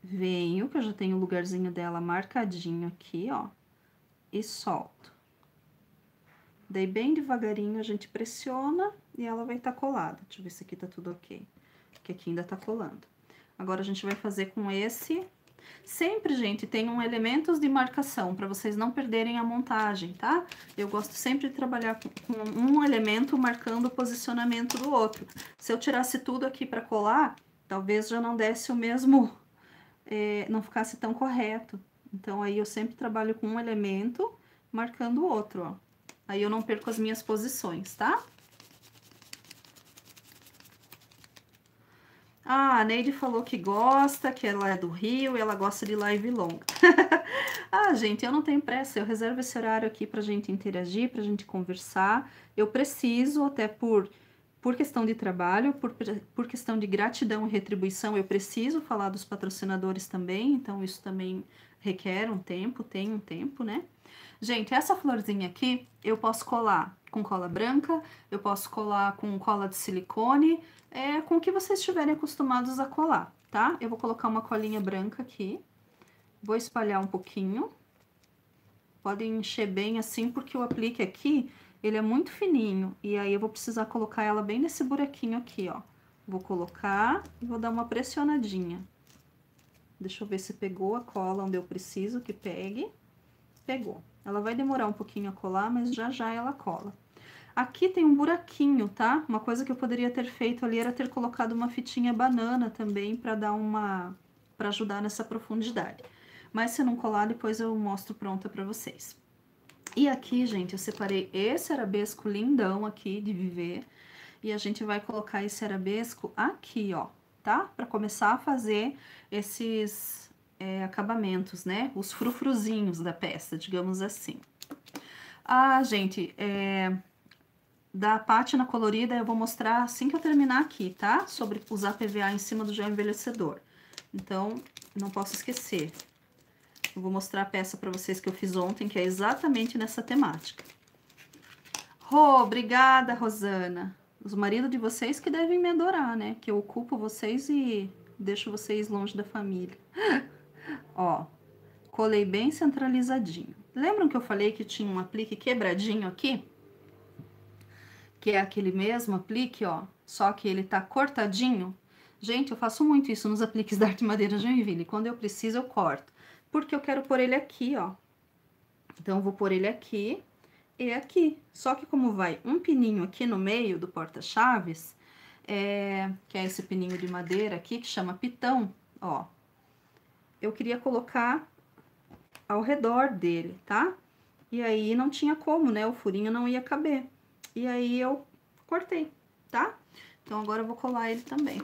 [SPEAKER 1] Venho, que eu já tenho o lugarzinho dela marcadinho aqui, ó. E solto. Daí, bem devagarinho, a gente pressiona e ela vai estar tá colada. Deixa eu ver se aqui tá tudo ok. Que aqui ainda tá colando. Agora, a gente vai fazer com esse... Sempre, gente, tenham elementos de marcação para vocês não perderem a montagem, tá? Eu gosto sempre de trabalhar com, um elemento marcando o posicionamento do outro. Se eu tirasse tudo aqui para colar, talvez já não desse o mesmo... É, não ficasse tão correto. Então, aí eu sempre trabalho com um elemento marcando o outro, ó. Aí eu não perco as minhas posições, tá? Ah, a Neide falou que gosta, que ela é do Rio e ela gosta de live longa. ah, gente, eu não tenho pressa, eu reservo esse horário aqui pra gente interagir, pra gente conversar. Eu preciso, até por, por questão de trabalho, por, por questão de gratidão e retribuição, eu preciso falar dos patrocinadores também, então isso também requer um tempo, tem um tempo, né? Gente, essa florzinha aqui eu posso colar com cola branca, eu posso colar com cola de silicone, é com o que vocês estiverem acostumados a colar, tá? Eu vou colocar uma colinha branca aqui, vou espalhar um pouquinho. Podem encher bem assim, porque o aplique aqui, ele é muito fininho, e aí eu vou precisar colocar ela bem nesse buraquinho aqui, ó. Vou colocar e vou dar uma pressionadinha. Deixa eu ver se pegou a cola onde eu preciso que pegue. Pegou. Ela vai demorar um pouquinho a colar, mas já já ela cola. Aqui tem um buraquinho, tá? Uma coisa que eu poderia ter feito ali era ter colocado uma fitinha banana também para dar uma... para ajudar nessa profundidade. Mas se não colar, depois eu mostro pronta para vocês. E aqui, gente, eu separei esse arabesco lindão aqui de viver. E a gente vai colocar esse arabesco aqui, ó, tá? Para começar a fazer esses é, acabamentos, né? Os frufruzinhos da peça, digamos assim. Ah, gente, é, da pátina colorida eu vou mostrar assim que eu terminar aqui, tá? Sobre usar PVA em cima do gel envelhecedor. Então, não posso esquecer. Eu vou mostrar a peça para vocês que eu fiz ontem, que é exatamente nessa temática. Rô, obrigada, Rosana. Os maridos de vocês que devem me adorar, né? Que eu ocupo vocês e deixo vocês longe da família. Ó, colei bem centralizadinho. Lembram que eu falei que tinha um aplique quebradinho aqui? que é aquele mesmo aplique, ó, só que ele tá cortadinho. Gente, eu faço muito isso nos apliques da Arte Madeira Joinville. Quando eu preciso, eu corto. Porque eu quero pôr ele aqui, ó. Então, eu vou pôr ele aqui e aqui. Só que como vai um pininho aqui no meio do porta-chaves, é, que é esse pininho de madeira aqui, que chama pitão, ó. Eu queria colocar ao redor dele, tá? E aí, não tinha como, né? O furinho não ia caber. E aí eu cortei, tá? Então, agora eu vou colar ele também.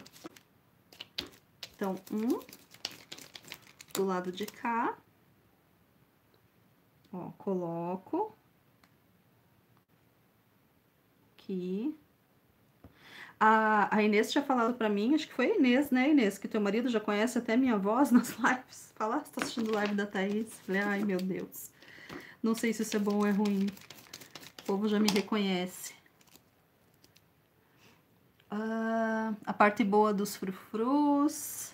[SPEAKER 1] Então, um do lado de cá. Ó, coloco. Aqui. A, a Inês tinha falado pra mim, acho que foi a Inês, né, Inês? Que teu marido já conhece até minha voz nas lives. Falar, você tá assistindo live da Thaís? Falei, ai, meu Deus. Não sei se isso é bom ou é ruim povo já me reconhece. Ah, a parte boa dos frufrus.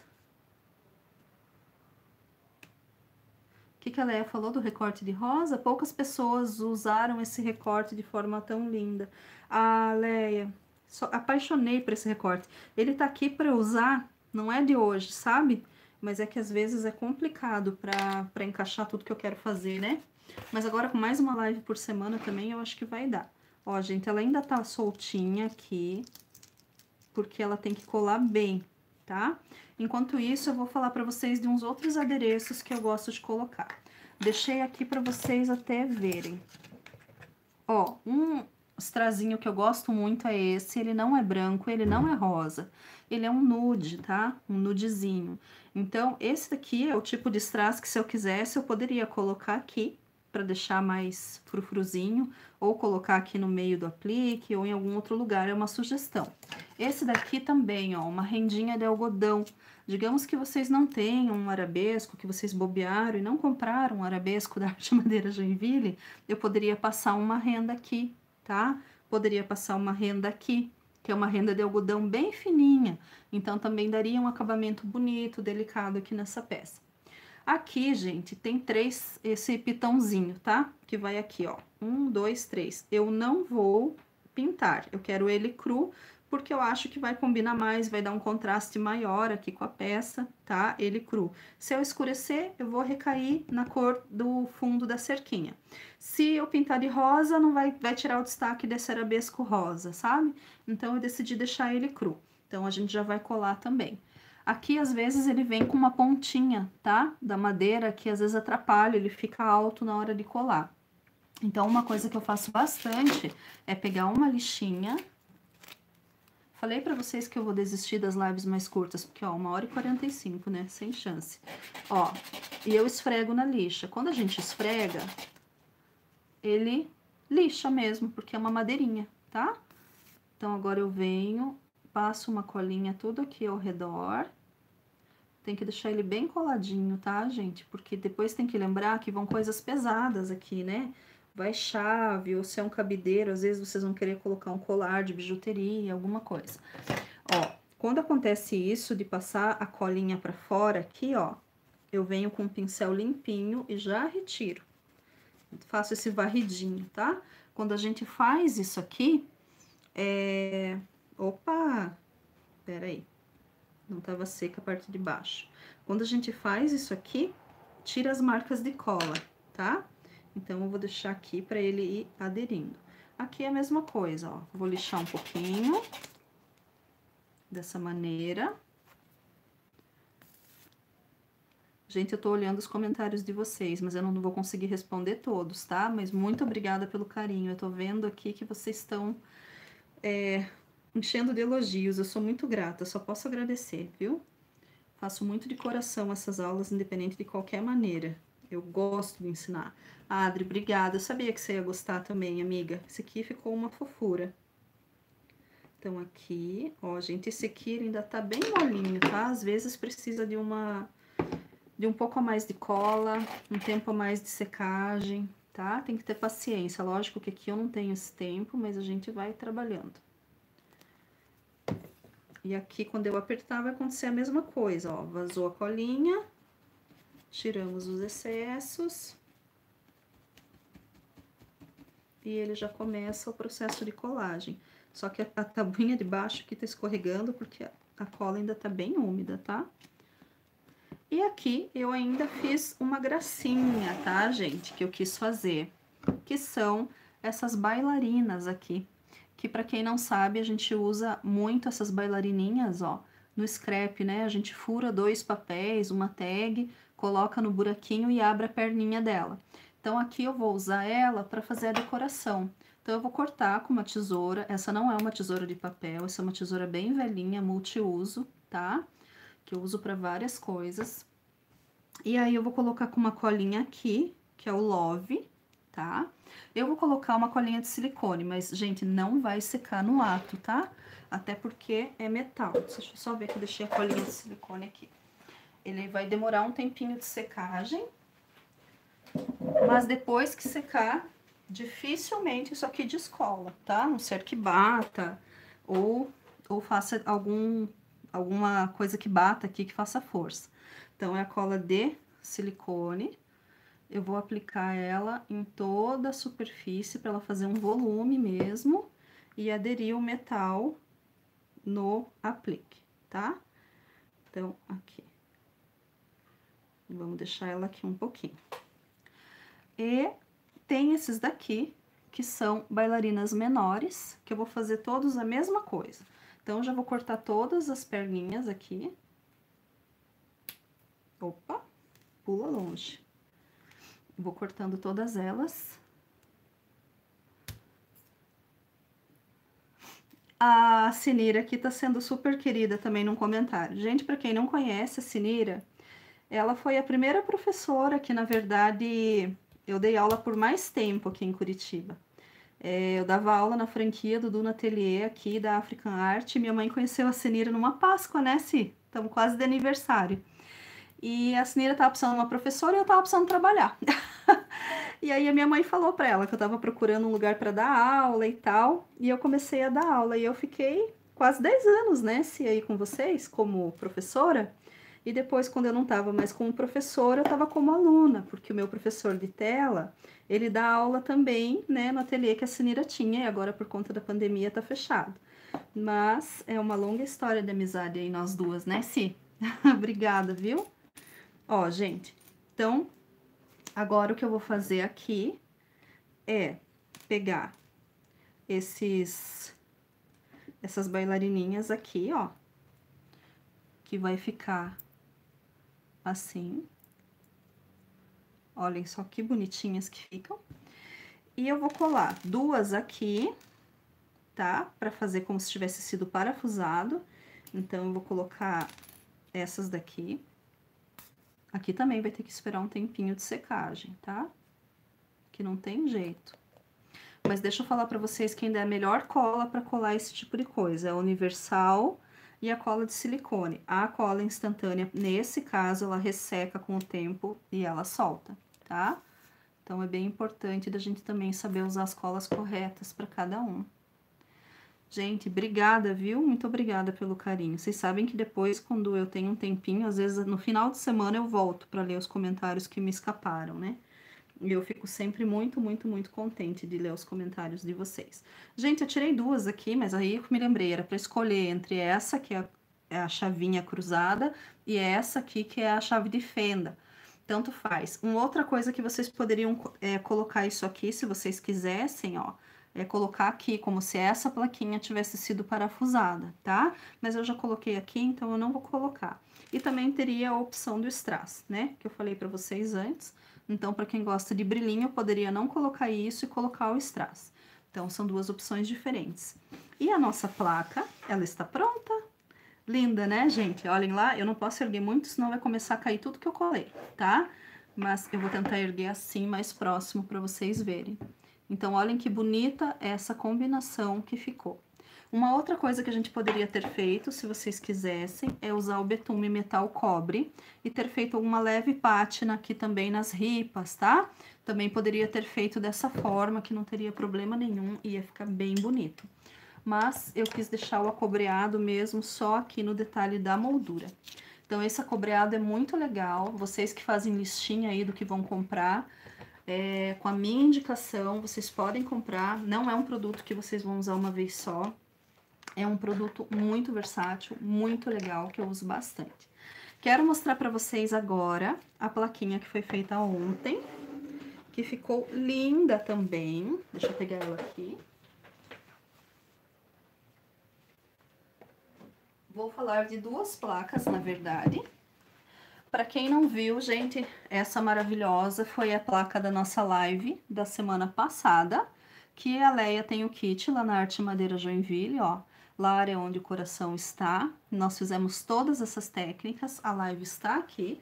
[SPEAKER 1] O que, que a Leia falou do recorte de rosa? Poucas pessoas usaram esse recorte de forma tão linda. Ah, Leia, só apaixonei por esse recorte. Ele tá aqui para usar, não é de hoje, sabe? Mas é que às vezes é complicado para encaixar tudo que eu quero fazer, né? Mas agora com mais uma live por semana também, eu acho que vai dar. Ó, gente, ela ainda tá soltinha aqui, porque ela tem que colar bem, tá? Enquanto isso, eu vou falar pra vocês de uns outros adereços que eu gosto de colocar. Deixei aqui pra vocês até verem. Ó, um strazinho que eu gosto muito é esse, ele não é branco, ele não é rosa. Ele é um nude, tá? Um nudezinho. Então, esse daqui é o tipo de strass que se eu quisesse, eu poderia colocar aqui, para deixar mais frufruzinho, ou colocar aqui no meio do aplique, ou em algum outro lugar, é uma sugestão. Esse daqui também, ó, uma rendinha de algodão. Digamos que vocês não tenham um arabesco, que vocês bobearam e não compraram um arabesco da Arte Madeira Joinville, eu poderia passar uma renda aqui, tá? Poderia passar uma renda aqui, que é uma renda de algodão bem fininha. Então, também daria um acabamento bonito, delicado aqui nessa peça. Aqui, gente, tem três, esse pitãozinho, tá? Que vai aqui, ó. Um, dois, três. Eu não vou pintar, eu quero ele cru, porque eu acho que vai combinar mais, vai dar um contraste maior aqui com a peça, tá? Ele cru. Se eu escurecer, eu vou recair na cor do fundo da cerquinha. Se eu pintar de rosa, não vai, vai tirar o destaque desse arabesco rosa, sabe? Então, eu decidi deixar ele cru. Então, a gente já vai colar também. Aqui, às vezes, ele vem com uma pontinha, tá? Da madeira, que às vezes atrapalha, ele fica alto na hora de colar. Então, uma coisa que eu faço bastante é pegar uma lixinha. Falei pra vocês que eu vou desistir das lives mais curtas, porque, ó, uma hora e 45, né? Sem chance. Ó, e eu esfrego na lixa. Quando a gente esfrega, ele lixa mesmo, porque é uma madeirinha, tá? Então, agora eu venho passo uma colinha tudo aqui ao redor. Tem que deixar ele bem coladinho, tá, gente? Porque depois tem que lembrar que vão coisas pesadas aqui, né? Vai chave, ou se é um cabideiro, às vezes vocês vão querer colocar um colar de bijuteria, alguma coisa. Ó, quando acontece isso de passar a colinha pra fora aqui, ó, eu venho com o pincel limpinho e já retiro. Faço esse varridinho, tá? Quando a gente faz isso aqui, é, Opa! Pera aí. Não tava seca a parte de baixo. Quando a gente faz isso aqui, tira as marcas de cola, tá? Então, eu vou deixar aqui para ele ir aderindo. Aqui é a mesma coisa, ó. Vou lixar um pouquinho. Dessa maneira. Gente, eu tô olhando os comentários de vocês, mas eu não vou conseguir responder todos, tá? Mas muito obrigada pelo carinho. Eu tô vendo aqui que vocês estão é, enchendo de elogios. Eu sou muito grata, só posso agradecer, viu? Faço muito de coração essas aulas, independente de qualquer maneira. Eu gosto de ensinar. Adri, obrigada. Eu sabia que você ia gostar também, amiga. Esse aqui ficou uma fofura. Então, aqui, ó, gente, esse aqui ainda tá bem molinho, tá? Às vezes precisa de uma de um pouco a mais de cola, um tempo a mais de secagem, tá? Tem que ter paciência. Lógico que aqui eu não tenho esse tempo, mas a gente vai trabalhando. E aqui, quando eu apertar, vai acontecer a mesma coisa, ó. Vazou a colinha, tiramos os excessos. E ele já começa o processo de colagem. Só que a, tabuinha de baixo aqui tá escorregando, porque a, cola ainda tá bem úmida? Tá? E aqui eu ainda fiz uma gracinha, tá, gente? Que eu quis fazer. Que são essas bailarinas aqui. Que para quem não sabe, a gente usa muito essas bailarininhas, ó. No scrap, né? A gente fura dois papéis, uma tag, coloca no buraquinho e abre a perninha dela. Então aqui eu vou usar ela para fazer a decoração. Então eu vou cortar com uma tesoura. Essa não é uma tesoura de papel, essa é uma tesoura bem velhinha, multiuso, tá? que eu uso para várias coisas. E aí, eu vou colocar com uma colinha aqui, que é o Love, tá? Eu vou colocar uma colinha de silicone, mas, gente, não vai secar no ato, tá? Até porque é metal. Deixa eu só ver que eu deixei a colinha de silicone aqui. Ele vai demorar um tempinho de secagem, mas depois que secar, dificilmente isso aqui descola, tá? Não ser que bata ou, ou faça algum alguma coisa que bata aqui, que faça força. Então, é a cola de silicone. Eu vou aplicar ela em toda a superfície para ela fazer um volume mesmo e aderir o metal no aplique, tá? Então, aqui. Vamos deixar ela aqui um pouquinho. E tem esses daqui, que são bailarinas menores, que eu vou fazer todos a mesma coisa. Então, já vou cortar todas as perninhas aqui. Opa, pula longe. Vou cortando todas elas. A Sinira aqui tá sendo super querida também num comentário. Gente, para quem não conhece a Sinira, ela foi a primeira professora que, na verdade, eu dei aula por mais tempo aqui em Curitiba. É, eu dava aula na franquia do Duna Atelier aqui da African Art. Minha mãe conheceu a Senira numa Páscoa, né, Si? Estamos quase de aniversário. E a Senira estava precisando de uma professora e eu estava precisando trabalhar. e aí a minha mãe falou para ela que eu estava procurando um lugar para dar aula e tal. E eu comecei a dar aula. E eu fiquei quase 10 anos, né, Se aí com vocês, como professora. E depois, quando eu não estava mais como professora, eu estava como aluna, porque o meu professor de tela, ele dá aula também, né, no ateliê que a Sinira tinha, e agora por conta da pandemia tá fechado. Mas é uma longa história de amizade aí nós duas, né, Si? Obrigada, viu? Ó, gente, então, agora o que eu vou fazer aqui é pegar esses, essas bailarininhas aqui, ó, que vai ficar assim. Olhem só que bonitinhas que ficam. E eu vou colar duas aqui, tá? Pra fazer como se tivesse sido parafusado. Então, eu vou colocar essas daqui. Aqui também vai ter que esperar um tempinho de secagem, tá? Que não tem jeito. Mas deixa eu falar pra vocês que ainda é a melhor cola pra colar esse tipo de coisa. É universal e a cola de silicone. A cola instantânea, nesse caso, ela resseca com o tempo e ela solta, tá? Então, é bem importante da gente também saber usar as colas corretas para cada um. Gente, obrigada, viu? Muito obrigada pelo carinho. Vocês sabem que depois, quando eu tenho um tempinho, às vezes no final de semana eu volto para ler os comentários que me escaparam, né? E eu fico sempre muito, muito, muito contente de ler os comentários de vocês. Gente, eu tirei duas aqui, mas aí eu me lembrei, era para escolher entre essa, que é a, é a chavinha cruzada, e essa aqui, que é a chave de fenda. tanto faz. Uma outra coisa que vocês poderiam é, colocar isso aqui, se vocês quisessem, ó, é colocar aqui, como se essa plaquinha tivesse sido parafusada, tá? Mas eu já coloquei aqui, então eu não vou colocar. E também teria a opção do strass, né? Que eu falei para vocês antes. Então, para quem gosta de brilhinho, poderia não colocar isso e colocar o strass. Então, são duas opções diferentes. E a nossa placa, ela está pronta. Linda, né, gente? Olhem lá, eu não posso erguer muito, senão vai começar a cair tudo que eu colei, tá? Mas eu vou tentar erguer assim, mais próximo, para vocês verem. Então, olhem que bonita essa combinação que ficou. Uma outra coisa que a gente poderia ter feito, se vocês quisessem, é usar o betume metal cobre e ter feito uma leve pátina aqui também nas ripas, tá? Também poderia ter feito dessa forma, que não teria problema nenhum, ia ficar bem bonito. Mas eu quis deixar o acobreado mesmo só aqui no detalhe da moldura. Então, esse acobreado é muito legal, vocês que fazem listinha aí do que vão comprar, é, com a minha indicação, vocês podem comprar. Não é um produto que vocês vão usar uma vez só. É um produto muito versátil, muito legal, que eu uso bastante. Quero mostrar para vocês agora a plaquinha que foi feita ontem, que ficou linda também. Deixa eu pegar ela aqui. Vou falar de duas placas, na verdade. Para quem não viu, gente, essa maravilhosa foi a placa da nossa live da semana passada, que a Leia tem o kit lá na Arte Madeira Joinville, ó. Lá é onde o coração está. Nós fizemos todas essas técnicas, a live está aqui.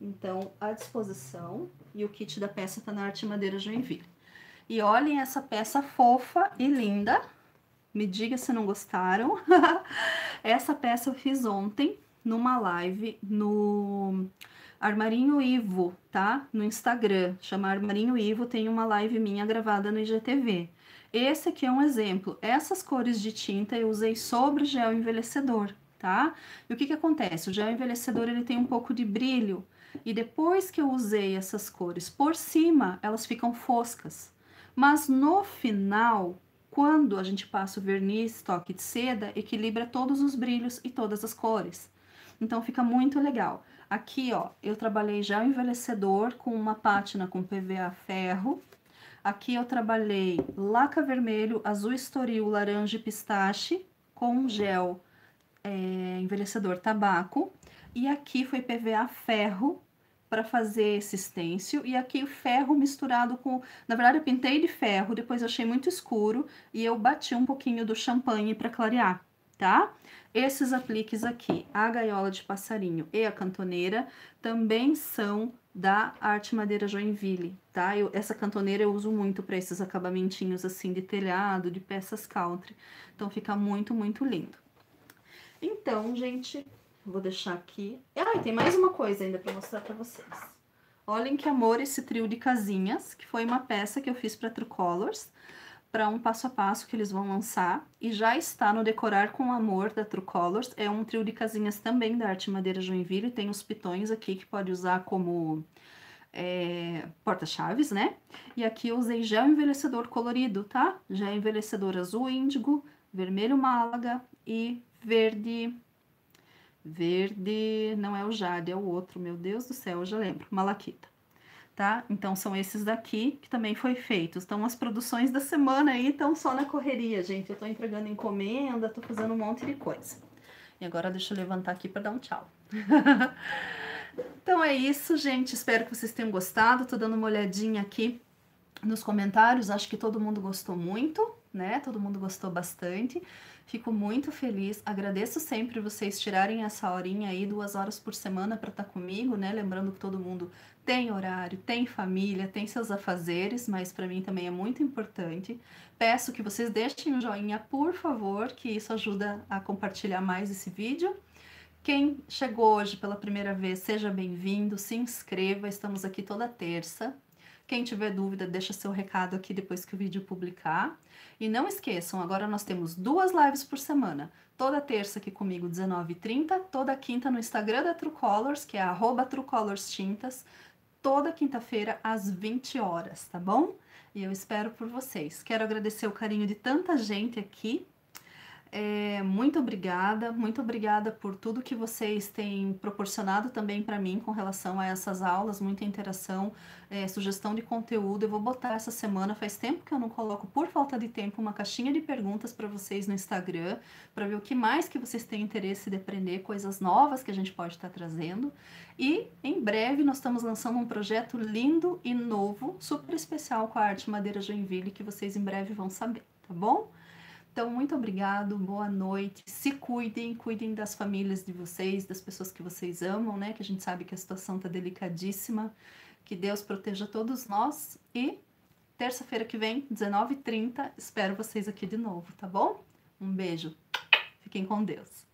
[SPEAKER 1] Então, à disposição. E o kit da peça tá na Arte Madeira Joinville. E olhem essa peça fofa e linda. Me diga se não gostaram. essa peça eu fiz ontem numa live no Armarinho Ivo, tá? No Instagram, chama Armarinho Ivo, tem uma live minha gravada no IGTV. Esse aqui é um exemplo. Essas cores de tinta eu usei sobre gel envelhecedor, tá? E o que que acontece? O gel envelhecedor, ele tem um pouco de brilho. E depois que eu usei essas cores por cima, elas ficam foscas. Mas no final, quando a gente passa o verniz toque de seda, equilibra todos os brilhos e todas as cores. Então fica muito legal. Aqui, ó, eu trabalhei já o envelhecedor com uma pátina com PVA ferro. Aqui eu trabalhei laca vermelho, azul estoril, laranja e pistache com gel é, envelhecedor tabaco. E aqui foi PVA ferro para fazer esse stencil. E aqui o ferro misturado com... Na verdade, eu pintei de ferro, depois achei muito escuro e eu bati um pouquinho do champanhe para clarear, tá? Esses apliques aqui, a gaiola de passarinho e a cantoneira, também são da Arte Madeira Joinville, tá? Eu, essa cantoneira eu uso muito para esses acabamentinhos assim de telhado, de peças country. Então fica muito, muito lindo. Então, gente, vou deixar aqui. Ah, e tem mais uma coisa ainda para mostrar para vocês. Olhem que amor esse trio de casinhas, que foi uma peça que eu fiz para True Colors para um passo a passo que eles vão lançar e já está no Decorar com Amor da True Colors. É um trio de casinhas também da Arte Madeira Joinville, tem os pitões aqui que pode usar como é, porta-chaves, né? E aqui eu usei gel envelhecedor colorido, tá? Gel envelhecedor azul índigo, vermelho málaga e verde... Verde, não é o jade, é o outro, meu Deus do céu, eu já lembro, malaquita tá? Então são esses daqui que também foi feito. Então as produções da semana aí estão só na correria, gente. Eu tô entregando encomenda, tô fazendo um monte de coisa. E agora deixa eu levantar aqui para dar um tchau. então é isso, gente. Espero que vocês tenham gostado. Tô dando uma olhadinha aqui nos comentários. Acho que todo mundo gostou muito, né? Todo mundo gostou bastante. Fico muito feliz, agradeço sempre vocês tirarem essa horinha aí, duas horas por semana para estar tá comigo, né? Lembrando que todo mundo tem horário, tem família, tem seus afazeres, mas para mim também é muito importante. Peço que vocês deixem um joinha, por favor, que isso ajuda a compartilhar mais esse vídeo. Quem chegou hoje pela primeira vez, seja bem-vindo, se inscreva, estamos aqui toda terça. Quem tiver dúvida, deixa seu recado aqui depois que o vídeo publicar. E não esqueçam, agora nós temos duas lives por semana. Toda terça aqui comigo, 19h30. Toda quinta no Instagram da True Colors, que é arroba Tintas. Toda quinta-feira, às 20 horas, tá bom? E eu espero por vocês. Quero agradecer o carinho de tanta gente aqui. É, muito obrigada, muito obrigada por tudo que vocês têm proporcionado também para mim com relação a essas aulas, muita interação, é, sugestão de conteúdo. Eu vou botar essa semana, faz tempo que eu não coloco, por falta de tempo, uma caixinha de perguntas para vocês no Instagram, para ver o que mais que vocês têm interesse de aprender, coisas novas que a gente pode estar tá trazendo. E em breve nós estamos lançando um projeto lindo e novo, super especial com a Arte Madeira Joinville, que vocês em breve vão saber, tá bom? Então, muito obrigado, boa noite. Se cuidem, cuidem das famílias de vocês, das pessoas que vocês amam, né? Que a gente sabe que a situação tá delicadíssima. Que Deus proteja todos nós e terça-feira que vem, 19h30, espero vocês aqui de novo, tá bom? Um beijo. Fiquem com Deus.